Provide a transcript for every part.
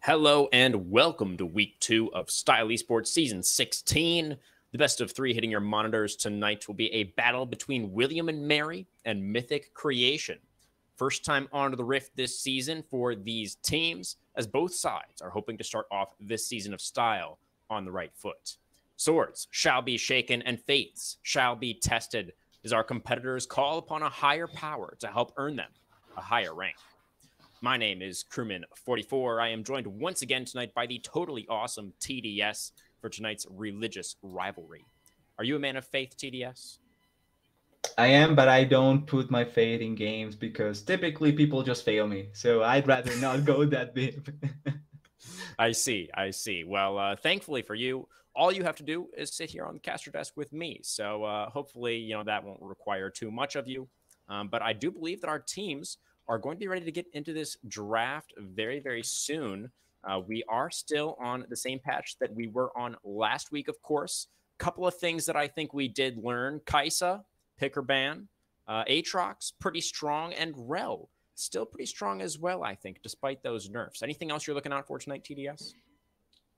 Hello and welcome to week two of Style Esports season 16. The best of three hitting your monitors tonight will be a battle between William and Mary and Mythic Creation. First time onto the Rift this season for these teams, as both sides are hoping to start off this season of Style on the right foot. Swords shall be shaken and faiths shall be tested as our competitors call upon a higher power to help earn them a higher rank. My name is Crewman44. I am joined once again tonight by the totally awesome TDS for tonight's religious rivalry. Are you a man of faith, TDS? I am, but I don't put my faith in games because typically people just fail me. So I'd rather not go that deep. I see. I see. Well, uh, thankfully for you, all you have to do is sit here on the caster desk with me. So uh, hopefully, you know, that won't require too much of you. Um, but I do believe that our teams are going to be ready to get into this draft very, very soon. Uh, we are still on the same patch that we were on last week, of course. Couple of things that I think we did learn: Kai'Sa, Picker Ban, uh, Aatrox, pretty strong, and Rell still pretty strong as well. I think, despite those nerfs. Anything else you're looking out for tonight, TDS?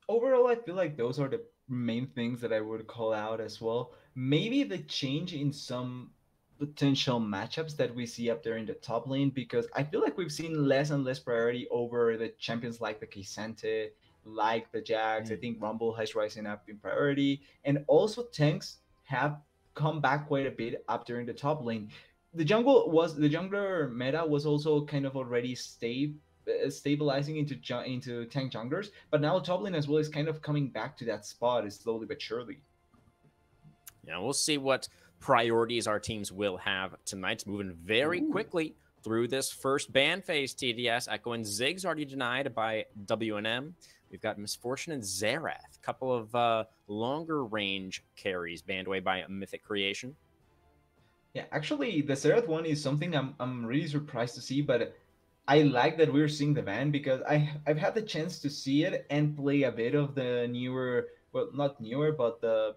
Overall, I feel like those are the main things that I would call out as well. Maybe the change in some potential matchups that we see up there in the top lane because I feel like we've seen less and less priority over the champions like the K'Sante, like the Jax. Mm. I think Rumble has risen up in priority, and also tanks have come back quite a bit up there in the top lane. The jungle was the jungler meta was also kind of already stable uh, stabilizing into into tank junglers, but now top lane as well is kind of coming back to that spot, slowly but surely. Yeah, we'll see what priorities our teams will have tonight. Moving very Ooh. quickly through this first ban phase, TDS. Ekko and Ziggs already denied by WNM. We've got Miss Fortune and Xerath, a couple of uh, longer range carries banned away by Mythic Creation. Yeah, actually, the Xerath one is something I'm, I'm really surprised to see, but I like that we're seeing the ban because I I've had the chance to see it and play a bit of the newer, well, not newer, but the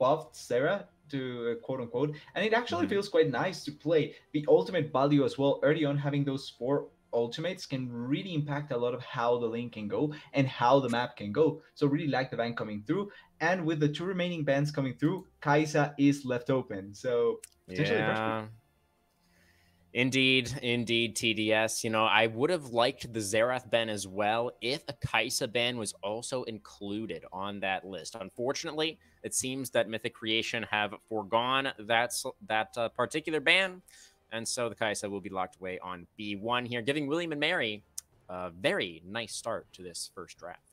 buffed Xerath to uh, quote unquote, and it actually mm-hmm. feels quite nice to play. The ultimate value as well, early on, having those four ultimates can really impact a lot of how the lane can go and how the map can go. So really like the ban coming through. And with the two remaining bans coming through, Kai'Sa is left open. So yeah. Indeed, indeed, TDS. You know, I would have liked the Xerath ban as well if a Kai'Sa ban was also included on that list. Unfortunately, it seems that Mythic Creation have foregone that, that uh, particular ban. And so the Kai'Sa will be locked away on B1 here, giving William and Mary a very nice start to this first draft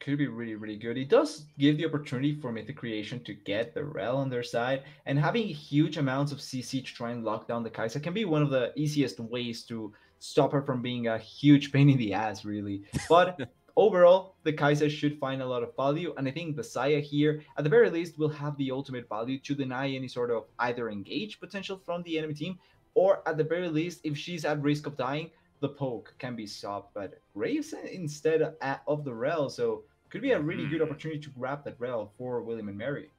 could be really, really good. It does give the opportunity for Mythic Creation to get the Rell on their side, and having huge amounts of CC to try and lock down the Kai'Sa can be one of the easiest ways to stop her from being a huge pain in the ass, really. But overall, the Kai'Sa should find a lot of value, and I think the Xayah here, at the very least, will have the ultimate value to deny any sort of either engage potential from the enemy team, or at the very least, if she's at risk of dying, the poke can be stopped, but Graves instead of the Rell, so could be a really mm. good hmm. opportunity to grab that Rell for William and Mary.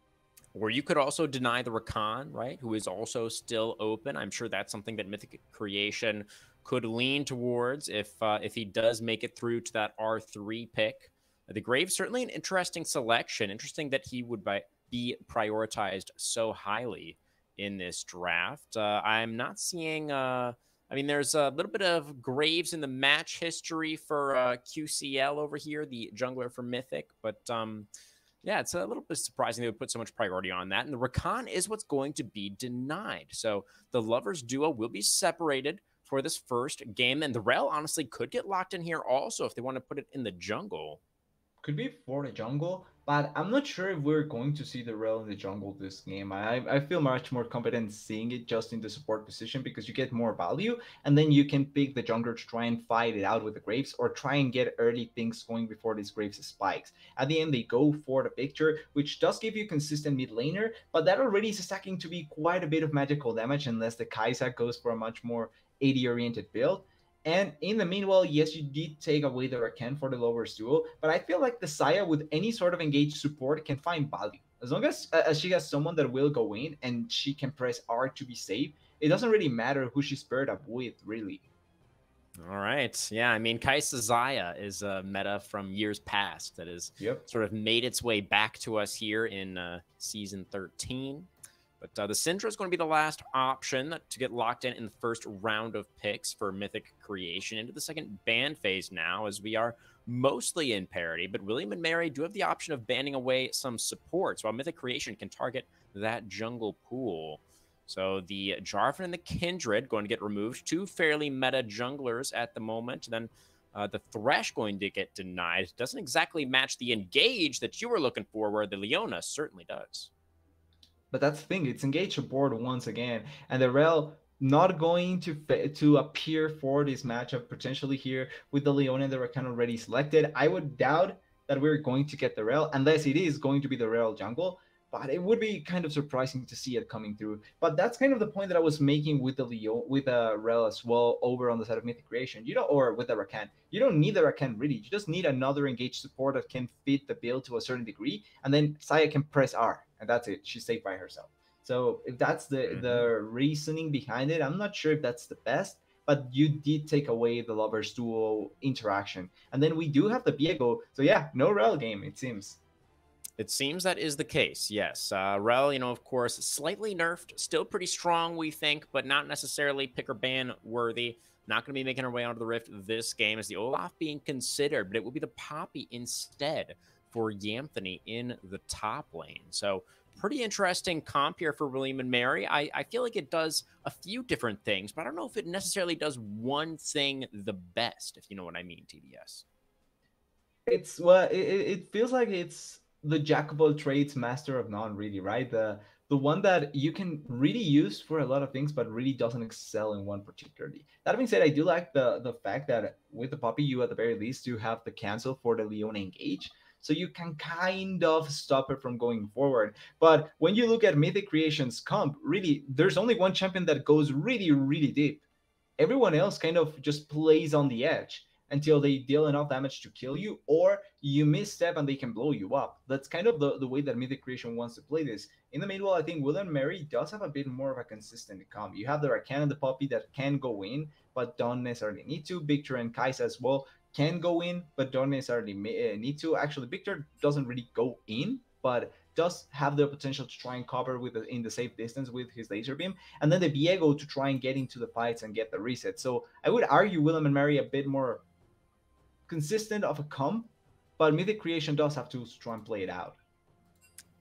Or you could also deny the Rakan, right, who is also still open. I'm sure that's something that Mythic Creation could lean towards if uh, if he does make it through to that R3 pick. The Grave certainly an interesting selection. Interesting that he would be prioritized so highly in this draft. Uh, I'm not seeing. Uh, I mean, there's a little bit of Graves in the match history for uh, QCL over here, the jungler for Mythic, but um, yeah, it's a little bit surprising they would put so much priority on that. And the Rakan is what's going to be denied. So the lovers duo will be separated for this first game, and the Rell honestly could get locked in here also if they want to put it in the jungle. Could be for the jungle, but I'm not sure if we're going to see the Rell in the jungle this game. I, I feel much more confident seeing it just in the support position because you get more value, and then you can pick the jungler to try and fight it out with the Graves or try and get early things going before these Graves spikes. At the end, they go for the picture, which does give you consistent mid laner, but that already is stacking to be quite a bit of magical damage unless the Kai'Sa goes for a much more AD oriented build. And in the meanwhile, yes, you did take away the Rakan for the lovers duo, but I feel like the Xayah with any sort of engaged support can find value. As long as, uh, as she has someone that will go in and she can press R to be safe, it doesn't really matter who she's paired up with, really. All right. Yeah. I mean, Kai'Sa Xayah is a meta from years past that has yep. sort of made its way back to us here in uh, season 13. But uh, the Syndra is going to be the last option to get locked in in the first round of picks for Mythic Creation into the second ban phase now, as we are mostly in parity. But William and Mary do have the option of banning away some supports, while Mythic Creation can target that jungle pool. So the Jarvan and the Kindred going to get removed. Two fairly meta junglers at the moment. Then uh, the Thresh going to get denied. Doesn't exactly match the engage that you were looking for, where the Leona certainly does. But that's the thing; it's engage to board once again, and the Rell not going to to appear for this matchup potentially here with the Leona were kind of already selected. I would doubt that we're going to get the Rell unless it is going to be the Rell jungle but it would be kind of surprising to see it coming through. But that's kind of the point that I was making with the Leo, with uh, the Rell as well over on the side of Mythic Creation. You know, or with the Rakan. You don't need the Rakan really. You just need another engaged support that can fit the build to a certain degree, and then Xayah can press R, and that's it. She's safe by herself. So if that's the mm-hmm. the reasoning behind it, I'm not sure if that's the best. But you did take away the lovers duo interaction, and then we do have the Viego. So yeah, no Rell game it seems. It seems that is the case, yes. Uh, Rell, you know, of course, slightly nerfed, still pretty strong, we think, but not necessarily pick or ban worthy. Not going to be making her way onto the Rift this game as the Olaf being considered, but it will be the Poppy instead for Y'Anthony in the top lane. So pretty interesting comp here for William and Mary. I, I feel like it does a few different things, but I don't know if it necessarily does one thing the best, if you know what I mean, TDS. It's well, it, it feels like it's the jack of all trades, master of none, really, right? The the one that you can really use for a lot of things, but really doesn't excel in one particularly. That being said, I do like the the fact that with the Poppy, you at the very least do have the cancel for the Leona engage. So you can kind of stop it from going forward. But when you look at Mythic Creations comp, really, there's only one champion that goes really, really deep. Everyone else kind of just plays on the edge until they deal enough damage to kill you, or you misstep and they can blow you up. That's kind of the, the way that Mythic Creation wants to play this. In the middle, I think William Mary does have a bit more of a consistent comp. You have the Rakan and the Poppy that can go in, but don't necessarily need to. Viktor and Kai'Sa as well can go in, but don't necessarily eh, need to. Actually, Viktor doesn't really go in, but does have the potential to try and cover with the, in the safe distance with his laser beam, and then the Viego to try and get into the fights and get the reset. So I would argue William and Mary a bit more consistent of a comp, but Mythic Creation does have to try and play it out.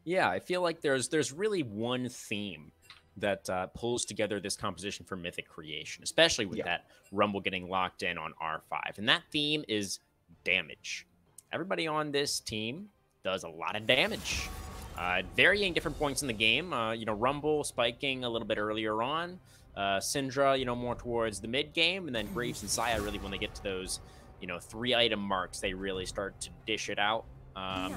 Yeah, I feel like there's there's really one theme that uh, pulls together this composition for Mythic Creation, especially with yeah. that Rumble getting locked in on R5. And that theme is damage. Everybody on this team does a lot of damage. Uh, varying different points in the game. Uh, you know, Rumble spiking a little bit earlier on. Uh, Syndra, you know, more towards the mid game. And then Graves and Xayah really when they get to those you know, three item marks, they really start to dish it out. Um,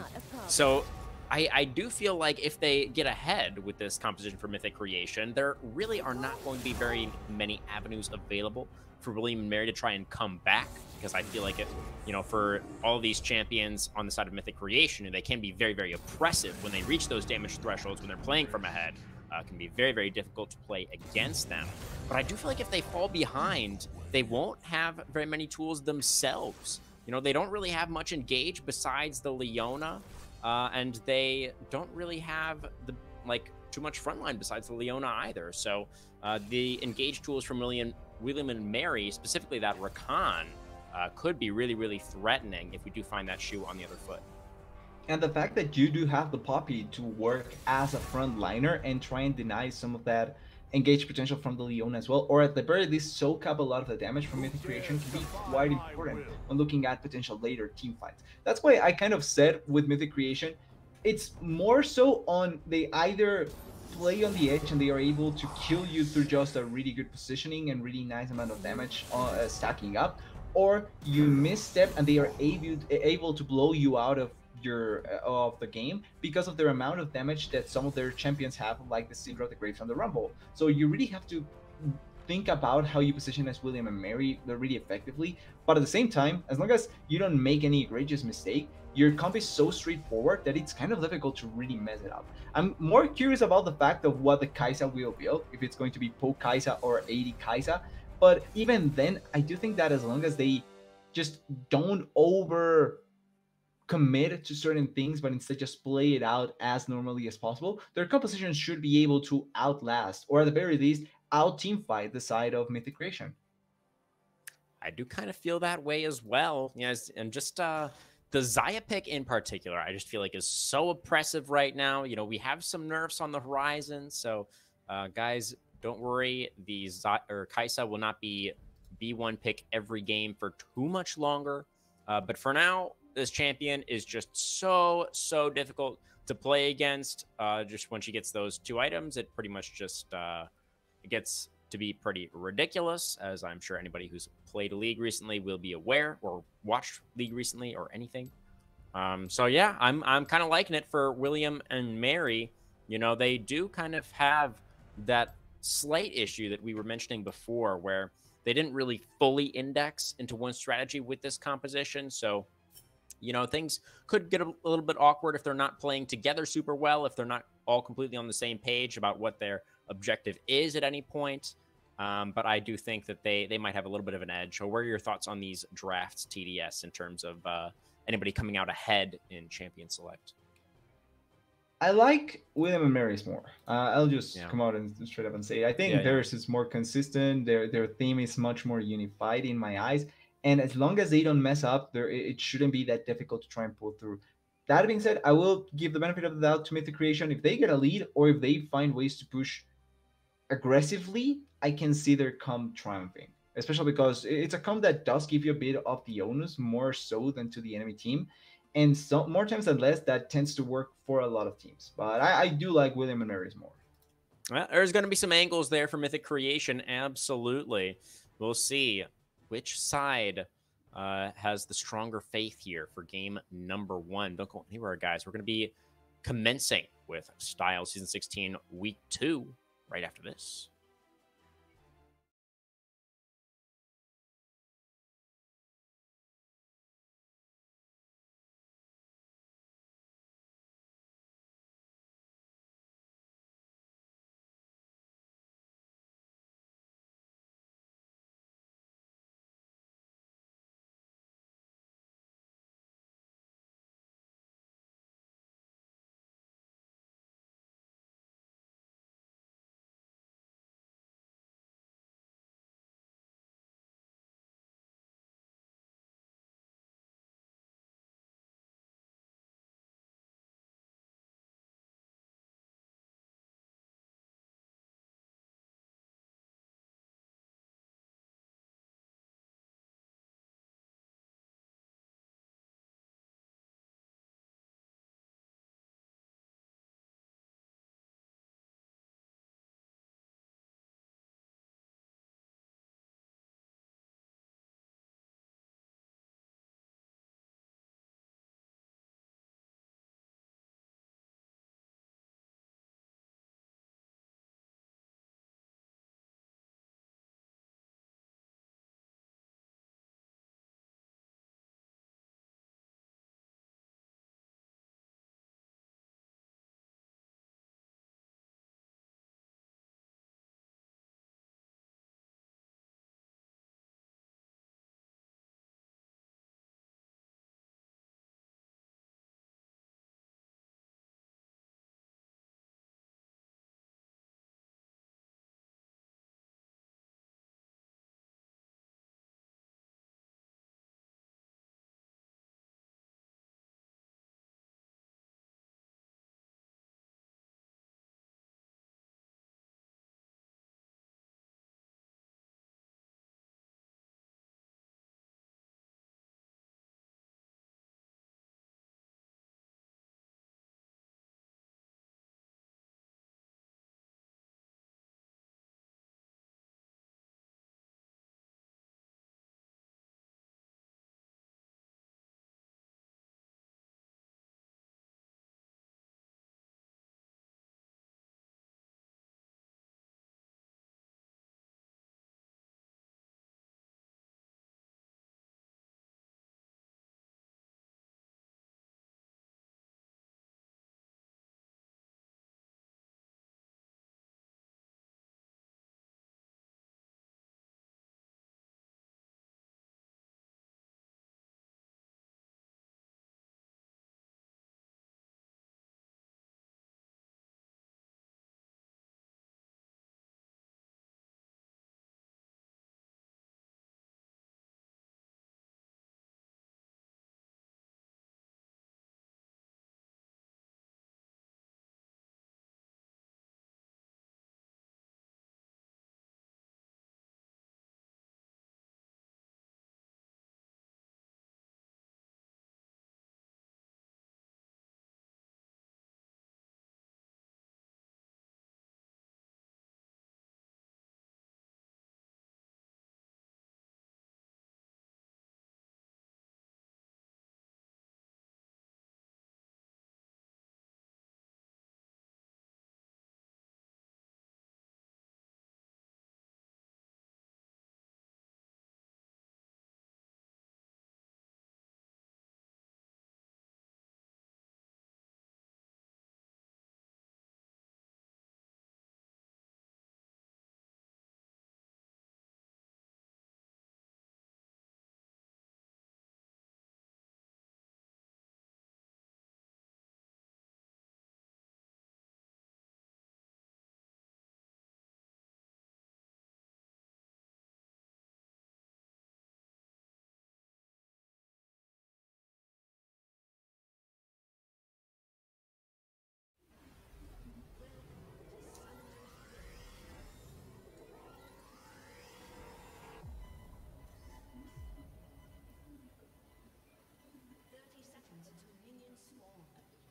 so I, I do feel like if they get ahead with this composition for Mythic Creation, there really are not going to be very many avenues available for William and Mary to try and come back because I feel like it, you know, for all these champions on the side of Mythic Creation, they can be very, very oppressive when they reach those damage thresholds when they're playing from ahead. Uh, can be very, very difficult to play against them. But I do feel like if they fall behind, they won't have very many tools themselves. You know, they don't really have much engage besides the Leona, uh, and they don't really have the like too much frontline besides the Leona either. So uh, the engage tools from William, William and Mary, specifically that Rakan, uh, could be really, really threatening if we do find that shoe on the other foot. And the fact that you do have the Poppy to work as a frontliner and try and deny some of that engage potential from the Leona as well, or at the very least soak up a lot of the damage from Mythic Creation can be quite important when looking at potential later team fights. That's why I kind of said with Mythic Creation, it's more so on they either play on the edge and they are able to kill you through just a really good positioning and really nice amount of damage uh, stacking up, or you misstep and they are able, able to blow you out of your uh, of the game because of their amount of damage that some of their champions have, like the Syndra, the Graves, and the Rumble. So you really have to think about how you position as William and Mary really effectively. But at the same time, as long as you don't make any egregious mistake, your comp is so straightforward that it's kind of difficult to really mess it up. I'm more curious about the fact of what the Kai'Sa will build, if it's going to be Poke Kai'Sa or AD Kai'Sa, But even then, I do think that as long as they just don't over commit to certain things, but instead just play it out as normally as possible, their composition should be able to outlast, or at the very least, out team fight the side of Mythic Creation. I do kind of feel that way as well. Yes, and just uh the Xayah pick in particular, I just feel like is so oppressive right now. You know, we have some nerfs on the horizon, so uh, guys, don't worry. The Z- or Kai'Sa will not be B1 pick every game for too much longer. Uh, but for now, this champion is just so so difficult to play against. Uh, just when she gets those two items, it pretty much just uh, gets to be pretty ridiculous. As I'm sure anybody who's played a league recently will be aware, or watched league recently, or anything. Um, so yeah, I'm I'm kind of liking it for William and Mary. You know, they do kind of have that slight issue that we were mentioning before, where they didn't really fully index into one strategy with this composition. So you know, things could get a, little bit awkward if they're not playing together super well, if they're not all completely on the same page about what their objective is at any point. Um, but I do think that they they might have a little bit of an edge. So, what are your thoughts on these drafts, TDS, in terms of uh, anybody coming out ahead in Champion Select? I like William and Mary's more. Uh, I'll just yeah. come out and straight up and say I think yeah, theirs yeah. is more consistent. Their their theme is much more unified in my eyes. And as long as they don't mess up, there it shouldn't be that difficult to try and pull through. That being said, I will give the benefit of the doubt to Mythic Creation. If they get a lead or if they find ways to push aggressively, I can see their comp triumphing. Especially because it's a comp that does give you a bit of the onus more so than to the enemy team. And so more times than less, that tends to work for a lot of teams. But I, I do like William and Mary's more. Well, there's going to be some angles there for Mythic Creation. Absolutely. We'll see which side uh, has the stronger faith here for game number one. Don't go anywhere, guys. We're going to be commencing with Style Season 16, Week 2, right after this.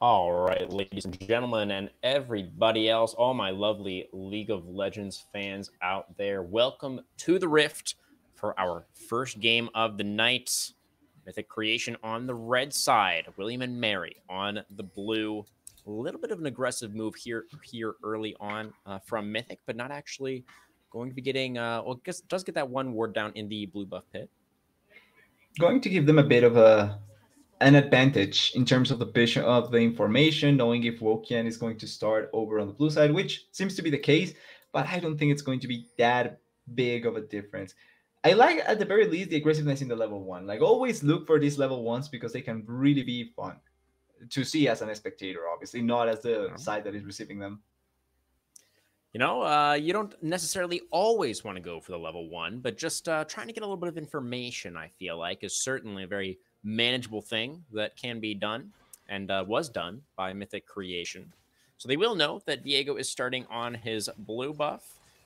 All right, ladies and gentlemen, and everybody else, all my lovely League of Legends fans out there, welcome to the Rift for our first game of the night. Mythic Creation on the red side, William and Mary on the blue. A little bit of an aggressive move here here early on uh, from Mythic, but not actually going to be getting. Uh, well, guess does get that one ward down in the blue buff pit. Going to give them a bit of a an advantage in terms of the position of the information, knowing if Wokian is going to start over on the blue side, which seems to be the case, but I don't think it's going to be that big of a difference. I like at the very least the aggressiveness in the level one. Like always look for these level ones because they can really be fun to see as an spectator, obviously, not as the side that is receiving them. You know, uh, you don't necessarily always want to go for the level one, but just uh, trying to get a little bit of information, I feel like, is certainly a very manageable thing that can be done and uh, was done by Mythic Creation. So they will know that Viego is starting on his blue buff.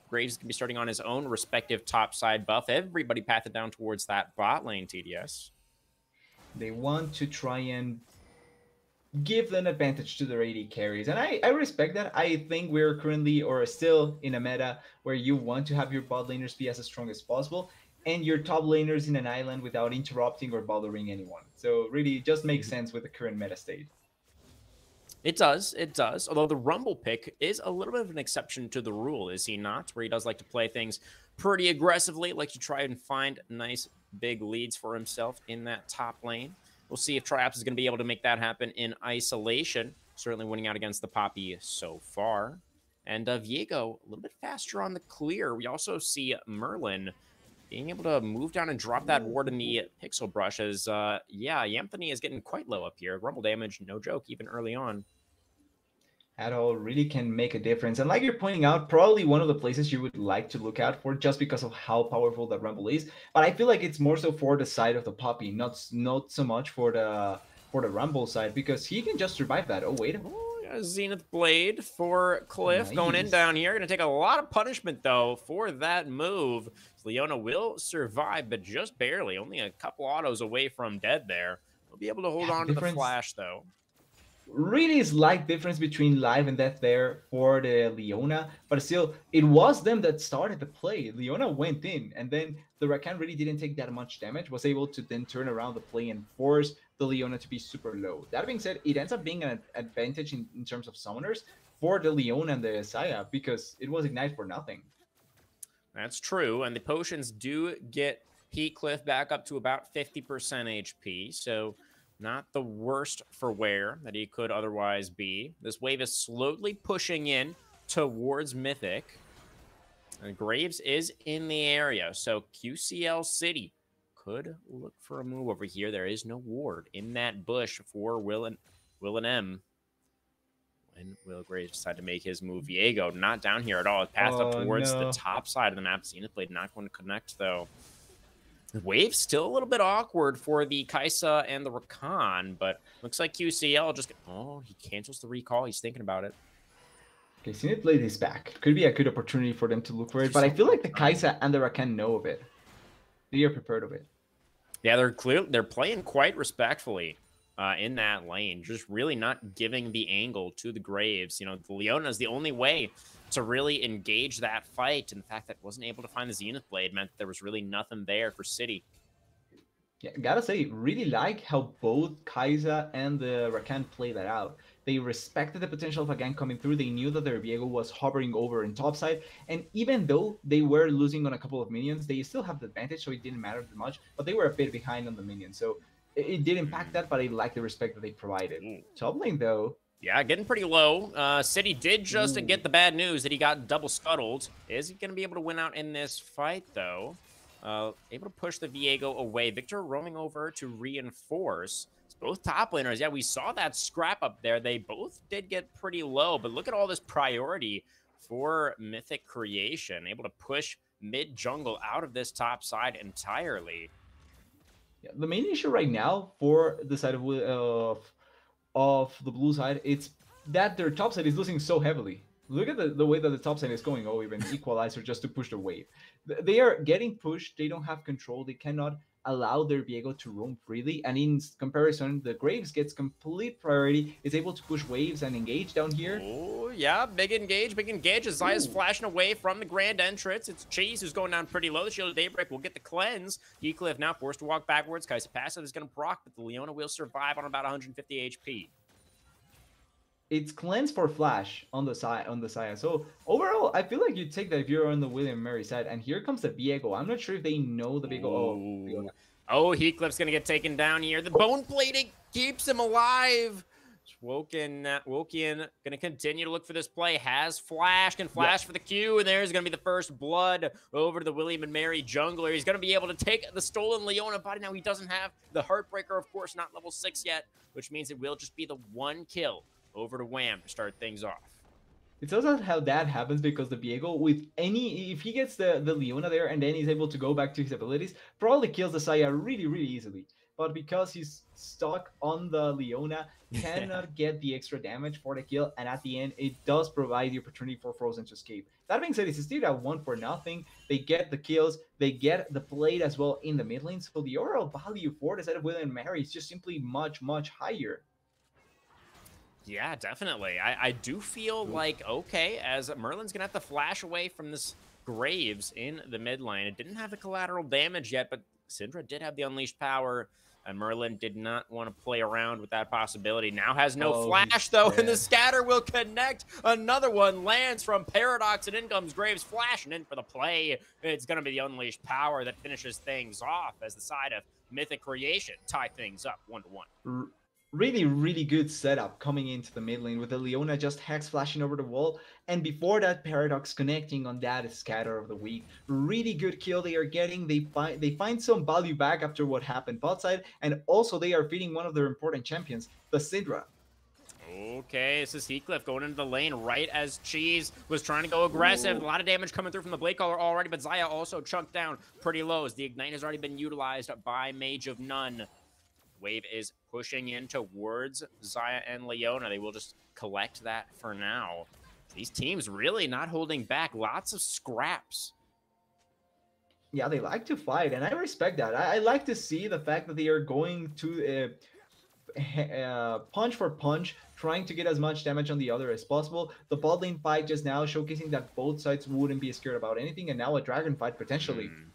Graves to be starting on his own respective top side buff. Everybody pathed down towards that bot lane TDS. They want to try and give an advantage to their AD carries. And I, I respect that. I think we're currently or still in a meta where you want to have your bot laners be as strong as possible and your top laners in an island without interrupting or bothering anyone. So really it just makes mm-hmm. sense with the current meta state. It does, it does. Although the Rumble pick is a little bit of an exception to the rule, is he not? Where he does like to play things pretty aggressively, like to try and find nice big leads for himself in that top lane. We'll see if Triaps is going to be able to make that happen in isolation. Certainly winning out against the Poppy so far. And uh, Viego, a little bit faster on the clear. We also see Merlin being able to move down and drop that ward in the pixel brush as, uh, yeah, Anthony is getting quite low up here. Rumble damage, no joke, even early on. At all really can make a difference. And like you're pointing out, probably one of the places you would like to look out for just because of how powerful that Rumble is. But I feel like it's more so for the side of the Poppy, not not so much for the for the Rumble side, because he can just survive that. Oh, wait. Zenith Blade for Cliff nice. going in down here. Going to take a lot of punishment, though, for that move. Leona will survive, but just barely. Only a couple autos away from dead there. He'll be able to hold yeah, on to the flash, though. Really slight difference between live and death there for the Leona, but still, it was them that started the play. Leona went in, and then the Rakan really didn't take that much damage, was able to then turn around the play and force the Leona to be super low. That being said, it ends up being an advantage in, in terms of summoners for the Leona and the Xayah because it was Ignite for nothing. That's true. And the potions do get Heathcliff back up to about 50% HP. So not the worst for where that he could otherwise be. This wave is slowly pushing in towards Mythic. And Graves is in the area. So QCL City could look for a move over here. There is no ward in that bush for Will and Will and M. When Will Graves decided to make his move, Viego not down here at all. It passed oh, up towards no. the top side of the map. Zenith Blade not going to connect though. The wave still a little bit awkward for the Kai'Sa and the Rakan, but looks like QCL just oh he cancels the recall. He's thinking about it. Okay, Zenith Blade is back. Could be a good opportunity for them to look for it, but I feel like the Kai'Sa and the Rakan know of it. They are prepared of it. Yeah, they're clear. They're playing quite respectfully uh, in that lane, just really not giving the angle to the Graves. You know, the Leona is the only way to really engage that fight, and the fact that wasn't able to find the Zenith Blade meant there was really nothing there for City. Yeah, gotta say, really like how both Kai'Sa and the Rakan play that out. They respected the potential of a gank coming through. They knew that their Viego was hovering over in topside. And even though they were losing on a couple of minions, they still have the advantage, so it didn't matter that much. But they were a bit behind on the minions. So it, it did impact that, but I like the respect that they provided. Mm. Top lane, though. Yeah, getting pretty low. Uh, City did just Ooh. get the bad news that he got double scuttled. Is he going to be able to win out in this fight, though? Uh, able to push the Viego away. Viktor roaming over to reinforce both top laners. Yeah, we saw that scrap up there. They both did get pretty low, but look at all this priority for Mythic Creation, able to push mid jungle out of this top side entirely. Yeah, the main issue right now for the side of uh, of the blue side, it's that their top side is losing so heavily. Look at the, the way that the top side is going. Oh, even equalizer just to push the wave. They are getting pushed. They don't have control. They cannot allow their Viego to roam freely. And in comparison, the Graves gets complete priority, is able to push waves and engage down here. Oh, yeah, big engage, big engage. As Xayah's flashing away from the grand entrance. It's Cheese who's going down pretty low. The Shield of Daybreak will get the cleanse. Heathcliff now forced to walk backwards. Kai'Sa passive is going to proc, but the Leona will survive on about 150 HP it's cleanse for flash on the side on the side. So overall, I feel like you take that if you're on the William Mary side. And here comes the Viego. I'm not sure if they know the Viego. Oh, oh, Heathcliff's gonna get taken down here. The bone plating keeps him alive. Woken, uh, Wokian gonna continue to look for this play. Has flash, can flash for the Q, and there's gonna be the first blood over to the William and Mary jungler. He's gonna be able to take the stolen Leona body. Now he doesn't have the Heartbreaker, of course, not level six yet, which means it will just be the one kill over to Wham to start things off. It's also how that happens because the Viego, with any, if he gets the, the Leona there and then he's able to go back to his abilities, probably kills the Xayah really, really easily. But because he's stuck on the Leona, cannot get the extra damage for the kill, and at the end, it does provide the opportunity for Frozen to escape. That being said, it's still at one for nothing. They get the kills, they get the blade as well in the mid lane, so the overall value for the side of Will and Mary is just simply much, much higher. Yeah, definitely. I, I do feel like, okay, as Merlin's going to have to flash away from this Graves in the mid lane. It didn't have the collateral damage yet, but Syndra did have the Unleashed Power, and Merlin did not want to play around with that possibility. Now has no oh, flash, though, and the scatter will connect. Another one lands from Paradox, and in comes Graves flashing in for the play. It's going to be the Unleashed Power that finishes things off as the side of Mythic Creation tie things up one to one really, really good setup coming into the mid lane with the Leona just hex flashing over the wall. And before that, Paradox connecting on that scatter of the week. Really good kill they are getting. They find they find some value back after what happened bot side. And also they are feeding one of their important champions, the Syndra. Okay, this is Heathcliff going into the lane right as Cheese was trying to go aggressive. Ooh. A lot of damage coming through from the Blade Caller already, but Xayah also chunked down pretty low as the Ignite has already been utilized by Mage of None. Wave is pushing in towards Xayah and Leona. They will just collect that for now. These teams really not holding back. Lots of scraps. Yeah, they like to fight, and I respect that. I, I like to see the fact that they are going to uh, uh, punch for punch, trying to get as much damage on the other as possible. The bot lane fight just now showcasing that both sides wouldn't be scared about anything, and now a dragon fight potentially. Mm.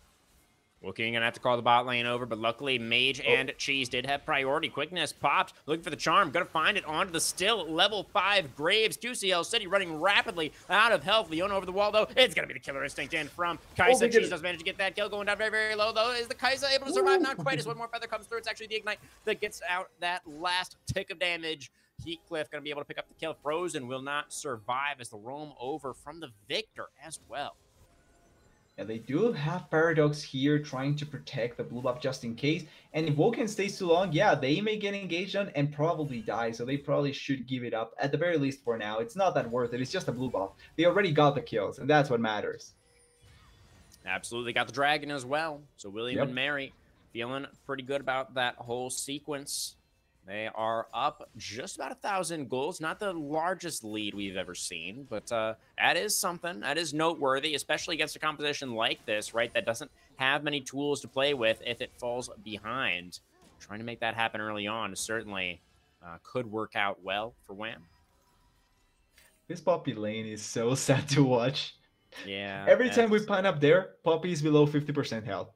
Looking, gonna have to call the bot lane over, but luckily Mage oh. and Cheese did have priority. Quickness popped, looking for the charm, gonna find it onto the still level 5 Graves. QCL City running rapidly out of health. Leona over the wall, though. It's gonna be the killer instinct in from Kai'Sa. Oh, Cheese does manage to get that kill, going down very, very low, though. Is the Kai'Sa able to survive? Ooh. Not quite, as one more feather comes through. It's actually the Ignite that gets out that last tick of damage. Heathcliff gonna be able to pick up the kill. Frozen will not survive as the roam over from the Viktor as well. Yeah, they do have Paradox here trying to protect the blue buff just in case. And if Woken stays too long, yeah, they may get engaged on and probably die. So they probably should give it up at the very least for now. It's not that worth it. It's just a blue buff. They already got the kills, and that's what matters. Absolutely got the dragon as well. So William yep. and Mary feeling pretty good about that whole sequence. They are up just about a thousand goals. Not the largest lead we've ever seen, but uh, that is something. That is noteworthy, especially against a composition like this, right? That doesn't have many tools to play with if it falls behind. Trying to make that happen early on certainly uh, could work out well for Wham. This Poppy lane is so sad to watch. Yeah. Every time we pine up there, Poppy is below 50% health.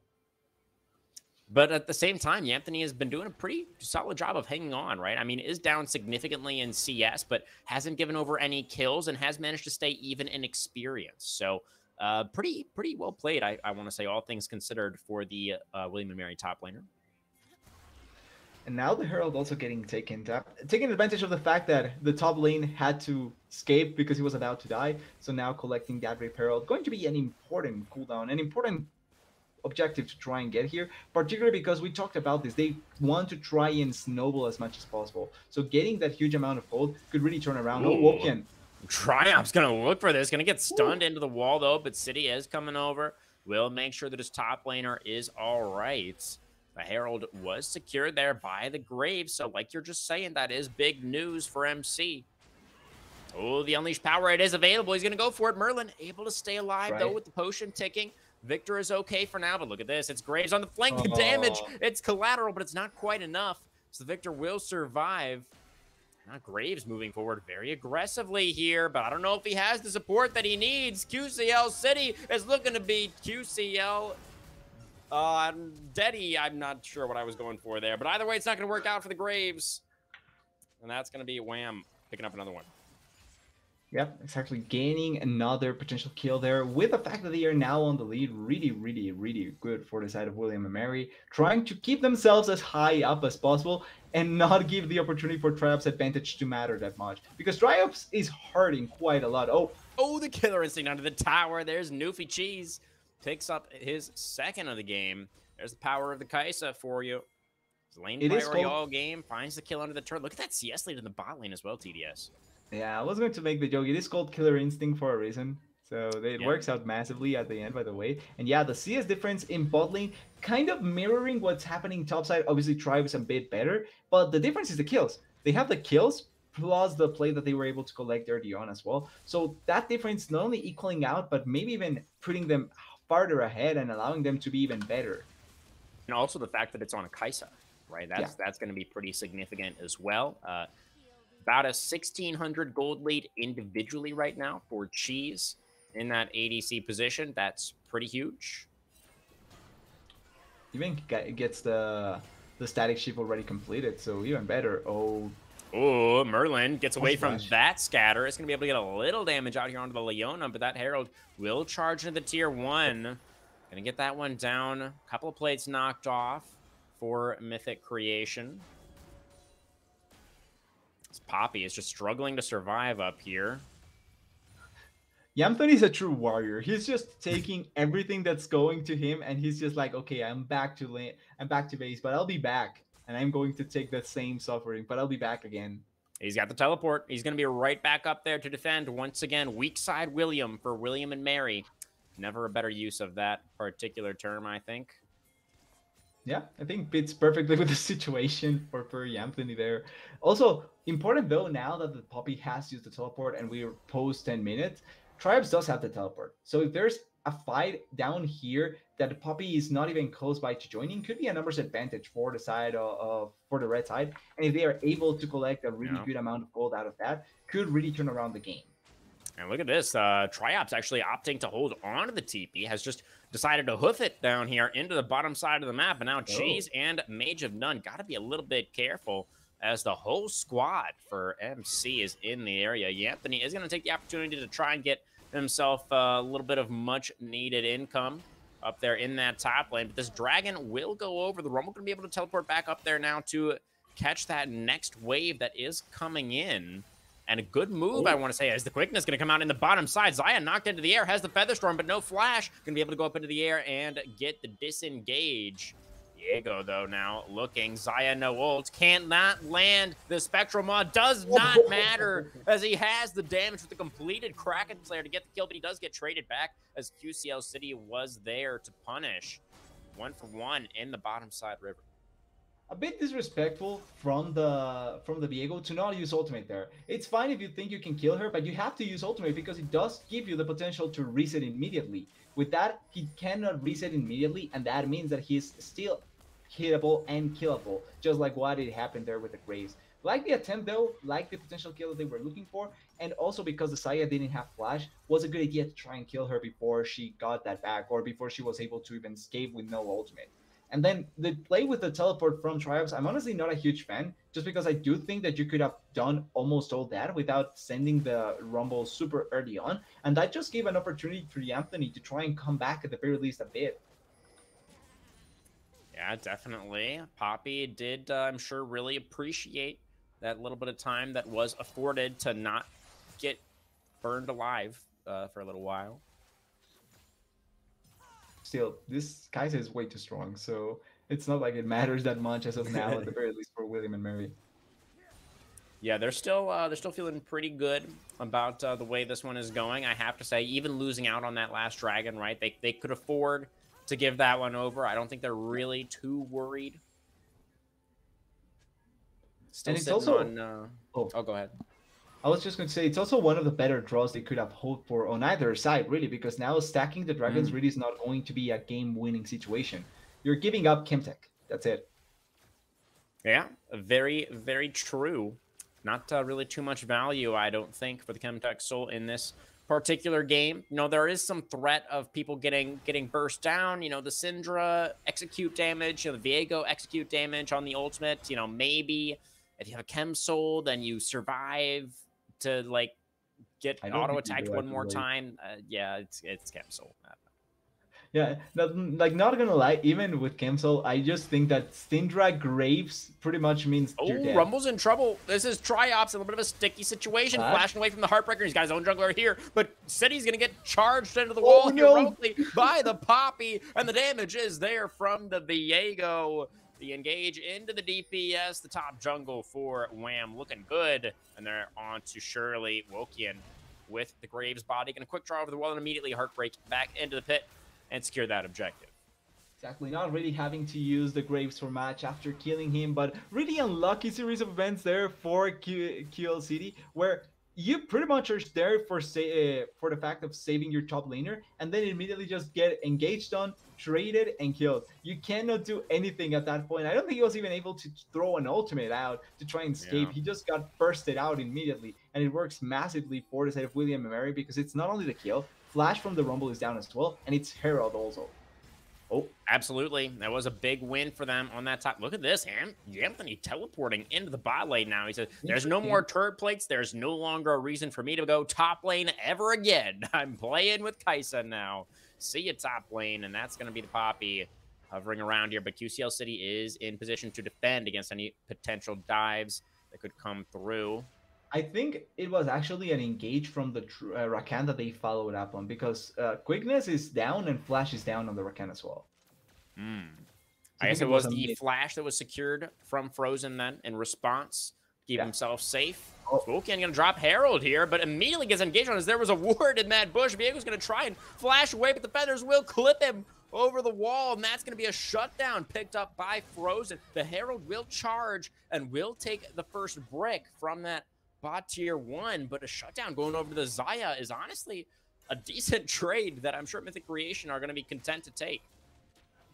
But at the same time, Anthony has been doing a pretty solid job of hanging on, right? I mean, is down significantly in CS, but hasn't given over any kills and has managed to stay even in experience. So, uh, pretty pretty well played, I, I want to say, all things considered, for the uh, William and Mary top laner. And now the Herald also getting taken taking advantage of the fact that the top lane had to escape because he was about to die. So now collecting that Brave Herald going to be an important cooldown, an important objective to try and get here, particularly because we talked about this. They want to try and snowball as much as possible. So getting that huge amount of gold could really turn around. Oh, Ooh. Oh. Triumph's going to look for this. Going to get stunned Ooh. into the wall, though, but City is coming over. Will make sure that his top laner is all right. The Herald was secured there by the Grave. So, like you're just saying, that is big news for MC. Oh, the Unleashed Power, it is available. He's going to go for it. Merlin able to stay alive, right. though, with the potion ticking. Viktor is okay for now, but look at this. It's Graves on the flank. The damage, it's collateral, but it's not quite enough. So Viktor will survive. Now Graves moving forward very aggressively here, but I don't know if he has the support that he needs. QCL City is looking to be QCL uh, Deddy. I'm not sure what I was going for there, but either way, it's not going to work out for the Graves. And that's going to be Wham picking up another one. Yep, exactly. Gaining another potential kill there with the fact that they are now on the lead. Really, really, really good for the side of William and Mary. Trying to keep themselves as high up as possible and not give the opportunity for Triump's advantage to matter that much. Because Triumphs is hurting quite a lot. Oh, oh, the killer instinct under the tower. There's Newfie Cheese. Picks up his second of the game. There's the power of the Kai'Sa for you. Lane it priority all game. Finds the kill under the turret. Look at that CS lead in the bot lane as well, TDS. Yeah, I was going to make the joke. It is called Killer Instinct for a reason. So it yeah. works out massively at the end, by the way. And yeah, the CS difference in bot lane kind of mirroring what's happening topside. Obviously, Tribe is a bit better, but the difference is the kills. They have the kills plus the play that they were able to collect early on as well. So that difference not only equaling out, but maybe even putting them farther ahead and allowing them to be even better. And also the fact that it's on a Kai'Sa, right? That's yeah. that's going to be pretty significant as well. Uh, about a 1600 gold lead individually right now for Cheese in that ADC position. That's pretty huge. Even gets the the Statikk Shiv already completed, so even better. Oh, Oh, Merlin gets away from that scatter. It's going to be able to get a little damage out here onto the Leona, but that Herald will charge into the tier one. Going to get that one down. A couple of plates knocked off for Mythic Creation. This Poppy is just struggling to survive up here. Yamthon is a true warrior. He's just taking everything that's going to him, and he's just like, okay, I'm back to lane, I'm back to base, but I'll be back, and I'm going to take the same suffering, but I'll be back again. He's got the teleport. He's going to be right back up there to defend once again. Weak side William for William and Mary. Never a better use of that particular term, I think. Yeah, I think fits perfectly with the situation for, for Anthony there. Also, important though, now that the Poppy has used the teleport and we're post 10 minutes, Triops does have the teleport. So if there's a fight down here that the Poppy is not even close by to joining, could be a numbers advantage for the side of, of for the red side. And if they are able to collect a really yeah. good amount of gold out of that, could really turn around the game. And look at this. Uh, Triops actually opting to hold on to the TP has just decided to hoof it down here into the bottom side of the map. And now oh. Cheese and Mage of None got to be a little bit careful as the whole squad for MC is in the area. Anthony is going to take the opportunity to try and get himself uh, a little bit of much needed income up there in that top lane. But this Dragon will go over. The Rumble going to be able to teleport back up there now to catch that next wave that is coming in. And a good move, Ooh. I oh. want to say, as the quickness going to come out in the bottom side. Xayah knocked into the air, has the Featherstorm, but no flash. Going to be able to go up into the air and get the disengage. Viego, though, now looking. Xayah no ult. Cannot land. The Spectral Maw does not matter as he has the damage with the completed Kraken Slayer to get the kill, but he does get traded back as QCL City was there to punish. One for one in the bottom side river a bit disrespectful from the from the Viego to not use ultimate there. It's fine if you think you can kill her, but you have to use ultimate because it does give you the potential to reset immediately. With that, he cannot reset immediately, and that means that he's still hittable and killable, just like what it happened there with the Graves. Like the attempt though, like the potential kill that they were looking for, and also because the Xayah didn't have flash, was a good idea to try and kill her before she got that back, or before she was able to even escape with no ultimate. And then the play with the teleport from Triops, I'm honestly not a huge fan, just because I do think that you could have done almost all that without sending the Rumble super early on. And that just gave an opportunity for Anthony to try and come back at the very least a bit. Yeah, definitely. Poppy did, uh, I'm sure, really appreciate that little bit of time that was afforded to not get burned alive uh, for a little while still, this Kai'Sa is way too strong, so it's not like it matters that much as of now, at the very least for William and Mary. Yeah, they're still uh, they're still feeling pretty good about uh, the way this one is going. I have to say, even losing out on that last dragon, right? They they could afford to give that one over. I don't think they're really too worried. Still it's also on. Uh... Oh. oh, go ahead. I was just going to say it's also one of the better draws they could have hoped for on either side, really, because now stacking the dragons mm. really is not going to be a game-winning situation. You're giving up Chemtech. That's it. Yeah, very, very true. Not uh, really too much value, I don't think, for the Chemtech Soul in this particular game. You know, there is some threat of people getting getting burst down. You know, the Syndra execute damage, you know, the Viego execute damage on the ultimate. You know, maybe if you have a Chem Soul, then you survive to like get auto attacked one more time. Uh, yeah, it's it's Soul. Yeah, like not gonna lie, even with Chemsoul, I just think that Syndra Graves pretty much means Oh, Rumble's in trouble. This is Triops in a little bit of a sticky situation, flashing away from the Heartbreaker. He's got his own jungler here, but City's gonna get charged into the oh, wall no. heroically by the Poppy, and the damage is there from the Viego. The engage into the DPS, the top jungle for Wham, looking good, and they're on to Shirley Wokian with the Graves body. Gonna quick draw over the wall and immediately Heartbreak back into the pit and secure that objective. Exactly, not really having to use the Graves for match after killing him, but really unlucky series of events there for Q- City, where you pretty much are there for say uh, for the fact of saving your top laner, and then immediately just get engaged on, traded, and killed. You cannot do anything at that point. I don't think he was even able to throw an ultimate out to try and escape. Yeah. He just got bursted out immediately, and it works massively for the side of William and Mary because it's not only the kill, Flash from the Rumble is down as well, and it's Herald also. Oh, absolutely. That was a big win for them on that top. Look at this, Anthony teleporting into the bot lane now. He said, There's no more turret plates. There's no longer a reason for me to go top lane ever again. I'm playing with Kai'Sa now. See you top lane, and that's going to be the Poppy hovering around here. But QCL City is in position to defend against any potential dives that could come through. I think it was actually an engage from the uh, Rakan that they followed up on because uh, quickness is down and flash is down on the Rakan as well. Mm. I, I guess it was, was the mid- flash that was secured from Frozen then in response, keep yeah. himself safe. Oh. Spooky gonna drop Herald here, but immediately gets engaged on as there was a ward in that bush. Viego's gonna try and flash away, but the feathers will clip him over the wall, and that's gonna be a shutdown picked up by Frozen. The Herald will charge and will take the first brick from that bot tier one, but a shutdown going over to the Xayah is honestly a decent trade that I'm sure Mythic Creation are going to be content to take.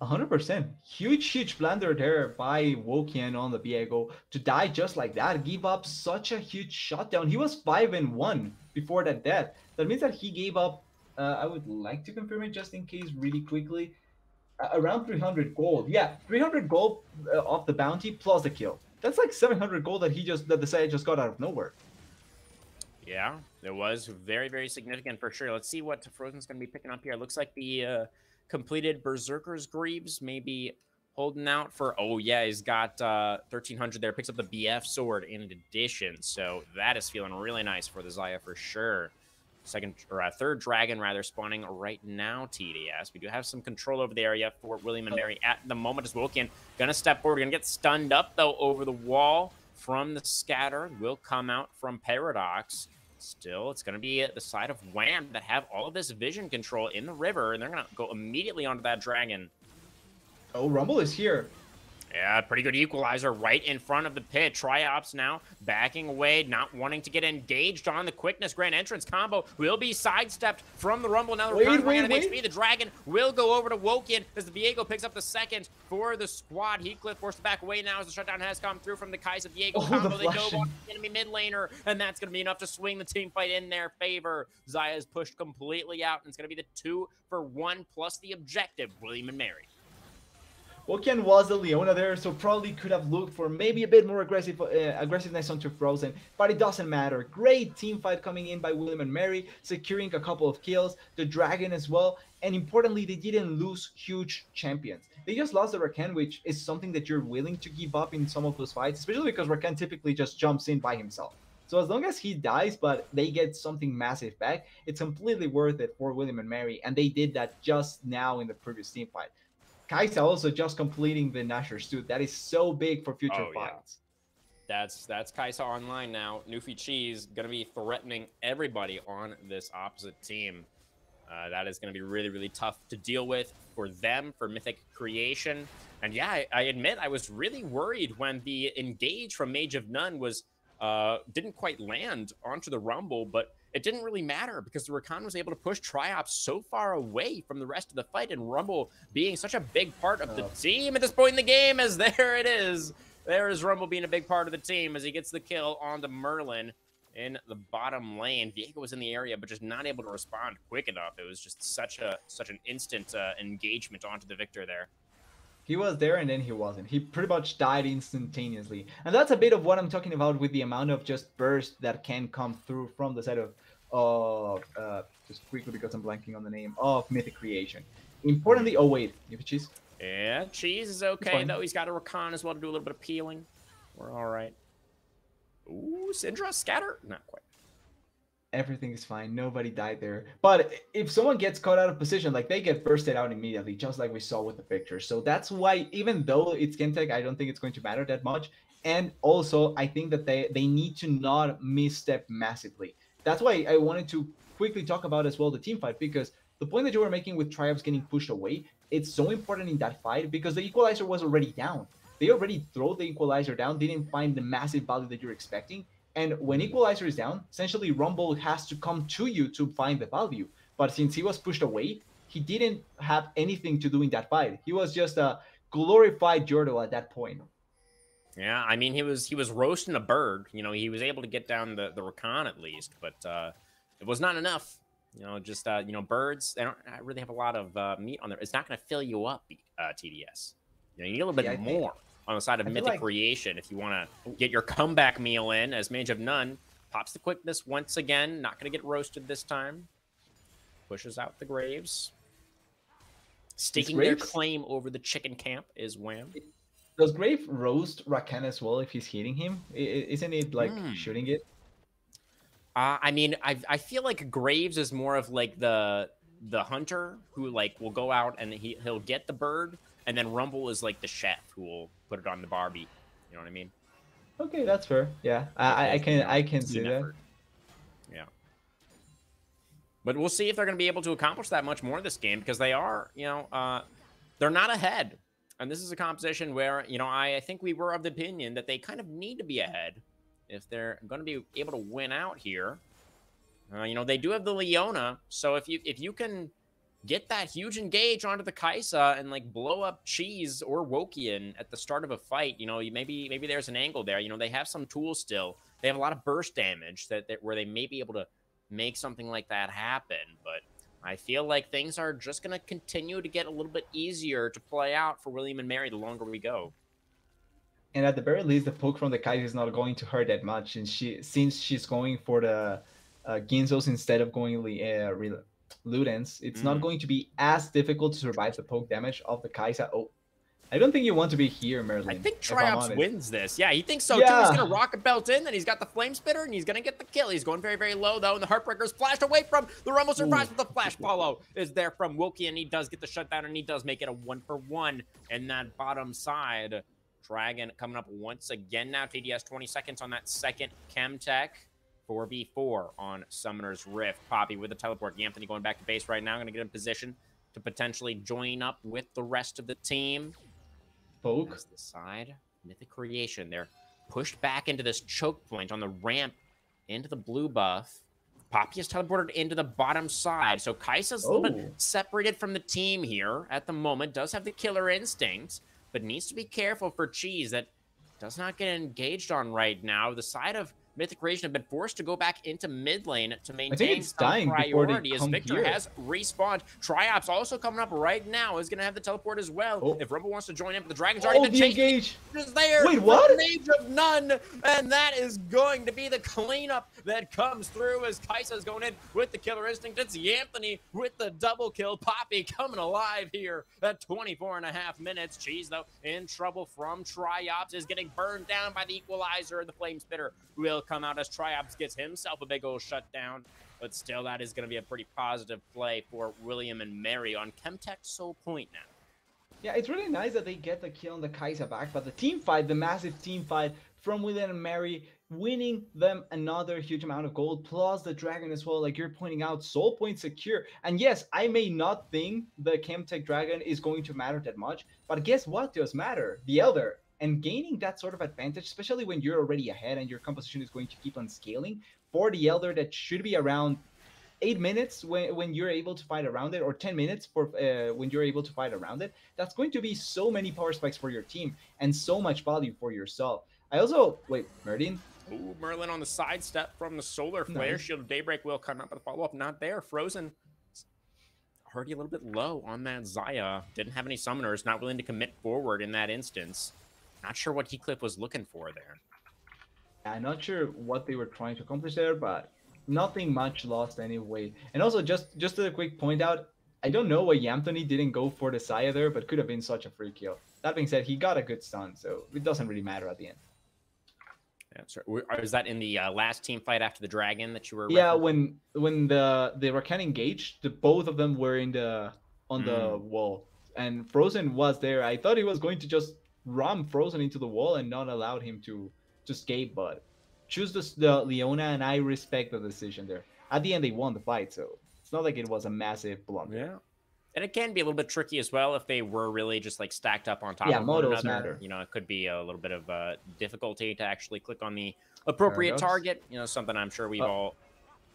100%. Huge, huge blunder there by Wokian on the Viego to die just like that, give up such a huge shutdown. He was 5 and 1 before that death. That means that he gave up, uh, I would like to confirm it just in case really quickly, uh, around 300 gold. Yeah, 300 gold uh, off the bounty plus the kill. That's like 700 gold that he just that the side just got out of nowhere. Yeah, it was very very significant for sure. Let's see what Frozen's going to be picking up here. Looks like the uh, completed Berserker's Greaves maybe holding out for. Oh yeah, he's got uh, 1300 there. Picks up the BF sword in addition, so that is feeling really nice for the Xayah for sure second or a third dragon rather spawning right now tds we do have some control over the area for william and mary at the moment as woken gonna step forward gonna get stunned up though over the wall from the scatter. Will come out from paradox. Still it's gonna be the side of wham that have all of this vision control in the river and they're gonna go immediately onto that dragon. Oh rumble is here yeah, pretty good equalizer right in front of the pit. Triops now backing away, not wanting to get engaged on the quickness. Grand entrance combo will be sidestepped from the Rumble. Now the wait, wait, wait. HP. The Dragon will go over to Woken as the Viego picks up the second for the squad. Heathcliff forced to back away now as the shutdown has come through from the Kai'Sa Viego oh, combo. The they go on the enemy mid laner, and that's going to be enough to swing the team fight in their favor. Xayah is pushed completely out, and it's going to be the two for one plus the objective, William and Mary. Wokian was the Leona there, so probably could have looked for maybe a bit more aggressive uh, aggressiveness onto Frozen, but it doesn't matter. Great team fight coming in by William and Mary, securing a couple of kills, the Dragon as well, and importantly, they didn't lose huge champions. They just lost the Rakan, which is something that you're willing to give up in some of those fights, especially because Rakan typically just jumps in by himself. So as long as he dies, but they get something massive back, it's completely worth it for William and Mary, and they did that just now in the previous team fight. Kai'Sa also just completing the Nashor's Tooth. That is so big for future oh, fights. Yeah. That's that's Kai'Sa online now. Newfie Cheese gonna be threatening everybody on this opposite team. Uh, that is going to be really, really tough to deal with for them, for Mythic Creation. And yeah, I, I, admit I was really worried when the engage from Mage of None was uh, didn't quite land onto the Rumble, but it didn't really matter because the Rakan was able to push Triops so far away from the rest of the fight, and Rumble being such a big part of the oh. team at this point in the game, as there it is. There is Rumble being a big part of the team as he gets the kill on the Merlin in the bottom lane. Viego was in the area, but just not able to respond quick enough. It was just such a such an instant uh, engagement onto the Viktor there. He was there and then he wasn't. He pretty much died instantaneously. And that's a bit of what I'm talking about with the amount of just burst that can come through from the side of, of uh, just quickly because I'm blanking on the name, of Mythic Creation. Importantly, oh wait, you have cheese? Yeah, cheese is okay though. He's got a Rakan as well to do a little bit of peeling. We're all right. Ooh, Syndra scatter? Not quite. Everything is fine. Nobody died there. But if someone gets caught out of position, like they get bursted out immediately, just like we saw with the picture. So that's why, even though it's Chemtech, I don't think it's going to matter that much. And also, I think that they they need to not misstep massively. That's why I wanted to quickly talk about as well the team fight because the point that you were making with Triops getting pushed away, it's so important in that fight because the equalizer was already down. They already throw the equalizer down, didn't find the massive value that you're expecting. And when equalizer is down, essentially Rumble has to come to you to find the value. But since he was pushed away, he didn't have anything to do in that fight. He was just a glorified Jordo at that point. Yeah, I mean he was he was roasting a bird. You know, he was able to get down the the Rakan at least, but uh, it was not enough. You know, just uh, you know, birds they don't really have a lot of uh, meat on there. It's not going to fill you up, uh, TDS. You know, you need a little bit yeah, more on the side of Mythic like... Creation if you want to get your comeback meal in as Mage of None. Pops the quickness once again. Not going to get roasted this time. Pushes out the Graves. Staking their claim over the chicken camp is Wham. Does Grave roast Rakan as well if he's hitting him? Isn't it like mm. shooting it? Uh, I mean, I I feel like Graves is more of like the the hunter who like will go out and he he'll get the bird, and then Rumble is like the chef who will put it on the Barbie. You know what I mean? Okay, that's fair. Yeah, I, I can I can see that. Yeah. But we'll see if they're going to be able to accomplish that much more this game because they are, you know, uh, they're not ahead. And this is a composition where, you know, I, I think we were of the opinion that they kind of need to be ahead if they're going to be able to win out here. Uh, you know, they do have the Leona, so if you if you can get that huge engage onto the Kai'Sa and like blow up Cheese or Wokian at the start of a fight, you know, maybe maybe there's an angle there. You know, they have some tools still. They have a lot of burst damage that, that where they may be able to make something like that happen. But I feel like things are just going to continue to get a little bit easier to play out for William and Mary the longer we go. And at the very least, the poke from the Kai'Sa is not going to hurt that much, and she since she's going for the uh, Guinsoo's instead of going uh, Ludens, it's mm. not going to be as difficult to survive the poke damage of the Kai'Sa. Oh, I don't think you want to be here, Merlin. I think Triops wins this. Yeah, he thinks so yeah. too. He's to rock a belt in, then he's got the Flame Spitter, and he's going to get the kill. He's going very, very low, though, and the Heartbreaker's flashed away from the Rumble Surprise, but the Flash Follow is there from Wilkie, and he does get the shutdown, and he does make it a one for one in that bottom side. Dragon coming up once again now. TDS 20 seconds on that second Chemtech. 4v4 on Summoner's Rift. Poppy with the teleport. Anthony going back to base right now. Going to get in position to potentially join up with the rest of the team. Poke. the side. Mythic Creation. They're pushed back into this choke point on the ramp into the blue buff. Poppy is teleported into the bottom side. So Kai'Sa's oh. a little bit oh. separated from the team here at the moment. Does have the killer instinct, but needs to be careful for Cheese that does not get engaged on right now. The side of Mythic Creation have been forced to go back into mid lane to maintain some priority as Viktor here. has respawned. Triops also coming up right now is going to have the teleport as well. Oh. If Rumble wants to join in, but the Dragon's oh, already oh, been the engage. Is there. Wait, what? Mage of None, and that is going to be the cleanup that comes through as Kai'Sa's going in with the Killer Instinct. It's Anthony with the double kill. Poppy coming alive here at 24 and a half minutes. Cheese, though, in trouble from Triops, is getting burned down by the Equalizer. and The Flame Spitter will come out as Triops gets himself a big old shutdown. But still, that is going to be a pretty positive play for William and Mary on Chemtech Soul Point now. Yeah, it's really nice that they get the kill on the Kai'Sa back, but the team fight, the massive team fight from William and Mary, winning them another huge amount of gold, plus the dragon as well, like you're pointing out, soul point secure. And yes, I may not think the Chemtech dragon is going to matter that much, but guess what does matter? The Elder and gaining that sort of advantage, especially when you're already ahead and your composition is going to keep on scaling for the Elder that should be around eight minutes when, when you're able to fight around it or 10 minutes for uh, when you're able to fight around it that's going to be so many power spikes for your team and so much value for yourself i also wait Merlin. Ooh, Merlin on the side step from the solar flare nice. shield of daybreak will come up with a follow-up not there frozen already a little bit low on that Xayah. Didn't have any summoners, not willing to commit forward in that instance. Not sure what Heathcliff was looking for there. I'm not sure what they were trying to accomplish there, but nothing much lost anyway. And also, just just a quick point out, I don't know why Anthony didn't go for the Xayah there, but could have been such a free kill. That being said, he got a good stun, so it doesn't really matter at the end. Yeah, so was that in the uh, last team fight after the dragon that you were? Yeah, when when the they were kind of engaged, the both of them were in the on mm. the wall, and Frozen was there. I thought he was going to just ram Frozen into the wall and not allowed him to to escape, but choose the, the Leona, and I respect the decision there. At the end, they won the fight, so it's not like it was a massive blunder. Yeah. And it can be a little bit tricky as well if they were really just like stacked up on top yeah, of one another. Matter. You know, it could be a little bit of uh, difficulty to actually click on the appropriate target. You know, something I'm sure we've oh. all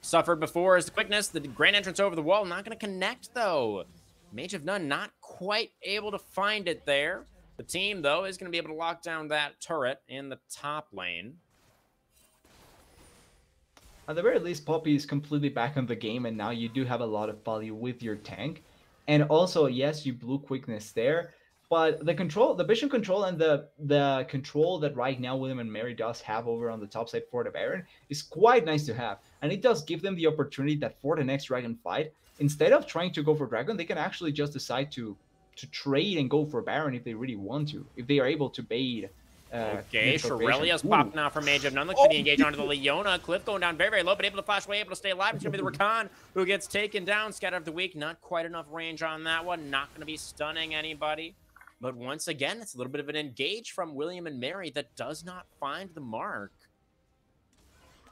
suffered before is the quickness. The grand entrance over the wall, not going to connect though. Mage of None not quite able to find it there. The team, though, is going to be able to lock down that turret in the top lane. At the very least, Poppy is completely back on the game, and now you do have a lot of value with your tank. And also, yes, you blew quickness there, but the control, the vision control, and the the control that right now William and Mary does have over on the top side for the Baron is quite nice to have, and it does give them the opportunity that for the next Dragon fight, instead of trying to go for Dragon, they can actually just decide to to trade and go for Baron if they really want to, if they are able to bait uh, okay, Shurelya's popping out from Mage of None. Looks for the engage onto the Leona. Cliff going down very, very low, but able to flash away, able to stay alive. It's going to be the Rakan who gets taken down. Scatter of the Week, not quite enough range on that one. Not going to be stunning anybody. But once again, it's a little bit of an engage from William and Mary that does not find the mark.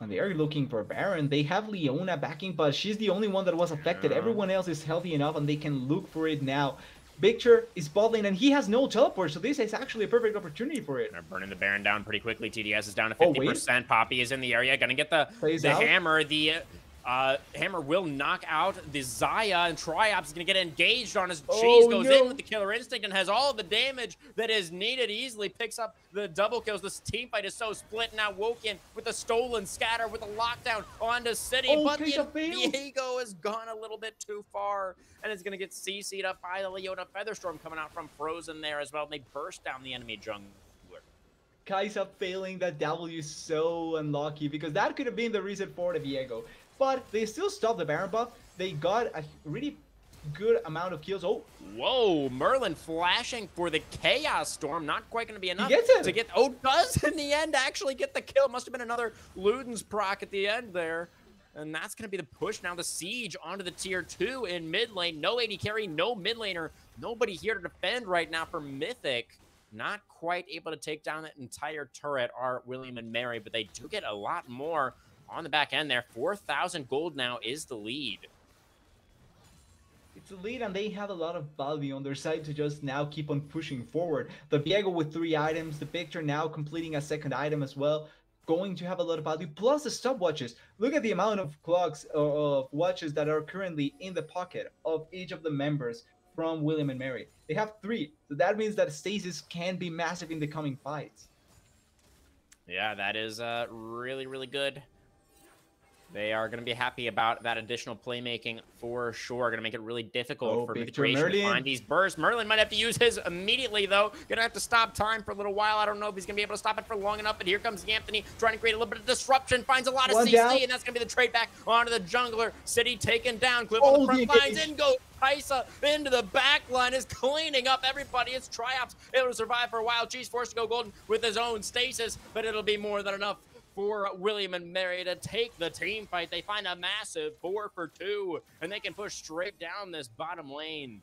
And they are looking for Baron. They have Leona backing, but she's the only one that was affected. Yeah. Everyone else is healthy enough, and they can look for it now. Viktor is bottling, and he has no teleport, so this is actually a perfect opportunity for it. They're burning the Baron down pretty quickly. TDS is down to 50%. Oh, Poppy is in the area. Gonna get the, the hammer. The uh, uh, Hammer will knock out the Xayah, and Triops is going to get engaged on his oh, cheese. Goes no. in with the Killer Instinct and has all the damage that is needed. Easily picks up the double kills. This team fight is so split now. Woken with a stolen scatter with a lockdown onto City. Oh, but the Viego has gone a little bit too far and is going to get CC'd up by the Leona Featherstorm coming out from Frozen there as well. And they burst down the enemy jungle. Kai'Sa failing that W is so unlucky because that could have been the reason for the Viego. But they still stopped the Baron buff. They got a really good amount of kills. Oh. Whoa, Merlin flashing for the Chaos Storm. Not quite going to be enough to get... Oh, does in the end actually get the kill. Must have been another Luden's proc at the end there. And that's going to be the push now. The siege onto the tier 2 in mid lane. No AD carry, no mid laner. Nobody here to defend right now for Mythic. Not quite able to take down that entire turret are William and Mary, but they do get a lot more on the back end there. 4,000 gold now is the lead. It's a lead and they have a lot of value on their side to just now keep on pushing forward. The Viego with three items, the Viktor now completing a second item as well, going to have a lot of value. Plus the stopwatches. Look at the amount of clocks uh, of watches that are currently in the pocket of each of the members from William and Mary. They have three, so that means that stasis can be massive in the coming fights. Yeah, that is uh, really, really good. They are going to be happy about that additional playmaking for sure. Going to make it really difficult oh, for Creation to find these bursts. Merlin might have to use his immediately, though. Going to have to stop time for a little while. I don't know if he's going to be able to stop it for long enough. But here comes Anthony trying to create a little bit of disruption. Finds a lot of One CC, down. and that's going to be the trade back onto the jungler. City taken down. Oh, on the front lines. In goes Kai'Sa into the back line. Is cleaning up everybody. It's Triops able to survive for a while. Cheese forced to go golden with his own stasis, but it'll be more than enough for William and Mary to take the team fight. They find a massive four for two, and they can push straight down this bottom lane.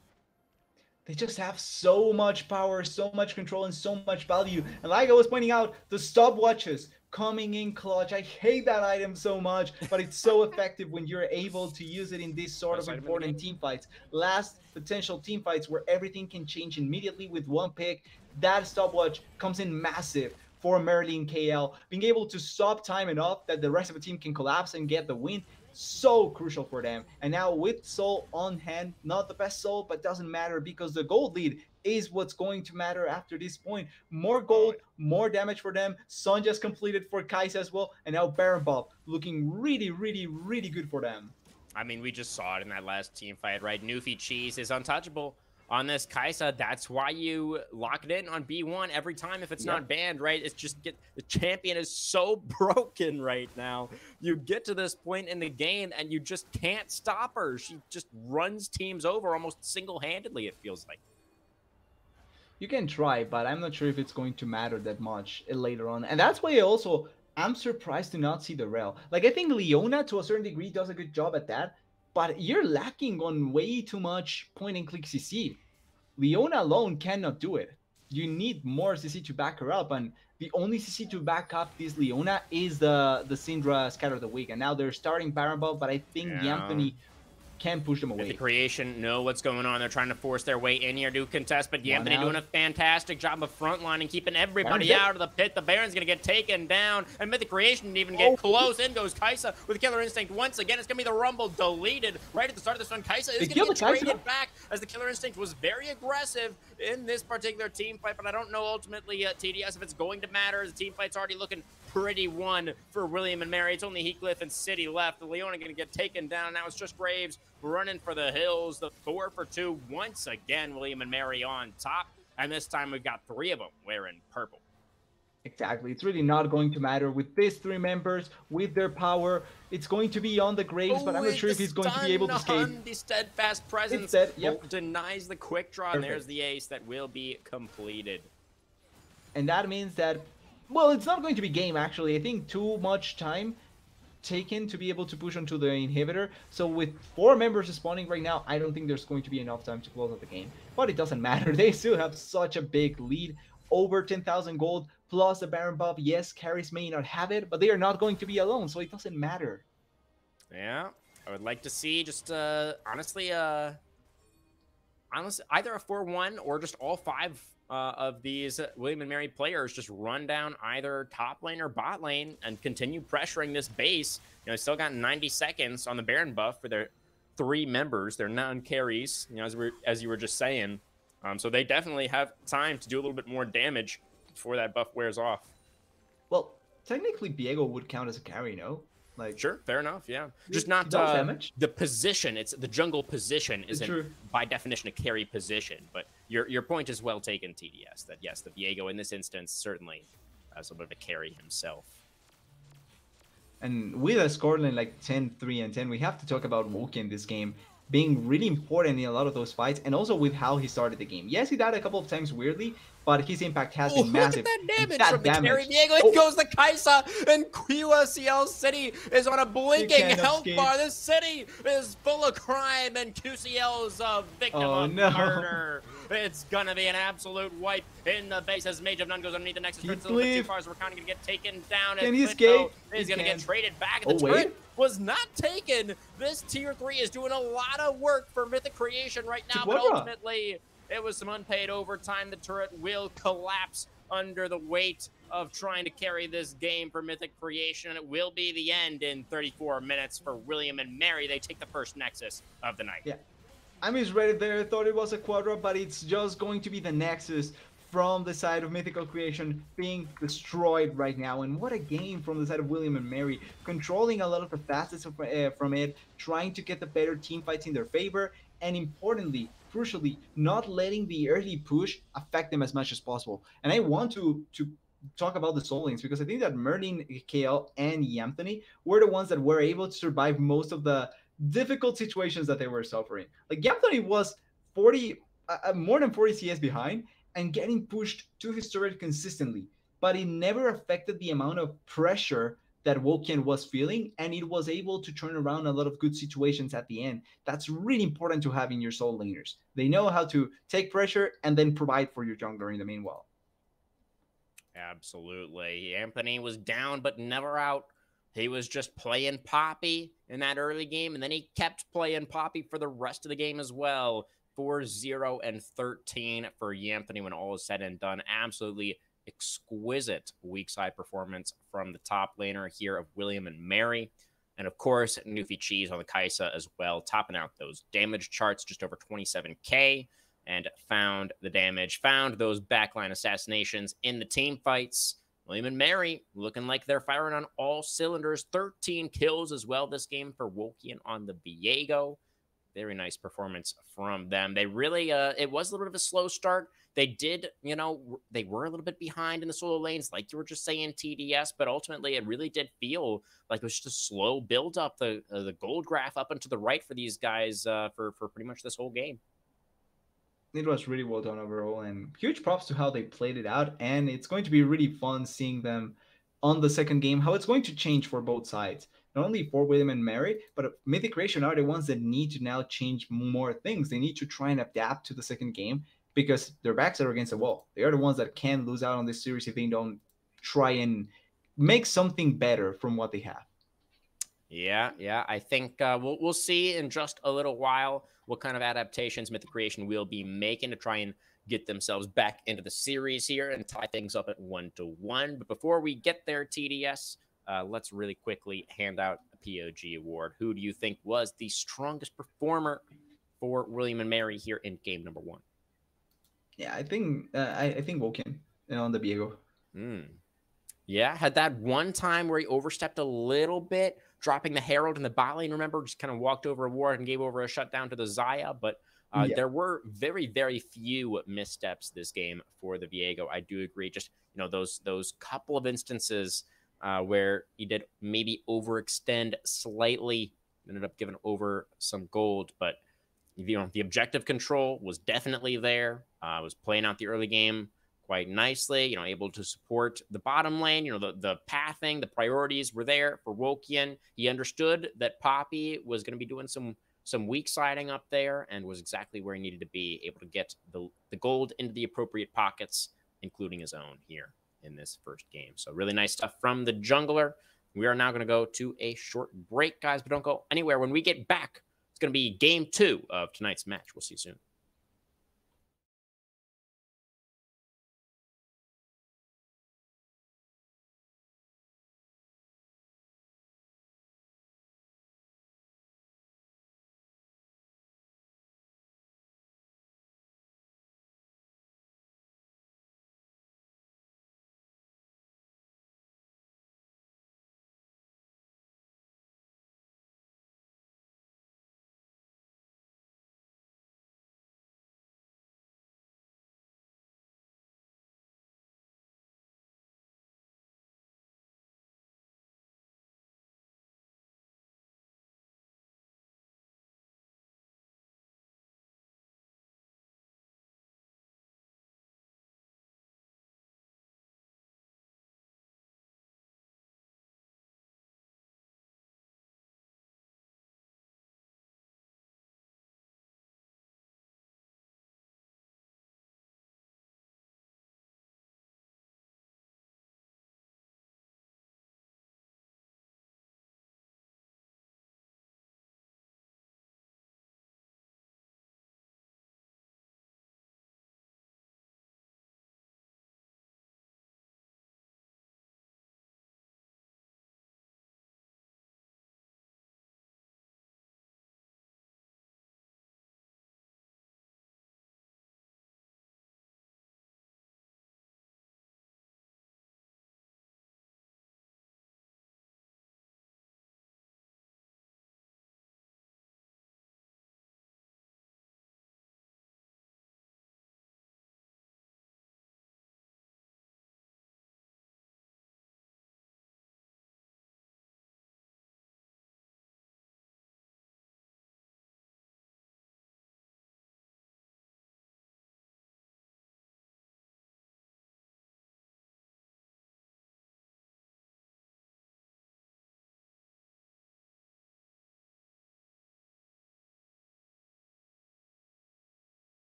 They just have so much power, so much control, and so much value. And like I was pointing out, the stopwatches coming in clutch. I hate that item so much, but it's so effective when you're able to use it in these sort of important team fights. Last potential team fights where everything can change immediately with one pick. that stopwatch comes in massive for Merlin KL, being able to stop time enough that the rest of the team can collapse and get the win. So crucial for them. And now with Soul on hand, not the best Soul, but doesn't matter because the gold lead is what's going to matter after this point. More gold, more damage for them. Sun just completed for Kai's as well. And now Baron Bob looking really, really, really good for them. I mean, we just saw it in that last team fight, right? Newfie Cheese is untouchable on this Kai'Sa. That's why you lock it in on B1 every time if it's not banned, right? It's just get the champion is so broken right now. You get to this point in the game and you just can't stop her. She just runs teams over almost single-handedly, it feels like. You can try, but I'm not sure if it's going to matter that much eh, later on. And that's why I also I'm surprised to not see the Rell. Like I think Leona to a certain degree does a good job at that, but you're lacking on way too much point and click CC. Leona alone cannot do it. You need more CC to back her up, and the only CC to back up this Leona is the the Syndra Scatter of the Week. And now they're starting Baron Buff, but I think yeah. Anthony can push them away. The creation know what's going on. They're trying to force their way in here to contest, but Yamini doing a fantastic job of frontline and keeping everybody out of the pit. The Baron's going to get taken down, and Mythic Creation didn't even get oh. close. In goes Kai'Sa with Killer Instinct once again. It's going to be the Rumble deleted right at the start of this one. Kai'Sa is going to get traded back as the Killer Instinct was very aggressive in this particular team fight, but I don't know ultimately uh, TDS if it's going to matter. The team fight's already looking pretty one for William and Mary. It's only Heathcliff and City left. The Leona going to get taken down. Now it's just Graves running for the hills. The four for two once again. William and Mary on top. And this time we've got three of them wearing purple. Exactly. It's really not going to matter with these three members, with their power. It's going to be on the Graves, oh, but I'm not sure if he's going to be able to escape. The steadfast presence dead, yep. denies the quick draw, Perfect. and there's the ace that will be completed. And that means that well, it's not going to be game actually. I think too much time taken to be able to push onto the inhibitor. So with four members spawning right now, I don't think there's going to be enough time to close out the game. But it doesn't matter. They still have such a big lead. Over 10,000 gold plus the Baron buff. Yes, carries may not have it, but they are not going to be alone, so it doesn't matter. Yeah, I would like to see just uh honestly uh honestly either a 4-1 or just all five uh, of these William and Mary players just run down either top lane or bot lane and continue pressuring this base. You know, still got 90 seconds on the Baron buff for their three members. They're non-carries, you know, as, we as you were just saying. Um, so they definitely have time to do a little bit more damage before that buff wears off. Well, technically, Viego would count as a carry, no? Like sure, fair enough. Yeah, just not uh, the position. It's the jungle position isn't by definition a carry position. But your your point is well taken, TDS. That yes, the Viego in this instance certainly has a bit of a carry himself. And with a scoreline like 10-3 and 10, we have to talk about Woki in this game being really important in a lot of those fights, and also with how he started the game. Yes, he died a couple of times weirdly, but his impact has oh, been massive. Look at that damage that from damage. the carry Viego. Oh. goes the Kai'Sa, and QCL City is on a blinking health escape. bar. This city is full of crime, and QCL is a victim oh, of no. murder. It's gonna be an absolute wipe in the face as Mage of None goes underneath the Nexus. Turns a little bit too far, so we're kind of gonna get taken down. Can he escape? He's gonna get traded back. The oh, turret wait. Was not taken. This tier three is doing a lot of work for Mythic Creation right now, but ultimately it was some unpaid overtime. The turret will collapse under the weight of trying to carry this game for Mythic Creation. And it will be the end in 34 minutes for William and Mary. They take the first Nexus of the night. Yeah. I misread it there. I thought it was a Quadra, but it's just going to be the Nexus from the side of Mythical Creation being destroyed right now. And what a game from the side of William and Mary, controlling a lot of the facets of, uh, from it, trying to get the better team fights in their favor, and importantly, crucially, not letting the early push affect them as much as possible. And I want to to talk about the Soul Lanes because I think that Merlin, KL, and Anthony were the ones that were able to survive most of the difficult situations that they were suffering. Like Anthony was 40, uh, uh more than 40 CS behind and getting pushed to his turret consistently, but it never affected the amount of pressure that Woken was feeling, and it was able to turn around a lot of good situations at the end. That's really important to have in your soul laners. They know how to take pressure and then provide for your jungler in the meanwhile. Absolutely. Anthony was down but never out. He was just playing Poppy in that early game, and then he kept playing Poppy for the rest of the game as well. 4 0 and 13 for Y'Anthony when all is said and done. Absolutely exquisite weak side performance from the top laner here of William and Mary. And of course, Newfie Cheese on the Kai'Sa as well, topping out those damage charts just over 27k and found the damage, found those backline assassinations in the team fights. William and Mary looking like they're firing on all cylinders. 13 kills as well this game for Wokian on the Viego. Very nice performance from them. They really, uh, it was a little bit of a slow start. They did, you know, they were a little bit behind in the solo lanes, like you were just saying, TDS, but ultimately it really did feel like it was just a slow build up, the uh, the gold graph up and to the right for these guys uh, for for pretty much this whole game it was really well done overall and huge props to how they played it out and it's going to be really fun seeing them on the second game how it's going to change for both sides not only for William and Mary but Mythic Creation are the ones that need to now change more things they need to try and adapt to the second game because their backs are against the wall they are the ones that can lose out on this series if they don't try and make something better from what they have yeah, yeah. I think uh, we'll we'll see in just a little while what kind of adaptations Mythic Creation will be making to try and get themselves back into the series here and tie things up at one to one. But before we get there, TDS, uh, let's really quickly hand out a POG award. Who do you think was the strongest performer for William and Mary here in game number one? Yeah, I think uh, I, I think Woken on the Viego. Mm. Yeah, had that one time where he overstepped a little bit dropping the Herald in the bot lane. Remember, just kind of walked over a ward and gave over a shutdown to the Xayah. But uh, yeah. there were very, very few missteps this game for the Viego. I do agree. Just you know those those couple of instances uh, where he did maybe overextend slightly, ended up giving over some gold, but you know the objective control was definitely there. Uh, was playing out the early game quite nicely, you know, able to support the bottom lane. You know, the, the pathing, the priorities were there for Wokian. He understood that Poppy was going to be doing some some weak siding up there and was exactly where he needed to be, able to get the, the gold into the appropriate pockets, including his own here in this first game. So really nice stuff from the jungler. We are now going to go to a short break, guys, but don't go anywhere. When we get back, it's going to be game two of tonight's match. We'll see you soon.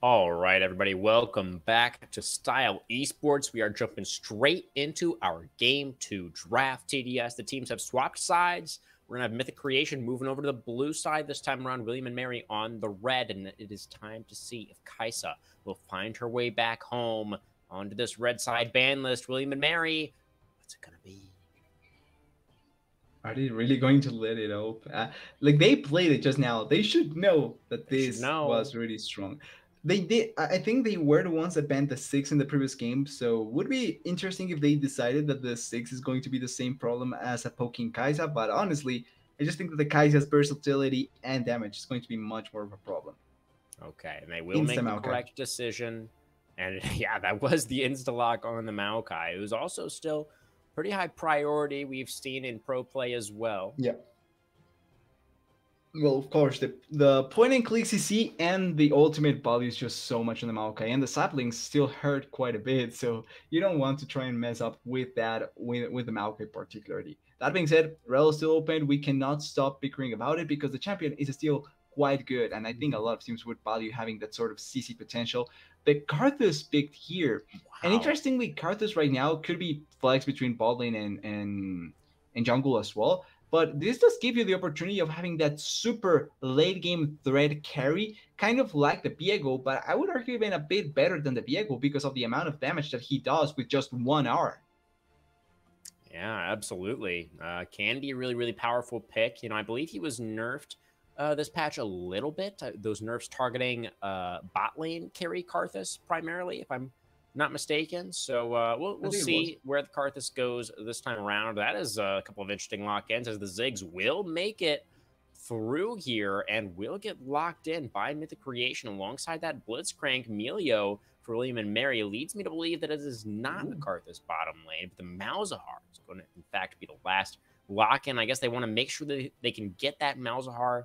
All right, everybody, welcome back to Style Esports. We are jumping straight into our game two draft. TDS, the teams have swapped sides. We're going to have Mythic Creation moving over to the blue side this time around, William and Mary on the red. And it is time to see if Kai'Sa will find her way back home onto this red side ban list. William and Mary, what's it going to be? Are they really going to let it open? Uh, like they played it just now. They should know that this know. was really strong. They did. I think they were the ones that banned the Ziggs in the previous game. So would be interesting if they decided that the Ziggs is going to be the same problem as a poking Kai'Sa. But honestly, I just think that the Kai'Sa's versatility and damage is going to be much more of a problem. Okay, and they will Insta make the correct decision. And yeah, that was the insta lock on the Maokai. It was also still pretty high priority. We've seen in pro play as well. Yeah well, of course, the the point and click CC and the ultimate value is just so much in the Maokai, and the saplings still hurt quite a bit. So you don't want to try and mess up with that with, with the Maokai particularly. That being said, Rell is still open. We cannot stop bickering about it because the champion is still quite good, and I think a mm-hmm. lot of teams would value having that sort of CC potential. The Karthus picked here, wow. and interestingly, Karthus right now could be flex between bot lane and and and jungle as well. But this does give you the opportunity of having that super late game thread carry, kind of like the Viego, but I would argue even a bit better than the Viego because of the amount of damage that he does with just one R. Yeah, absolutely. Uh, can be a really, really powerful pick. You know, I believe he was nerfed uh, this patch a little bit. Uh, those nerfs targeting uh, bot lane carry Karthus primarily, if I'm not mistaken. So uh, we'll, we'll see where the Karthus goes this time around. That is a couple of interesting lock-ins as the Ziggs will make it through here and will get locked in by Mythic Creation alongside that Blitzcrank Milio for William and Mary leads me to believe that it is not Ooh. the Karthus bottom lane, but the Malzahar is going to, in fact, be the last lock-in. I guess they want to make sure that they can get that Malzahar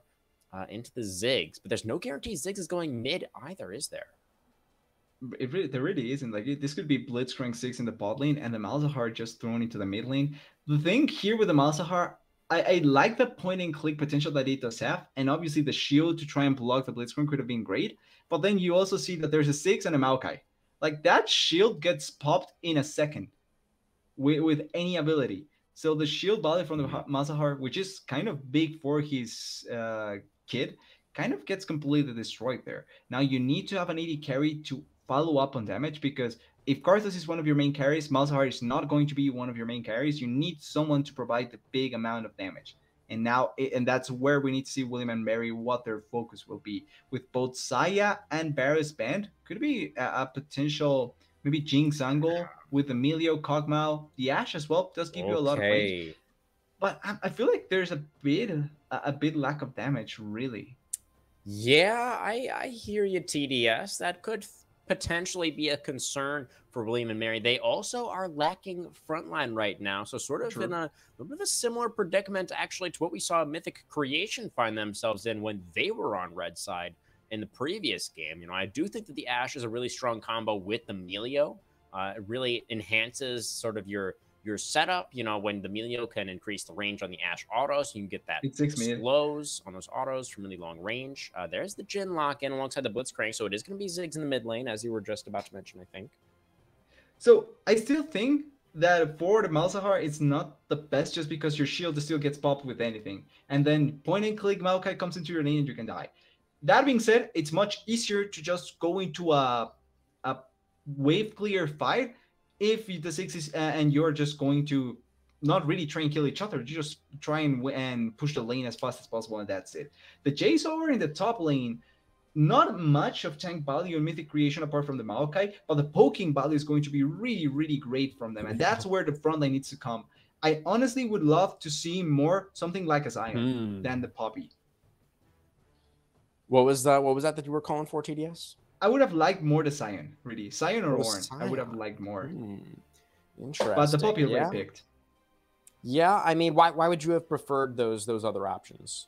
uh, into the Ziggs, but there's no guarantee Ziggs is going mid either, is there? It really, there really isn't. Like it, this could be Blitzcrank Ziggs in the bot lane and the Malzahar just thrown into the mid lane. The thing here with the Malzahar, I, I like the point and click potential that it does have, and obviously the shield to try and block the Blitzcrank could have been great. But then you also see that there's a Ziggs and a Maokai. Like that shield gets popped in a second with, with any ability. So the shield value from the Malzahar, which is kind of big for his uh, kid, kind of gets completely destroyed there. Now you need to have an AD carry to follow up on damage because if Karthus is one of your main carries, Malzahar is not going to be one of your main carries. You need someone to provide the big amount of damage. And now, and that's where we need to see William and Mary what their focus will be. With both Xayah and Varus banned. could be a, a potential maybe Jinx angle with Emilio, Kog'Maw, the Ashe as well does give okay. you a lot of range. But I, I feel like there's a bit a, a bit lack of damage, really. Yeah, I I hear you, TDS. That could potentially be a concern for William and Mary. They also are lacking frontline right now, so sort of True. in a little bit of a similar predicament actually to what we saw Mythic Creation find themselves in when they were on red side in the previous game. You know, I do think that the Ashe is a really strong combo with the Milio. Uh, it really enhances sort of your your setup, you know, when the Milio can increase the range on the Ashe autos, you can get that six slows on those autos from really long range. Uh, there's the Jhin lock in alongside the Blitzcrank, so it is going to be Ziggs in the mid lane, as you were just about to mention, I think. So I still think that for the Malzahar, it's not the best just because your shield still gets popped with anything. And then point and click Maokai comes into your lane and you can die. That being said, it's much easier to just go into a, a wave clear fight if the Ziggs is uh, and you're just going to not really try and kill each other, you just try and and push the lane as fast as possible, and that's it. The Jace over in the top lane, not much of tank value and mythic creation apart from the Maokai, but the poking value is going to be really, really great from them, and that's where the front line needs to come. I honestly would love to see more something like a Sion mm. than the Poppy. What was that? What was that that you were calling for, TDS? I would have liked more the Sion, really. Sion or Ornn, I would have liked more. Hmm. Interesting. But the Poppy yeah. picked. Yeah, I mean, why why would you have preferred those those other options?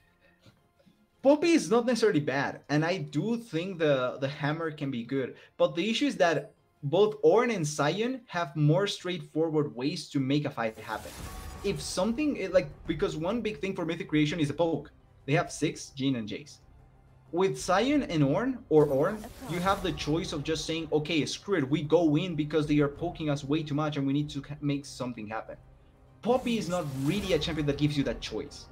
Poppy is not necessarily bad, and I do think the the hammer can be good. But the issue is that both Ornn and Sion have more straightforward ways to make a fight happen. If something like because one big thing for Mythic Creation is a poke. They have Ziggs, Jhin and Jace with Sion and Ornn or Ornn, you have the choice of just saying, okay, screw it, we go in because they are poking us way too much and we need to make something happen. Poppy is not really a champion that gives you that choice.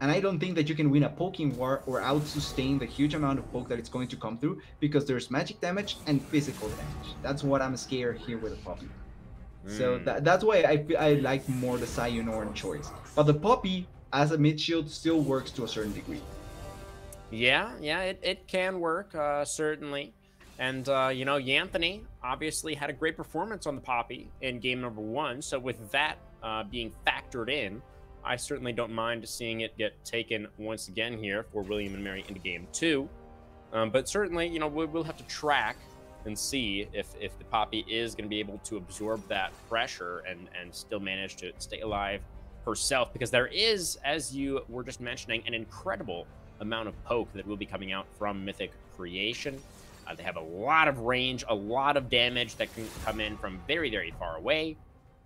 And I don't think that you can win a poking war or out sustain the huge amount of poke that it's going to come through because there's magic damage and physical damage. That's what I'm scared here with the Poppy. Mm. So hmm. that, that's why I, I like more the Sion Ornn choice. But the Poppy as a mid shield still works to a certain degree. Yeah, yeah, it, it can work, uh, certainly. And, uh, you know, Y'Anthony obviously had a great performance on the Poppy in game number one. So with that uh, being factored in, I certainly don't mind seeing it get taken once again here for William and Mary into game two. Um, but certainly, you know, we, will have to track and see if, if the Poppy is going to be able to absorb that pressure and, and still manage to stay alive herself. Because there is, as you were just mentioning, an incredible amount of poke that will be coming out from Mythic Creation. Uh, they have a lot of range, a lot of damage that can come in from very, very far away.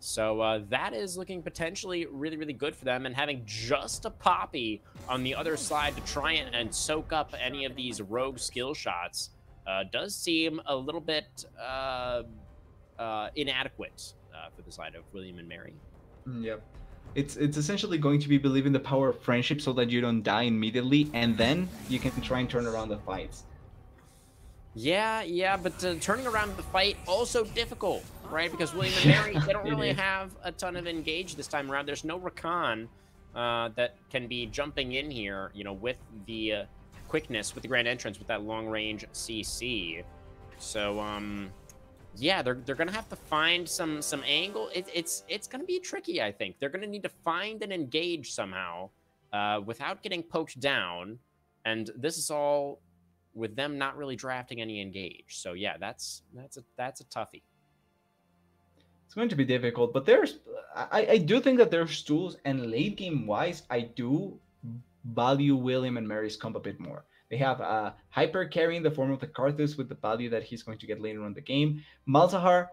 So uh, that is looking potentially really, really good for them. And having just a Poppy on the other side to try and, and soak up any of these rogue skill shots uh, does seem a little bit uh, uh, inadequate uh, for the side of William and Mary. Mm, yep it's it's essentially going to be believing the power of friendship so that you don't die immediately and then you can try and turn around the fights. Yeah yeah but uh, turning around the fight also difficult right? Because william and mary they don't really have a ton of engage this time around. There's no rakan uh, that can be jumping in here you know with the uh, quickness with the grand entrance with that long range cc so um yeah, they're they're gonna have to find some some angle. It, it's it's gonna be tricky. I think they're gonna need to find and engage somehow uh, without getting poked down, and this is all with them not really drafting any engage. So yeah, that's that's a that's a toughie. It's going to be difficult, but there's I, I do think that there's tools and late game wise, I do value William and Mary's comp a bit more. They have a hyper carry in the form of the Karthus with the value that he's going to get later on the game. Malzahar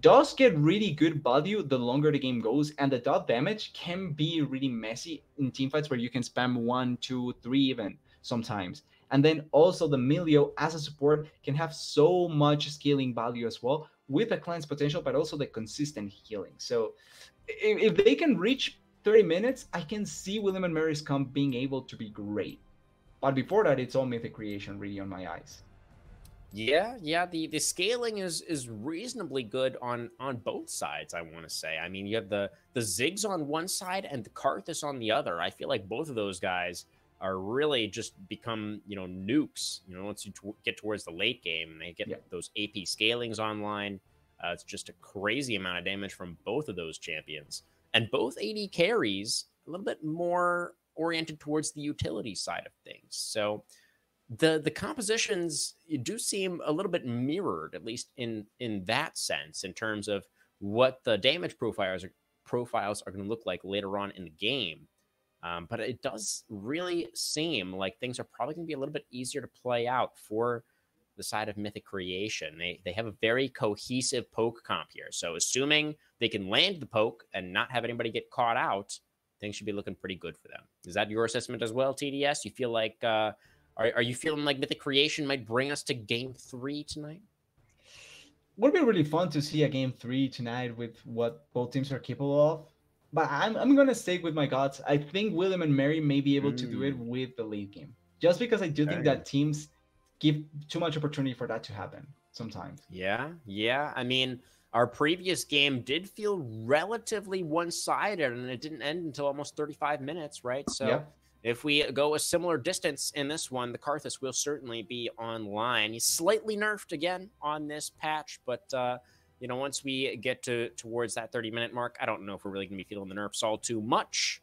does get really good value the longer the game goes, and the dot damage can be really messy in teamfights where you can spam one, two, three even sometimes. And then also the Milio as a support can have so much scaling value as well with the cleanse potential, but also the consistent healing. So if, if they can reach 30 minutes, I can see William and Mary's comp being able to be great. But before that, it's all mythic creation really on my eyes. Yeah, yeah. The the scaling is is reasonably good on on both sides. I want to say. I mean, you have the the Ziggs on one side and the Karthus on the other. I feel like both of those guys are really just become you know nukes. You know, once you t- get towards the late game, they get yeah. those AP scalings online. Uh, it's just a crazy amount of damage from both of those champions, and both AD carries a little bit more oriented towards the utility side of things. So the the compositions do seem a little bit mirrored, at least in in that sense, in terms of what the damage profiles are, profiles are going to look like later on in the game. Um, but it does really seem like things are probably going to be a little bit easier to play out for the side of Mythic Creation. They they have a very cohesive poke comp here. So assuming they can land the poke and not have anybody get caught out, things should be looking pretty good for them. Is that your assessment as well, TDS? You feel like uh, are are you feeling like Mythic Creation might bring us to Game Three tonight? Would be really fun to see a Game Three tonight with what both teams are capable of. But I'm I'm gonna stick with my gods. I think William and Mary may be able mm. to do it mm. with the late game, just because I do think that teams give too much opportunity for that to happen sometimes. Yeah, yeah. I mean our previous game did feel relatively one-sided and it didn't end until almost 35 minutes right? So yep. if we go a similar distance in this one the karthus will certainly be online. He's slightly nerfed again on this patch but uh, you know once we get to towards that 30 minute mark i don't know if we're really going to be feeling the nerfs all too much.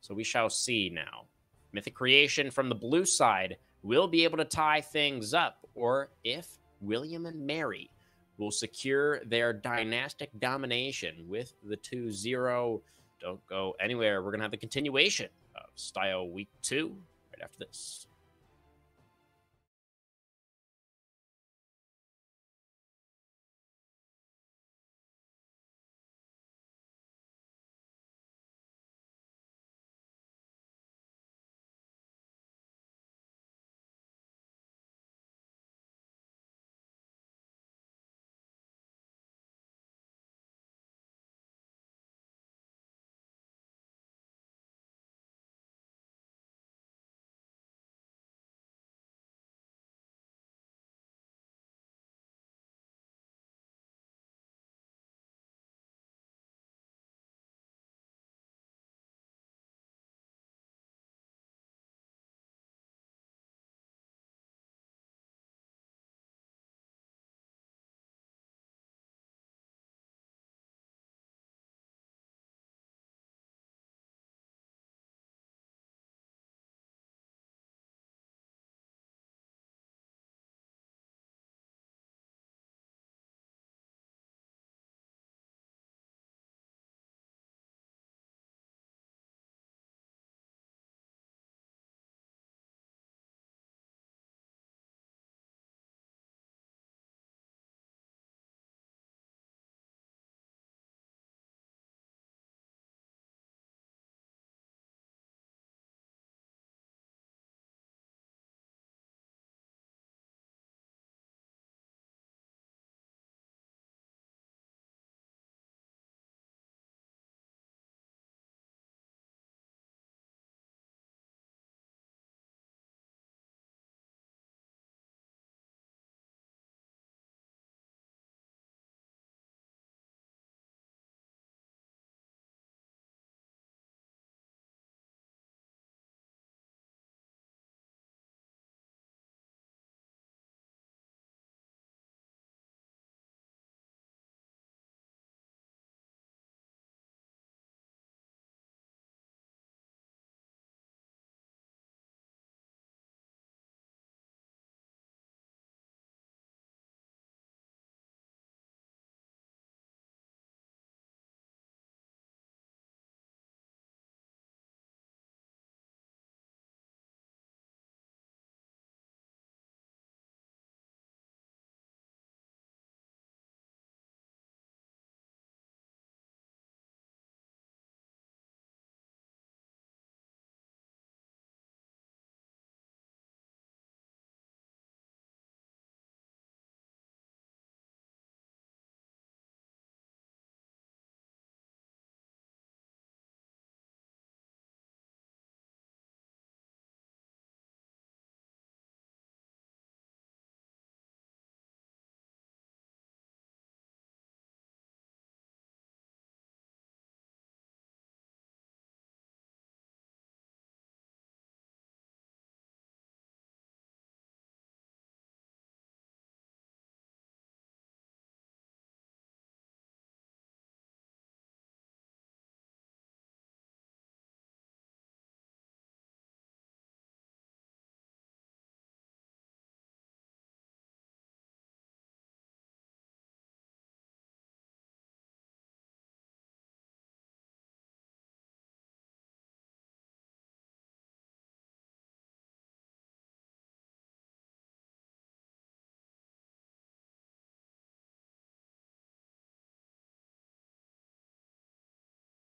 So we shall see now. Mythic creation from the blue side will be able to tie things up or if william and mary will secure their dynastic domination with the 2 0. Don't go anywhere. We're going to have the continuation of Style Week 2 right after this.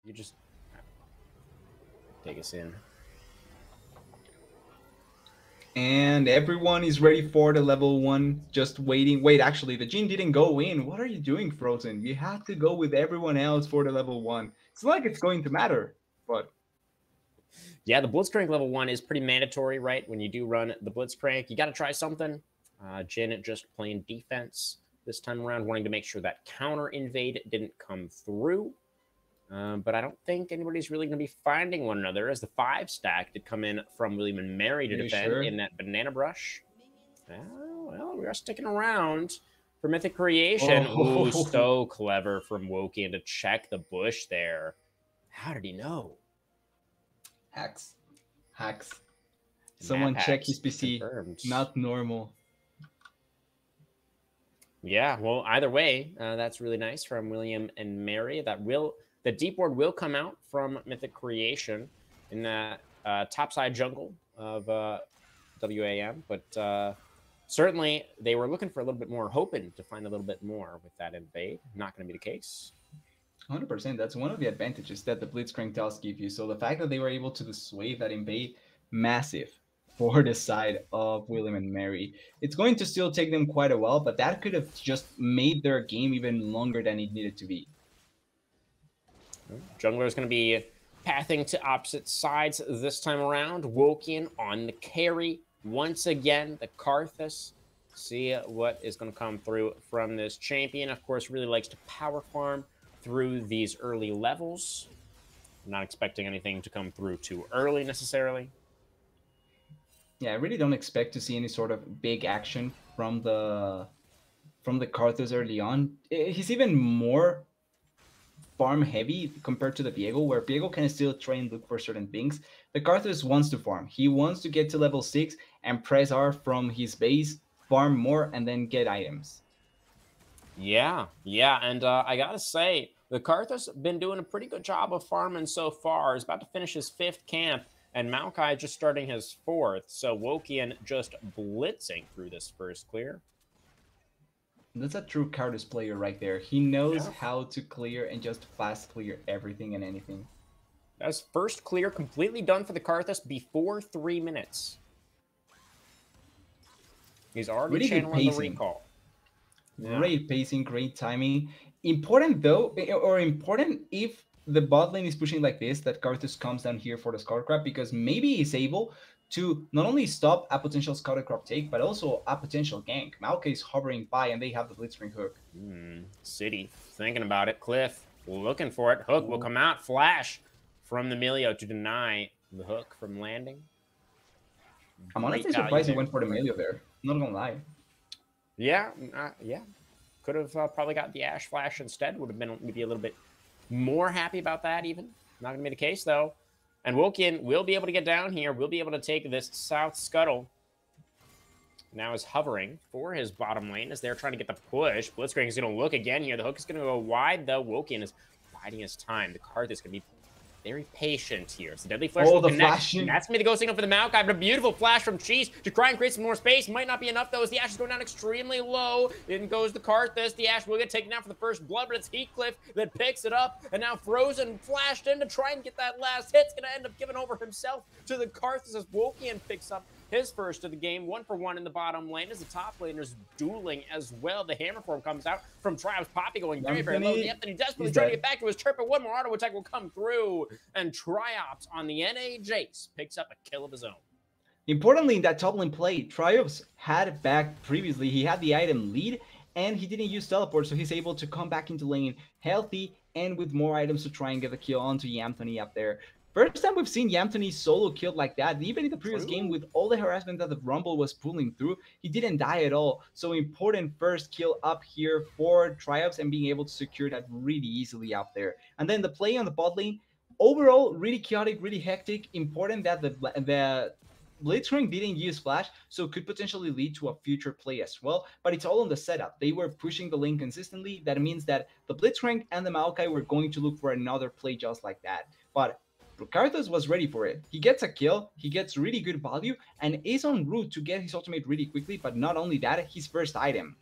You just take us in. And everyone is ready for the level one, just waiting. Wait, actually, the Jhin didn't go in. What are you doing, Frozen? You have to go with everyone else for the level one. It's not like it's going to matter, but yeah, the Blitzcrank level one is pretty mandatory, right? When you do run the Blitzcrank, you got to try something. Uh, Jhin just playing defense this time around, wanting to make sure that counter invade didn't come through. Um, but I don't think anybody's really going to be finding one another as the five stack did come in from William and Mary to defend sure? in that banana brush. well, we are sticking around for Mythic Creation. Oh. Ooh, so clever from Wokian to check the bush there. How did he know? Hacks. Hacks. Someone check his PC. Confirmed. Not normal. Yeah, well, either way, uh, that's really nice from William and Mary. That will the deep ward will come out from Mythic Creation in that uh, topside jungle of uh, WAM, but uh, certainly they were looking for a little bit more, hoping to find a little bit more with that invade. Not going to be the case. 100%. That's one of the advantages that the Blitzcrank does give you. So the fact that they were able to dissuade that invade, massive for the side of William and Mary. It's going to still take them quite a while, but that could have just made their game even longer than it needed to be. Jungler is going to be pathing to opposite sides this time around. Wokian on the carry once again. The Karthus. See what is going to come through from this champion. Of course, really likes to power farm through these early levels. not expecting anything to come through too early necessarily. Yeah, I really don't expect to see any sort of big action from the from the Karthus early on. He's even more farm heavy compared to the Viego, where Viego can still try and look for certain things. The Karthus wants to farm. He wants to get to level 6 and press R from his base, farm more, and then get items. Yeah, yeah, and uh, I gotta say, the Karthus been doing a pretty good job of farming so far. He's about to finish his fifth camp, and Maokai just starting his fourth. So Wokian just blitzing through this first clear. That's a true Karthus player right there. He knows yeah. how to clear and just fast clear everything and anything. That's first clear completely done for the Karthus before three minutes. He's already really channeling the recall. Yeah. Great pacing, great timing. Important though, or important if the bot lane is pushing like this, that Karthus comes down here for the Scuttle Crab because maybe he's able to not only stop a potential Scuttle Crab take, but also a potential gank. Maokai is hovering by and they have the Blitzcrank hook. Mm, City thinking about it. Cliff looking for it. Hook Ooh. will come out. Flash from the Milio to deny the hook from landing. I'm honestly surprised he went for the Milio there. Not gonna lie. Yeah, uh, yeah. Could have uh, probably got the Ashe Flash instead. Would have been maybe a little bit more happy about that even. Not gonna be the case though. And Wokian will be able to get down here. We'll be able to take this South Scuttle. Now is hovering for his bottom lane as they're trying to get the push. Blitzcrank is going to look again here. The hook is going to go wide, though. Wokian is biding his time. The card is going to be very patient here. So Deadly Flash oh, the flashing. That's going to be the go signal for the Maokai, but a beautiful flash from Cheese to try and create some more space. Might not be enough, though, as the Ashe is going down extremely low. In goes the Karthus. The Ashe will get taken out for the first blood, but it's Heathcliff that picks it up, and now Frozen flashed in to try and get that last hit. It's going to end up giving over himself to the Karthus as Wokian picks up his first of the game, one for one in the bottom lane as the top laners dueling as well. The hammer form comes out from Triops' Poppy going very, very low. Anthony desperately trying to get back to his trip, but one more auto attack will come through. And Triops on the NA Jace picks up a kill of his own. Importantly, in that top lane play, Triops had it back previously. He had the item lead, and he didn't use teleport, so he's able to come back into lane healthy and with more items to try and get the kill onto Anthony up there. First time we've seen Yamtony solo killed like that. Even in the previous True. game, with all the harassment that the Rumble was pulling through, he didn't die at all. So important first kill up here for Triops and being able to secure that really easily out there. And then the play on the bot lane, overall, really chaotic, really hectic. Important that the the Blitzcrank didn't use Flash, so could potentially lead to a future play as well. But it's all on the setup. They were pushing the lane consistently. That means that the Blitzcrank and the Maokai were going to look for another play just like that. But Karthus was ready for it. He gets a kill, he gets really good value, and is on route to get his ultimate really quickly, but not only that, his first item.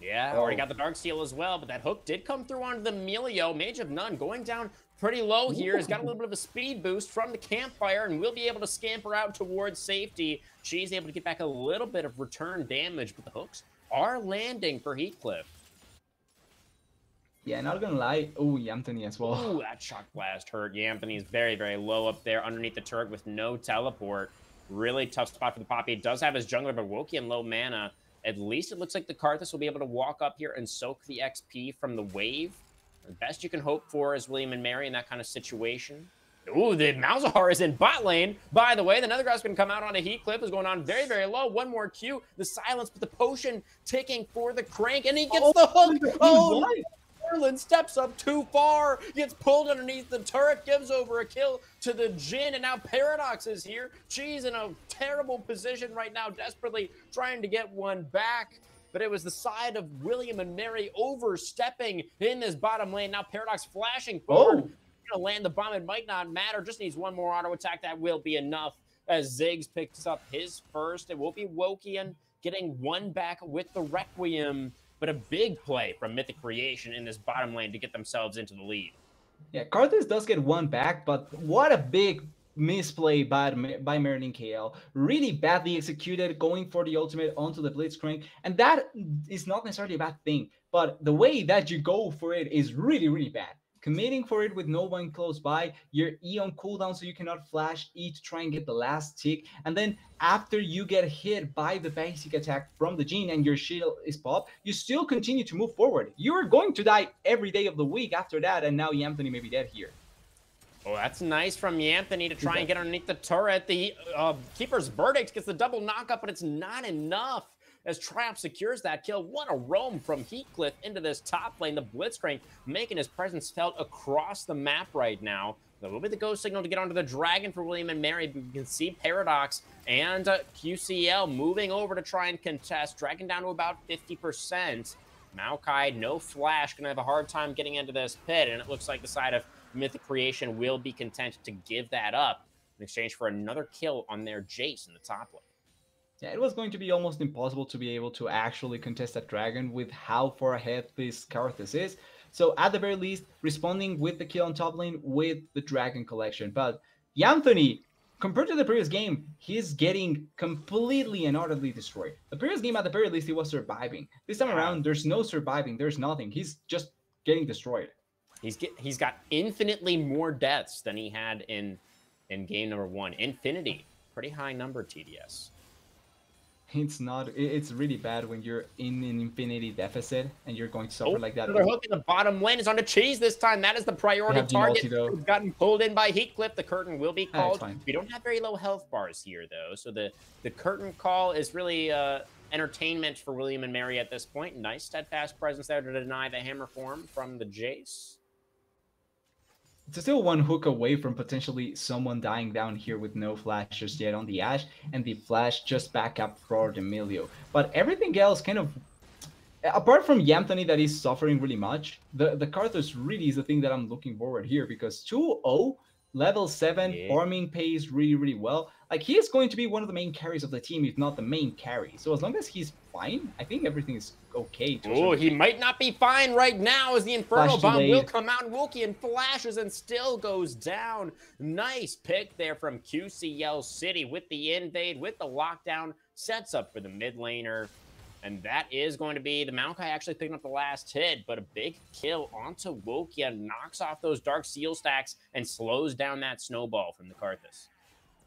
Yeah, oh. already got the Dark Seal as well, but that hook did come through onto the Milio. Mage of None going down pretty low here. He's got a little bit of a speed boost from the campfire and will be able to scamper out towards safety. She's able to get back a little bit of return damage, but the hooks are landing for Heathcliff. Yeah, not gonna lie. Oh, Anthony as well. Ooh, that shock blast hurt. Anthony is very, very low up there underneath the turret with no teleport. Really tough spot for the Poppy. It does have his jungler, but Woki low mana. At least it looks like the Karthus will be able to walk up here and soak the XP from the wave. The best you can hope for is William and Mary in that kind of situation. Ooh, the Malzahar is in bot lane. By the way, the Nether Grasp can come out on a Heathcliff is going on very, very low. One more Q. The silence, but the potion ticking for the crank, and he gets oh, the hook. Oh, Merlin steps up too far, gets pulled underneath the turret, gives over a kill to the Jhin, and now Paradox is here. She's in a terrible position right now, desperately trying to get one back. But it was the side of William and Mary overstepping in this bottom lane. Now Paradox flashing forward. Oh. Gonna land the bomb. It might not matter. Just needs one more auto attack. That will be enough. As Ziggs picks up his first. It will be Wokian getting one back with the Requiem but a big play from Mythic Creation in this bottom lane to get themselves into the lead. Yeah, Karthus does get one back, but what a big misplay by, by Merlin KL. Really badly executed, going for the ultimate onto the Blitzcrank. And that is not necessarily a bad thing, but the way that you go for it is really, really bad committing for it with no one close by, your E on cooldown so you cannot flash E to try and get the last tick, and then after you get hit by the basic attack from the Jhin and your shield is popped, you still continue to move forward. You are going to die every day of the week after that, and now Anthony may be dead here. Oh, that's nice from Anthony to try and get underneath the turret. The uh, Keeper's Verdict gets the double knockup, but it's not enough as Triops secures that kill. What a roam from Heathcliff into this top lane. The Blitzcrank making his presence felt across the map right now. There will be the ghost signal to get onto the dragon for William and Mary. But you can see Paradox and uh, QCL moving over to try and contest. Dragon down to about 50%. Maokai, no flash, gonna have a hard time getting into this pit, and it looks like the side of Mythic Creation will be content to give that up in exchange for another kill on their Jace in the top lane. Yeah, it was going to be almost impossible to be able to actually contest that dragon with how far ahead this Karthus is. So at the very least, responding with the kill on top lane with the dragon collection. But Anthony, compared to the previous game, he's getting completely and utterly destroyed. The previous game, at the very least, he was surviving. This time around, there's no surviving. There's nothing. He's just getting destroyed. He's get, he's got infinitely more deaths than he had in in game number one. Infinity, pretty high number TDS it's not it's really bad when you're in an infinity deficit and you're going to suffer oh, like that. They're hooking the bottom lane is on the cheese this time. That is the priority target. Multi, gotten pulled in by Heathcliff. The curtain will be ah, called. we don't have very low health bars here though, so the the curtain call is really uh, entertainment for William and Mary at this point. Nice steadfast presence there to deny the hammer form from the Jace it's still one hook away from potentially someone dying down here with no flashes yet on the Ashe, and the flash just back up for Emilio. But everything else kind of apart from Yamthani that is suffering really much, the, the Karthus really is the thing that I'm looking forward here because 2-0 level 7 yeah. farming pays really really well like he is going to be one of the main carries of the team if not the main carry so as long as he's fine i think everything is okay oh he might not be fine right now as the infernal Flash bomb delayed. will come out and Wokian flashes and still goes down nice pick there from qcl city with the invade with the lockdown sets up for the mid laner and that is going to be the Maokai actually picking up the last hit, but a big kill onto Wokia knocks off those Dark Seal stacks and slows down that snowball from the Karthus.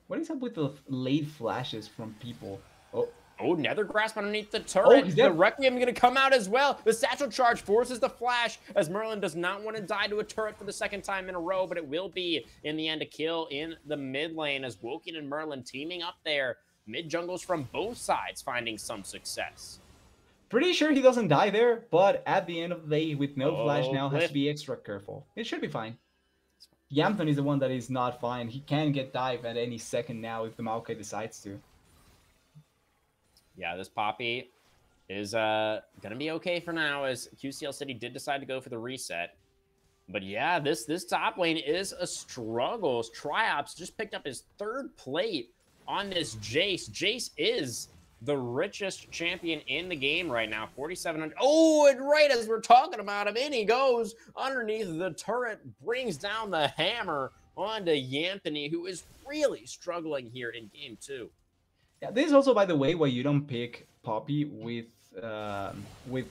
What is up with the late flashes from people? Oh, Oh, Nether Grasp underneath the oh, turret. Oh, the Requiem going to come out as well. The Satchel Charge forces the flash as Merlin does not want to die to a turret for the second time in a row, but it will be, in the end, a kill in the mid lane as Woken and Merlin teaming up there. Mid jungles from both sides finding some success. Pretty sure he doesn't die there, but at the end of the day, with no oh, flash now, has to be extra careful. It should be fine. Yamthon is the one that is not fine. He can get dive at any second now if the Maokai decides to. Yeah, this Poppy is uh gonna be okay for now as QCL City did decide to go for the reset. But yeah, this this top lane is a struggle. Triops just picked up his third plate on this Jace. Jace is the richest champion in the game right now, 4,700. Oh, and right as we're talking about him, in he goes underneath the turret, brings down the hammer onto Yanthony, who is really struggling here in game two. Yeah, this is also, by the way, why you don't pick Poppy with uh, with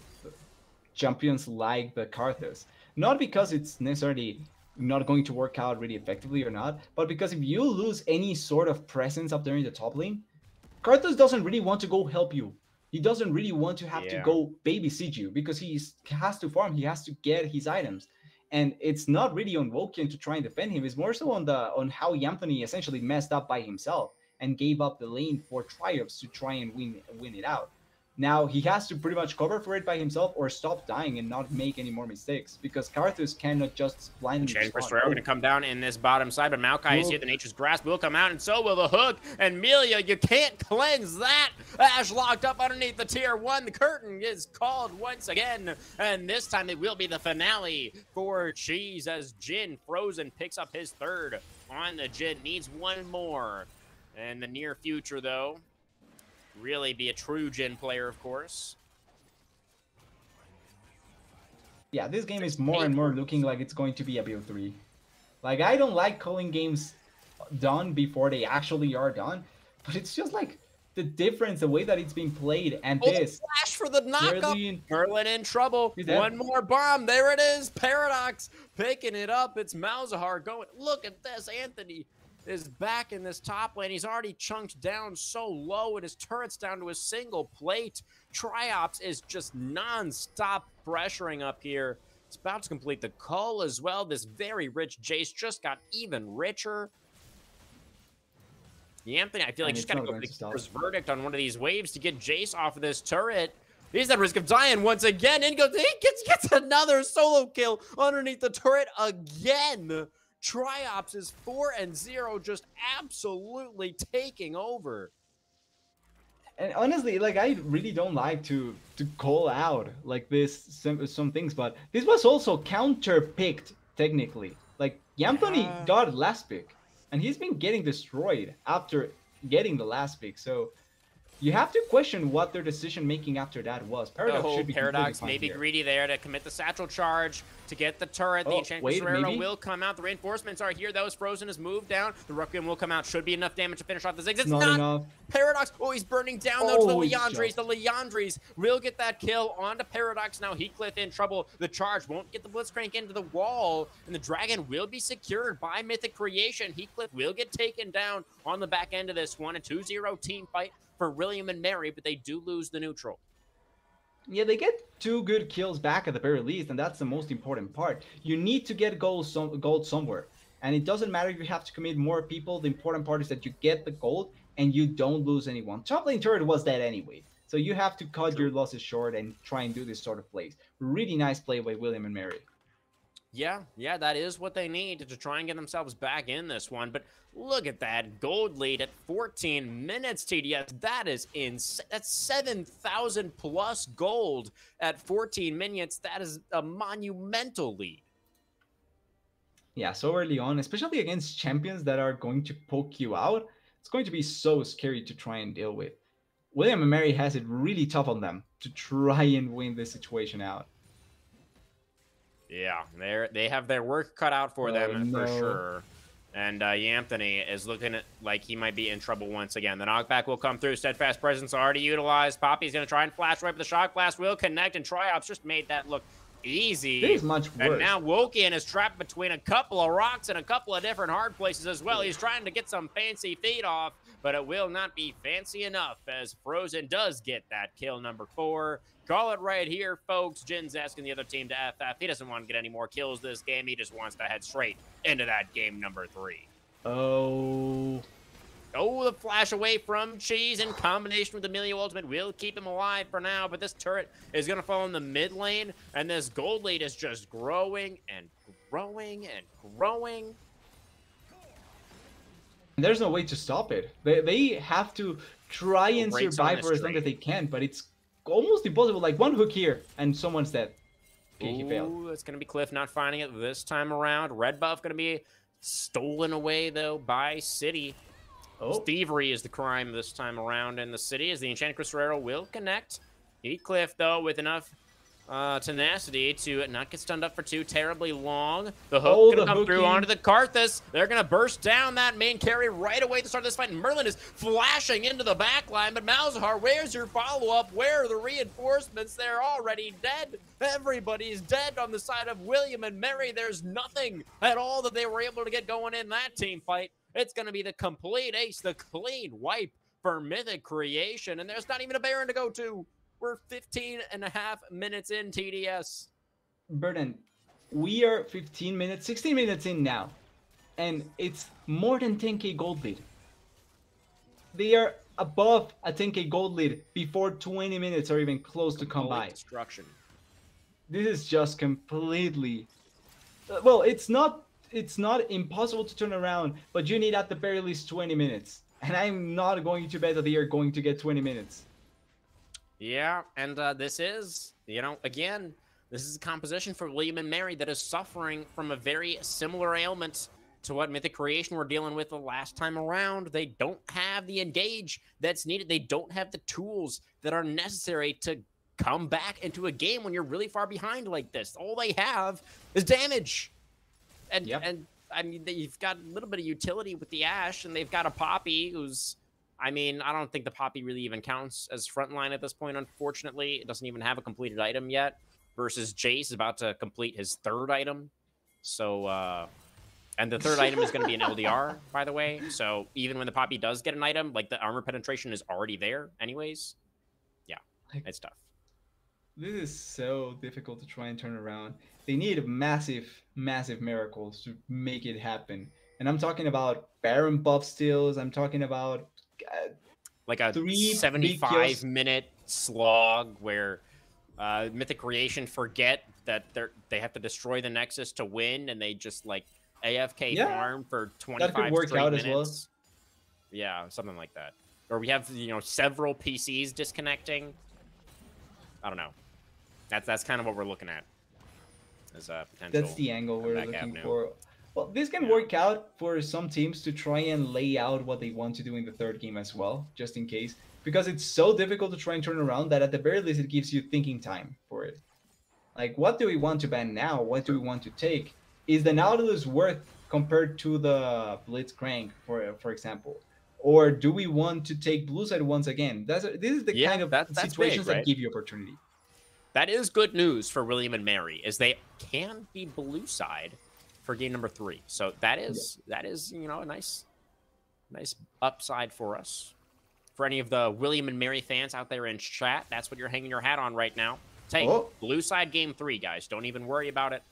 champions like the Karthus. Not because it's necessarily not going to work out really effectively or not, but because if you lose any sort of presence up there in the top lane, Karthus doesn't really want to go help you. He doesn't really want to have yeah. to go babysit you because he has to farm. He has to get his items, and it's not really on Woken to try and defend him. It's more so on the on how Yanthony essentially messed up by himself and gave up the lane for Triops to try and win win it out. Now he has to pretty much cover for it by himself or stop dying and not make any more mistakes because Karthus cannot just blindly. Chain Crystal going to come down in this bottom side, but Maokai is here. The Nature's Grasp will come out, and so will the hook. And Milio, you can't cleanse that. Ashe locked up underneath the tier one. The curtain is called once again, and this time it will be the finale for Cheese as Jhin Frozen picks up his third on the Jhin. Needs one more. In the near future, though, really be a true Jhin player, of course. Yeah, this game is more and more looking like it's going to be a build 3. Like, I don't like calling games done before they actually are done, but it's just like the difference, the way that it's being played, and oh, this. Flash for the knockup. In, Merlin in trouble. One more bomb. There it is. Paradox picking it up. It's Malzahar going. Look at this. Anthony is back in this top lane. He's already chunked down so low, and his turret's down to a single plate. Triops is just non-stop pressuring up here. It's about to complete the call as well. This very rich Jace just got even richer. The Anthony, I feel like just gotta go for the verdict on one of these waves to get Jace off of this turret. He's at risk of dying once again. And goes, he gets, gets another solo kill underneath the turret again. Triops is 4 and 0, just absolutely taking over. And honestly, like I really don't like to to call out like this some, some things, but this was also counter picked technically. Like Yanthony yeah. got last pick, and he's been getting destroyed after getting the last pick. So you have to question what their decision making after that was. Paradox oh, should be Paradox maybe here. greedy there to commit the satchel charge to get the turret. Oh, the Enchantress Herrera will come out. The reinforcements are here. That was Frozen has moved down. The Requiem will come out. Should be enough damage to finish off the Ziggs. It's not, not. Enough. Paradox. Oh, he's burning down though oh, to the Liandry's. The Liandry's will get that kill onto Paradox. Now Heathcliff in trouble. The charge won't get the Blitzcrank into the wall. And the Dragon will be secured by Mythic Creation. Heathcliff will get taken down on the back end of this one. A 2-0 team fight for William and Mary, but they do lose the neutral. Yeah, they get two good kills back at the very least, and that's the most important part. You need to get gold, some, gold somewhere. And it doesn't matter if you have to commit more people. The important part is that you get the gold and you don't lose anyone. Top lane turret was dead anyway. So you have to cut True. your losses short and try and do this sort of plays. Really nice play by William and Mary. Yeah, yeah, that is what they need to try and get themselves back in this one. But look at that gold lead at 14 minutes, TDS. That is insane. That's 7,000 plus gold at 14 minutes. That is a monumental lead. Yeah, so early on, especially against champions that are going to poke you out, it's going to be so scary to try and deal with. William and Mary has it really tough on them to try and win this situation out. Yeah, they they have their work cut out for oh, them no. for sure. And uh, Anthony is looking at like he might be in trouble once again. The knockback will come through. Steadfast presence already utilized. Poppy's going to try and flash right, but the shock blast will connect, and Triops just made that look easy. Is much worse. And now Wokian is trapped between a couple of rocks and a couple of different hard places as well. He's trying to get some fancy feet off, but it will not be fancy enough as Frozen does get that kill number four. Call it right here, folks. Jhin's asking the other team to FF. He doesn't want to get any more kills this game. He just wants to head straight into that game number three. Oh. Oh, the flash away from Cheese in combination with Amelia Ultimate will keep him alive for now, but this turret is going to fall in the mid lane, and this gold lead is just growing and growing and growing. There's no way to stop it. They, they have to try and survive for as long as they can, but it's almost impossible. Like one hook here, and someone's dead. Okay, he failed. It's going to be Cliff not finding it this time around. Red buff going to be stolen away, though, by City. Oh. Thievery is the crime this time around in the city as the Enchanted Crystal will connect. Heathcliff, though, with enough uh, tenacity to not get stunned up for too terribly long. The hook oh, gonna come hooking. through onto the Karthus. They're gonna burst down that main carry right away to start this fight. And Merlin is flashing into the back line, but Malzahar, where's your follow-up? Where are the reinforcements? They're already dead. Everybody's dead on the side of William and Mary. There's nothing at all that they were able to get going in that team fight. It's gonna be the complete ace, the clean wipe for Mythic Creation, and there's not even a Baron to go to. We're 15 and a half minutes in TDS. Burden, we are 15 minutes, 16 minutes in now, and it's more than 10k gold lead. They are above a 10k gold lead before 20 minutes are even close to come by. Destruction. This is just completely. Uh, well, it's not. It's not impossible to turn around, but you need at the very least 20 minutes. And I'm not going to bet that they are going to get 20 minutes. Yeah, and uh, this is, you know, again, this is a composition for William and Mary that is suffering from a very similar ailment to what Mythic Creation were dealing with the last time around. They don't have the engage that's needed. They don't have the tools that are necessary to come back into a game when you're really far behind like this. All they have is damage. And yep. and I mean, they've got a little bit of utility with the Ashe, and they've got a Poppy who's I mean, I don't think the Poppy really even counts as frontline at this point, unfortunately. It doesn't even have a completed item yet, versus Jace is about to complete his third item. So, uh, and the third item is going to be an LDR, by the way. So even when the Poppy does get an item, like the armor penetration is already there anyways. Yeah, it's tough. This is so difficult to try and turn around. They need massive, massive miracles to make it happen. And I'm talking about Baron buff steals. I'm talking about like a 75 minute slog where uh, Mythic Creation forget that they they have to destroy the Nexus to win, and they just like AFK yeah. farm for 25 that could work out minutes. As well. Yeah, something like that. Or we have you know several PCs disconnecting. I don't know. That's that's kind of what we're looking at as a potential. That's the angle we're looking avenue. for. Well, this can work out for some teams to try and lay out what they want to do in the third game as well, just in case. Because it's so difficult to try and turn around that at the very least it gives you thinking time for it. Like, what do we want to ban now? What do we want to take? Is the Nautilus worth compared to the Blitzcrank, for for example? Or do we want to take Blue Side once again? That's this is the yeah, kind of that, situations big, right? that give you opportunity. That is good news for William and Mary, is they can be Blue Side for game number three. So that is that is you know a nice nice upside for us. For any of the William and Mary fans out there in chat, that's what you're hanging your hat on right now. Take oh. blue side game three, guys. Don't even worry about it.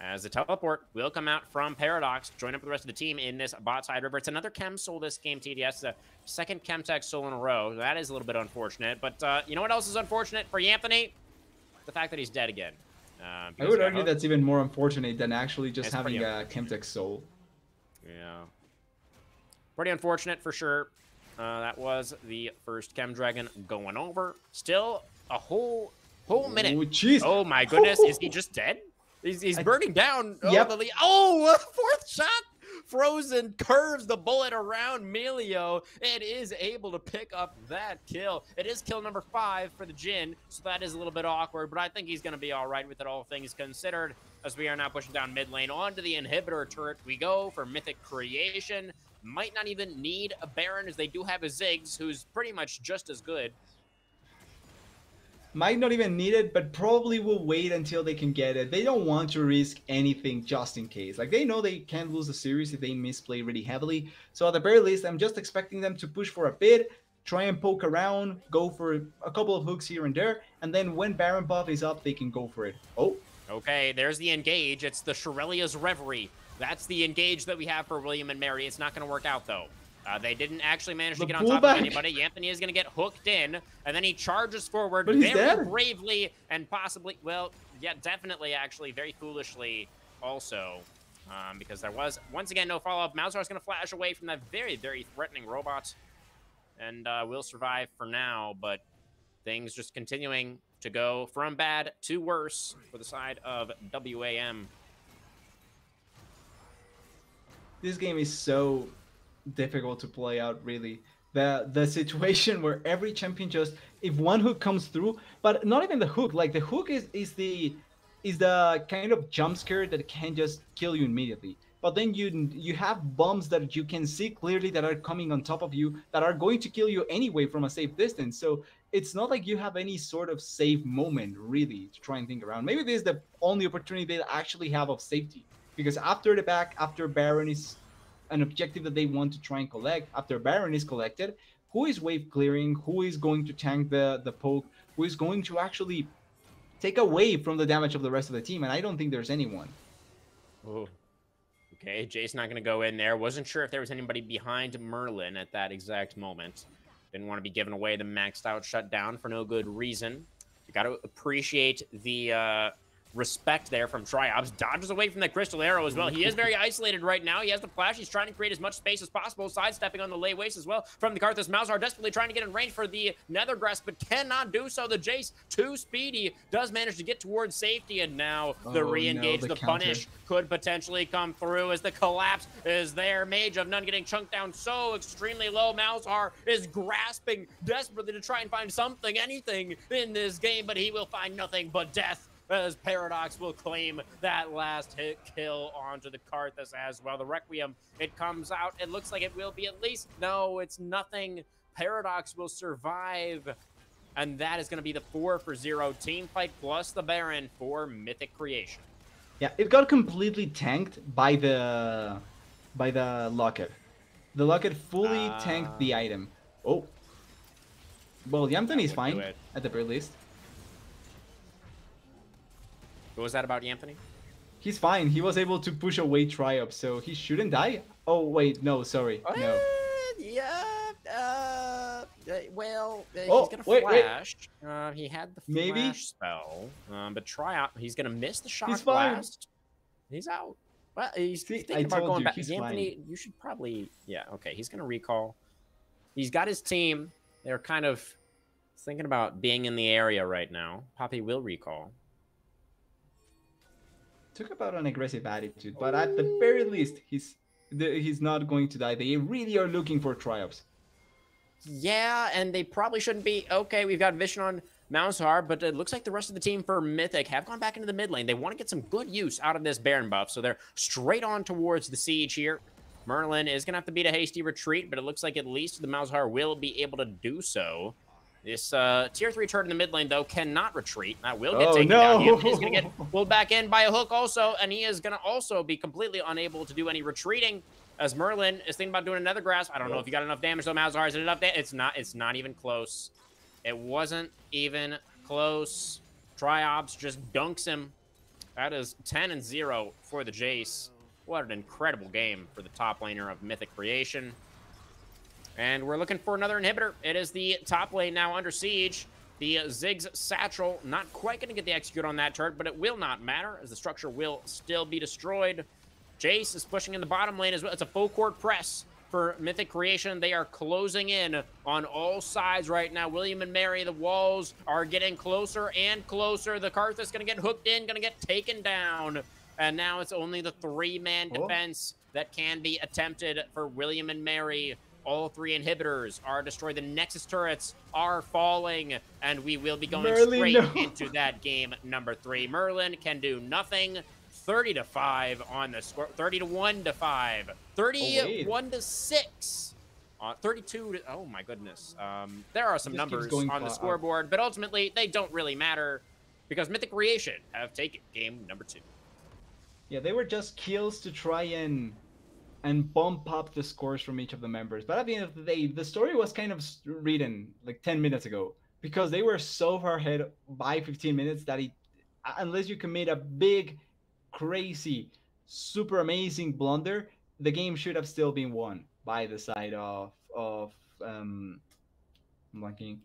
As the teleport will come out from Paradox, join up with the rest of the team in this bot side river. It's another chem soul this game, TDS. The second Chemtech soul in a row. That is a little bit unfortunate. But uh, you know what else is unfortunate for Anthony? The fact that he's dead again. Uh, I would argue that's even more unfortunate than actually just having a Chemtech soul. Yeah. Pretty unfortunate for sure. Uh, that was the first Chem Dragon going over. Still a whole whole minute. Oh. Oh, my goodness. Is he just dead? He's, he's burning down. Oh, yep. oh, fourth shot Frozen curves the bullet around Milio and is able to pick up that kill. It is kill number five for the Jhin, so that is a little bit awkward, but I think he's going to be all right with it, all things considered, as we are now pushing down mid lane onto the inhibitor turret. We go for Mythic Creation. Might not even need a Baron, as they do have a Ziggs, who's pretty much just as good might not even need it, but probably will wait until they can get it. They don't want to risk anything just in case. Like they know they can't lose the series if they misplay really heavily. So at the very least, I'm just expecting them to push for a bit, try and poke around, go for a couple of hooks here and there, and then when Baron buff is up, they can go for it. Oh. Okay, there's the engage. It's the Shurelya's Reverie. That's the engage that we have for William and Mary. It's not going to work out, though. Uh, they didn't actually manage the to get on top back. of anybody. Anthony is going to get hooked in, and then he charges forward very dead. bravely and possibly, well, yeah, definitely, actually, very foolishly also. Um, because there was, once again, no follow-up. Malzahar is going to flash away from that very, very threatening robot and uh, will survive for now, but things just continuing to go from bad to worse for the side of WAM. This game is so difficult to play out really. The the situation where every champion just if one hook comes through, but not even the hook, like the hook is is the is the kind of jump scare that can just kill you immediately. But then you you have bombs that you can see clearly that are coming on top of you that are going to kill you anyway from a safe distance. So it's not like you have any sort of safe moment really to try and think around. Maybe this is the only opportunity they actually have of safety because after the back, after Baron is an objective that they want to try and collect, after Baron is collected, who is wave clearing? Who is going to tank the the poke? Who is going to actually take away from the damage of the rest of the team? And I don't think there's anyone. Oh, okay. Jay's not going to go in there. Wasn't sure if there was anybody behind Merlin at that exact moment. Didn't want to be giving away the maxed out shutdown for no good reason. You got to appreciate the uh, respect there from Triops. Dodges away from the Crystal Arrow as well. He is very isolated right now. He has the flash. He's trying to create as much space as possible, sidestepping on the lay waste as well from the Karthus. Malzahar desperately trying to get in range for the Nether Grasp, but cannot do so. The Jace, too speedy, does manage to get towards safety, and now the oh, re-engage, no, the, the punish could potentially come through as the collapse is there. Mage of None getting chunked down so extremely low. Malzahar is grasping desperately to try and find something, anything in this game, but he will find nothing but death as Paradox will claim that last hit kill onto the Karthus as well. The Requiem, it comes out. It looks like it will be at least. No, it's nothing. Paradox will survive. And that is going to be the four for zero team fight plus the Baron for Mythic Creation. Yeah, it got completely tanked by the by the locket. The locket fully uh, tanked the item. Oh. Well, Yamton is fine, at the very least. What was that about Anthony? He's fine. He was able to push away Triops, so he shouldn't die. Oh wait, no, sorry, uh, no. Yeah. Uh, well, uh, oh, he's gonna wait, flash. Wait. Uh, he had the flash Maybe? spell, um, but Triops, he's gonna miss the shock he's blast. He's out. Well, he's See, thinking I about going you, back. Anthony, fine. you should probably, yeah, okay. He's gonna recall. He's got his team. They're kind of thinking about being in the area right now. Poppy will recall took about an aggressive attitude, but at the very least, he's he's not going to die. They really are looking for triumphs. Yeah, and they probably shouldn't be. Okay, we've got Vision on Malzahar, but it looks like the rest of the team for Mythic have gone back into the mid lane. They want to get some good use out of this Baron buff, so they're straight on towards the siege here. Merlin is going to have to beat a hasty retreat, but it looks like at least the Malzahar will be able to do so. This uh, tier 3 turret in the mid lane, though, cannot retreat. That will get oh, taken no. down. He, he's going to get pulled back in by a hook also, and he is going to also be completely unable to do any retreating as Merlin is thinking about doing another grasp. I don't know if you got enough damage, though, Malzahar. Is it enough damage? It's not, it's not even close. It wasn't even close. Triops just dunks him. That is 10 and 0 for the Jace. What an incredible game for the top laner of Mythic Creation. And we're looking for another inhibitor. It is the top lane now under siege. The Ziggs Satchel not quite going to get the execute on that turret, but it will not matter as the structure will still be destroyed. Jace is pushing in the bottom lane as well. It's a full court press for Mythic Creation. They are closing in on all sides right now. William and Mary, the walls are getting closer and closer. The Karthus is going to get hooked in, going to get taken down. And now it's only the three-man oh. defense that can be attempted for William and Mary all three inhibitors are destroyed. The Nexus turrets are falling, and we will be going Merlin, straight no. into that game number three. Merlin can do nothing. 30 to 5 on the score. 30 to 1 to 5. 31 oh, to 6. Uh, 32 to, oh my goodness. Um, there are some numbers on the scoreboard, but ultimately they don't really matter because Mythic Creation have taken game number two. Yeah, they were just kills to try and and bump up the scores from each of the members. But at the end of the day, the story was kind of written like 10 minutes ago because they were so far ahead by 15 minutes that it, unless you commit a big, crazy, super amazing blunder, the game should have still been won by the side of of um, I'm blanking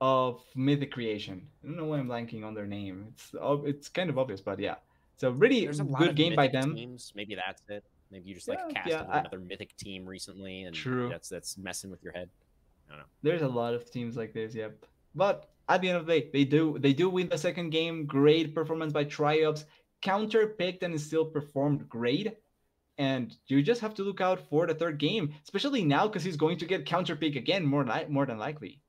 of Mythic Creation. I don't know why I'm blanking on their name. It's it's kind of obvious, but yeah. So really good game by them. Teams. Maybe that's it. Maybe you just like cast yeah, another I, mythic team recently, and true. that's that's messing with your head. I don't know. There's a lot of teams like this, yep. But at the end of the day, they do they do win the second game. Great performance by Triops. Counter picked and still performed great. and you just have to look out for the third game, especially now because he's going to get counter pick again more li- more than likely.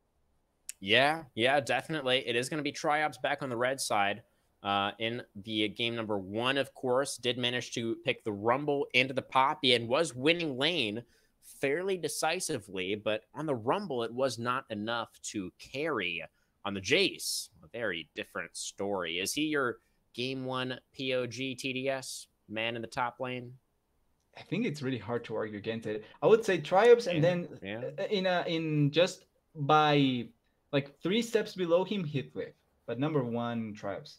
Yeah, yeah, definitely. It is going to be Triops back on the red side. Uh, in the game number one, of course, did manage to pick the Rumble into the Poppy and was winning lane fairly decisively. But on the Rumble, it was not enough to carry on the Jace. A very different story. Is he your game one POG TDS man in the top lane? I think it's really hard to argue against it. I would say Triops, and then yeah. Uh, in a in just by like three steps below him, Heathcliff, but number one, Triops.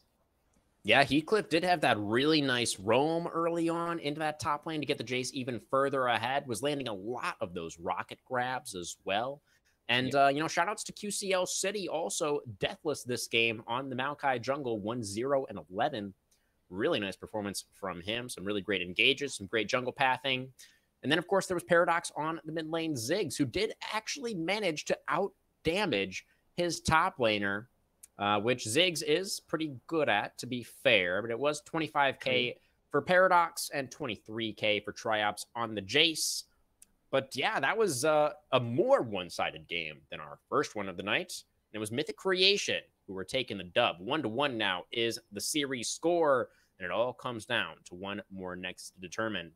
Yeah, Heathcliff did have that really nice roam early on into that top lane to get the Jace even further ahead. Was landing a lot of those rocket grabs as well. And, yeah. uh, you know, shout outs to QCL City also deathless this game on the Maokai jungle 1 0 and 11. Really nice performance from him. Some really great engages, some great jungle pathing. And then, of course, there was Paradox on the mid lane Ziggs, who did actually manage to out damage his top laner, uh, which Ziggs is pretty good at, to be fair. But it was 25k for Paradox and 23k for Triops on the Jace. But yeah, that was uh, a more one sided game than our first one of the night. And it was Mythic Creation who were taking the dub. One to one now is the series score. And it all comes down to one more next to determine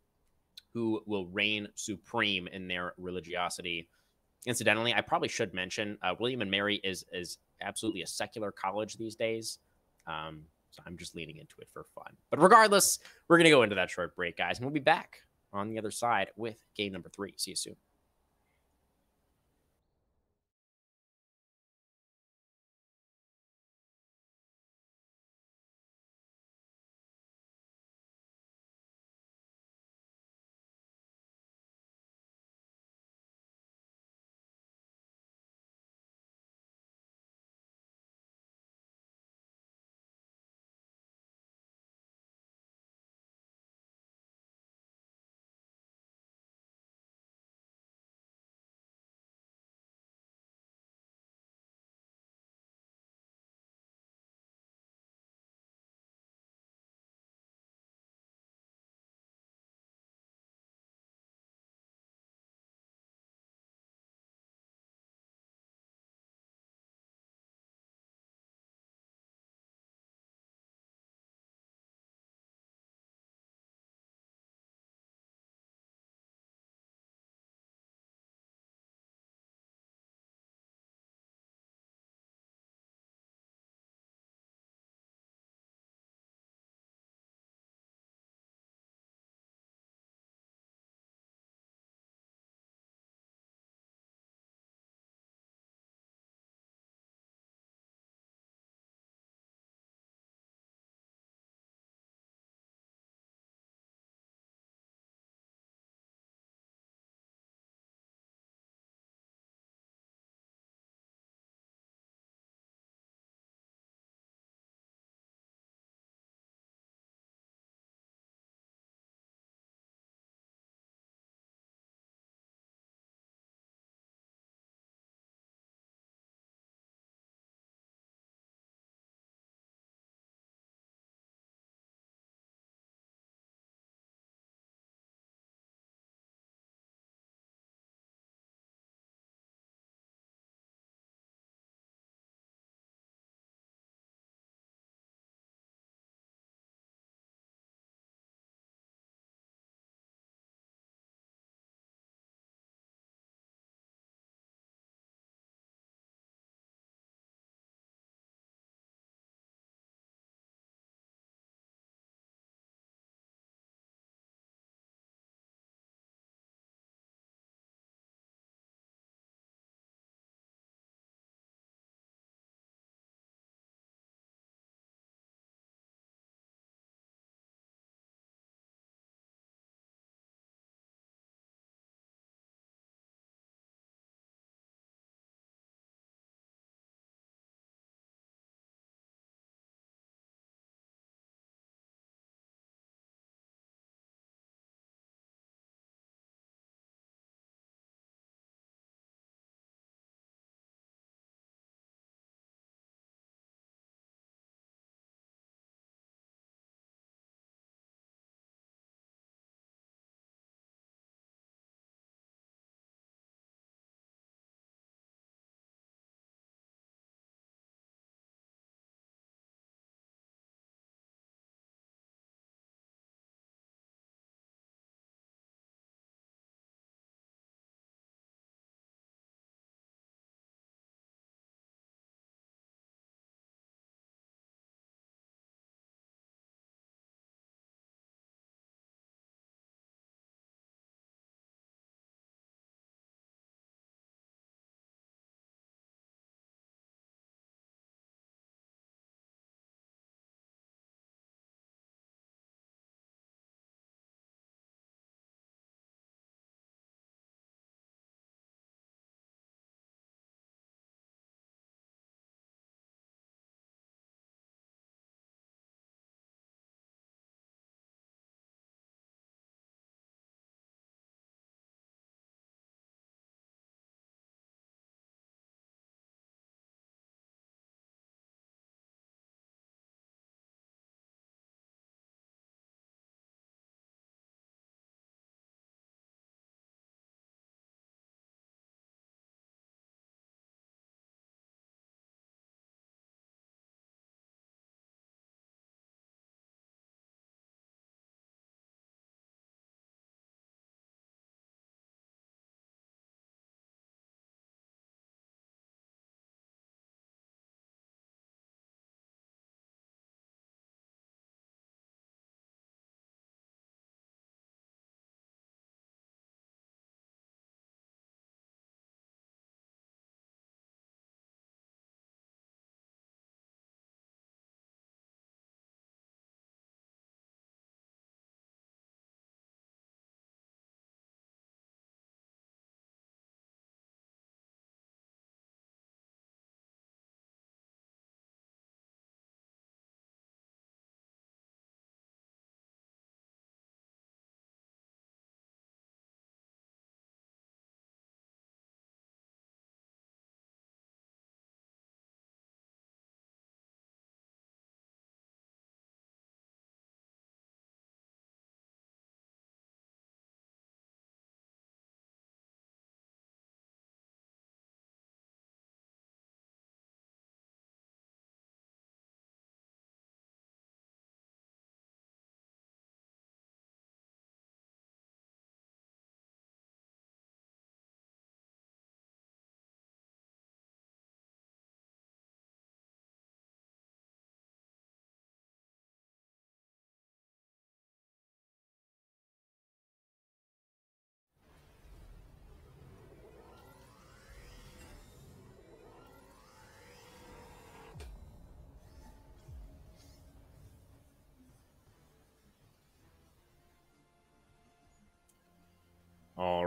who will reign supreme in their religiosity. Incidentally, I probably should mention uh, William and Mary is is absolutely a secular college these days. Um, so I'm just leaning into it for fun. But regardless, we're going to go into that short break, guys, and we'll be back on the other side with game number three. See you soon.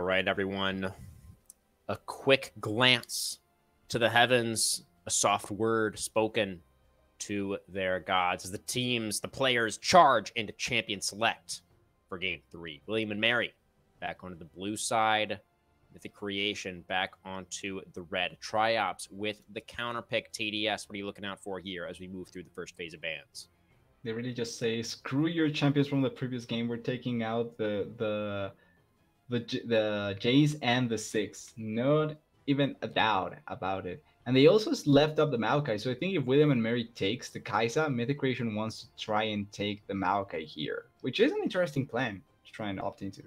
All right, everyone. A quick glance to the heavens, a soft word spoken to their gods as the teams, the players charge into champion select for game three. William and Mary back onto the blue side. Mythic Creation back onto the red. Triops with the counter pick TDS. What are you looking out for here as we move through the first phase of bans? They really just say, screw your champions from the previous game. We're taking out the the the the Jace and the Ziggs. Not even a doubt about it. And they also left up the Maokai. So I think if William and Mary takes the Kai'Sa, Mythic Creation wants to try and take the Maokai here, which is an interesting plan to try and opt into.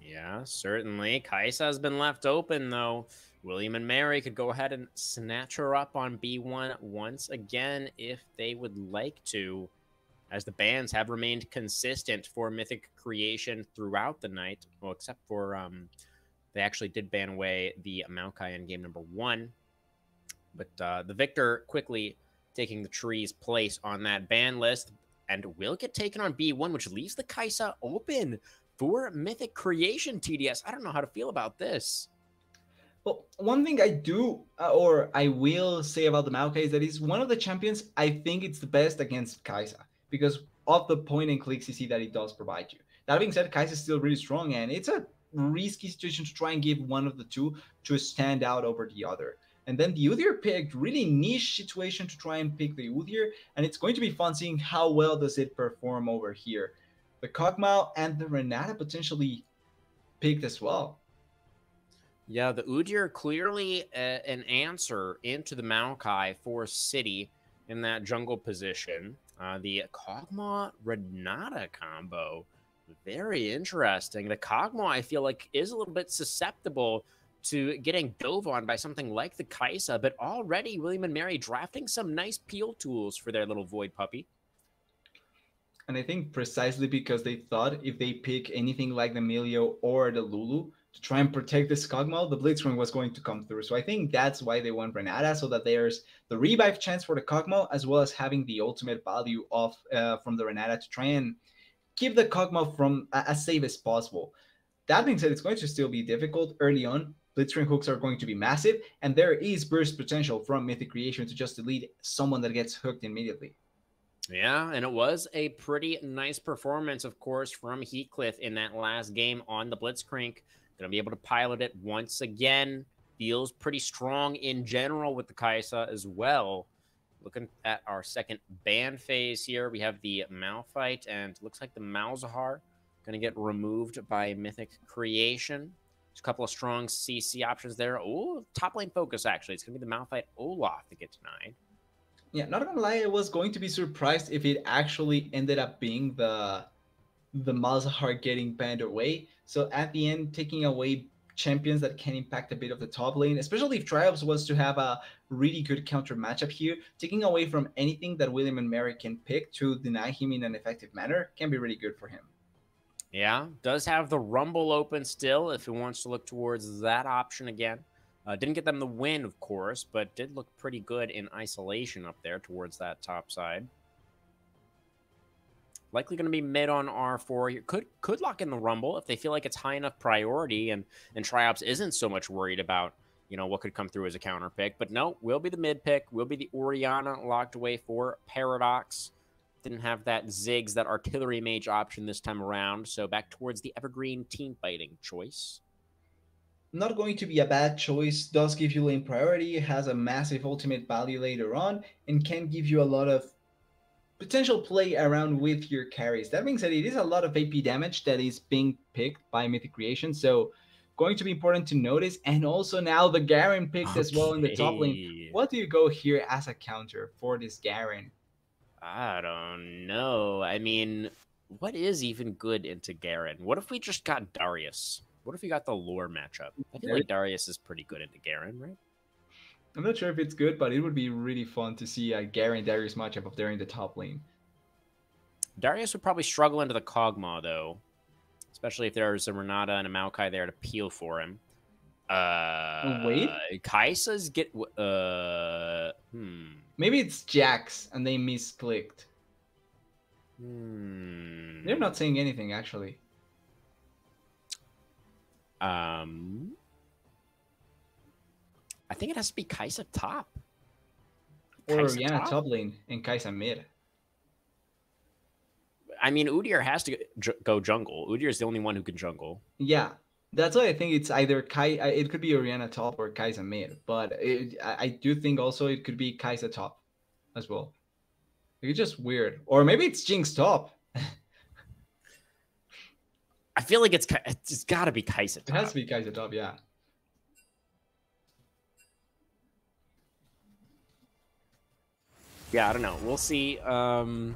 Yeah, certainly. Kai'Sa has been left open, though. William and Mary could go ahead and snatch her up on B1 once again if they would like to, as the bans have remained consistent for Mythic Creation throughout the night. Well, except for um, they actually did ban away the Maokai in game number one. But uh, the Viktor quickly taking the tree's place on that ban list and will get taken on B1, which leaves the Kai'Sa open for Mythic Creation TDS. I don't know how to feel about this. Well, one thing I do, uh, or I will say about the Maokai is that he's one of the champions. I think it's the best against Kai'Sa because of the point and click CC that it does provide you. That being said, Kai'Sa is still really strong, and it's a risky situation to try and give one of the two to stand out over the other. And then the Udyr picked really niche situation to try and pick the Udyr, and it's going to be fun seeing how well does it perform over here. The Kog'Maw and the Renata potentially picked as well. Yeah, the Udyr clearly uh, an answer into the Maokai for City in that jungle position. Uh, the Kog'Maw Renata combo very interesting. The Kog'Maw, I feel like, is a little bit susceptible to getting dove on by something like the Kai'Sa, but already William and Mary drafting some nice peel tools for their little Void puppy. And I think precisely because they thought if they pick anything like the Milio or the Lulu to try and protect the Kog'Maw, the Blitzcrank was going to come through. So I think that's why they want Renata, so that there's the revive chance for the Kog'Maw, as well as having the ultimate value of uh, from the Renata to try and keep the Kog'Maw from uh, as safe as possible. That being said, it's going to still be difficult early on. Blitzcrank hooks are going to be massive, and there is burst potential from Mythic Creation to just delete someone that gets hooked immediately. Yeah, and it was a pretty nice performance, of course, from Heathcliff in that last game on the Blitzcrank. To be able to pilot it once again. Feels pretty strong in general with the Kai'Sa as well. Looking at our second ban phase here, we have the Malphite, and looks like the Malzahar to get removed by Mythic Creation. There's a couple of strong CC options there. Oh, top lane focus, actually. It's to be the Malphite Olaf that gets denied. Yeah, not gonna lie, I was going to be surprised if it actually ended up being the the Malzahar getting banned away. So at the end, taking away champions that can impact a bit of the top lane, especially if Triops was to have a really good counter matchup here. Taking away from anything that William and Mary can pick to deny him in an effective manner can be really good for him. Yeah, does have the Rumble open still if he wants to look towards that option again. Uh, didn't get them the win, of course, but did look pretty good in isolation up there towards that top side. Likely going to be mid on R4. Could could lock in the Rumble if they feel like it's high enough priority and and Triops isn't so much worried about you know what could come through as a counter pick. But no, we'll be the mid pick. We'll be the Orianna locked away for Paradox. Didn't have that Ziggs, that artillery mage option this time around. So back towards the Evergreen team fighting choice not going to be a bad choice. Does give you lane priority, has a massive ultimate value later on, and can give you a lot of potential play around with your carries. That being said, it is a lot of AP damage that is being picked by Mythic Creation, so going to be important to notice. And also now the Garen picked okay. as well in the top lane. What do you go here as a counter for this Garen? I don't know. I mean, what is even good into Garen? What if we just got Darius? What if we got the lore matchup? I feel like Darius is pretty good into Garen, right? I'm not sure if it's good, but it would be really fun to see a and Darius matchup up there in the top lane. Darius would probably struggle into the Kog'Maw though, especially if there's a Renata and a Maokai there to peel for him. Uh, wait, Kai'Sa's get uh hmm. Maybe it's Jax and they misclicked. Hmm. They're not saying anything actually. Um, think it has to be Kai'Sa top. Or Kai'Sa Orianna top? top lane and Kai'Sa mid. I mean, Udyr has to go jungle. Udyr is the only one who can jungle. Yeah, that's why I think it's either Kai. Uh, it could be Orianna top or Kai'Sa mid, but it, I do think also it could be Kai'Sa top as well. It's just weird, or maybe it's Jinx top. I feel like it's it's got to be Kai'Sa top. It has to be Kai'Sa top, yeah. Yeah, I don't know. We'll see. Um,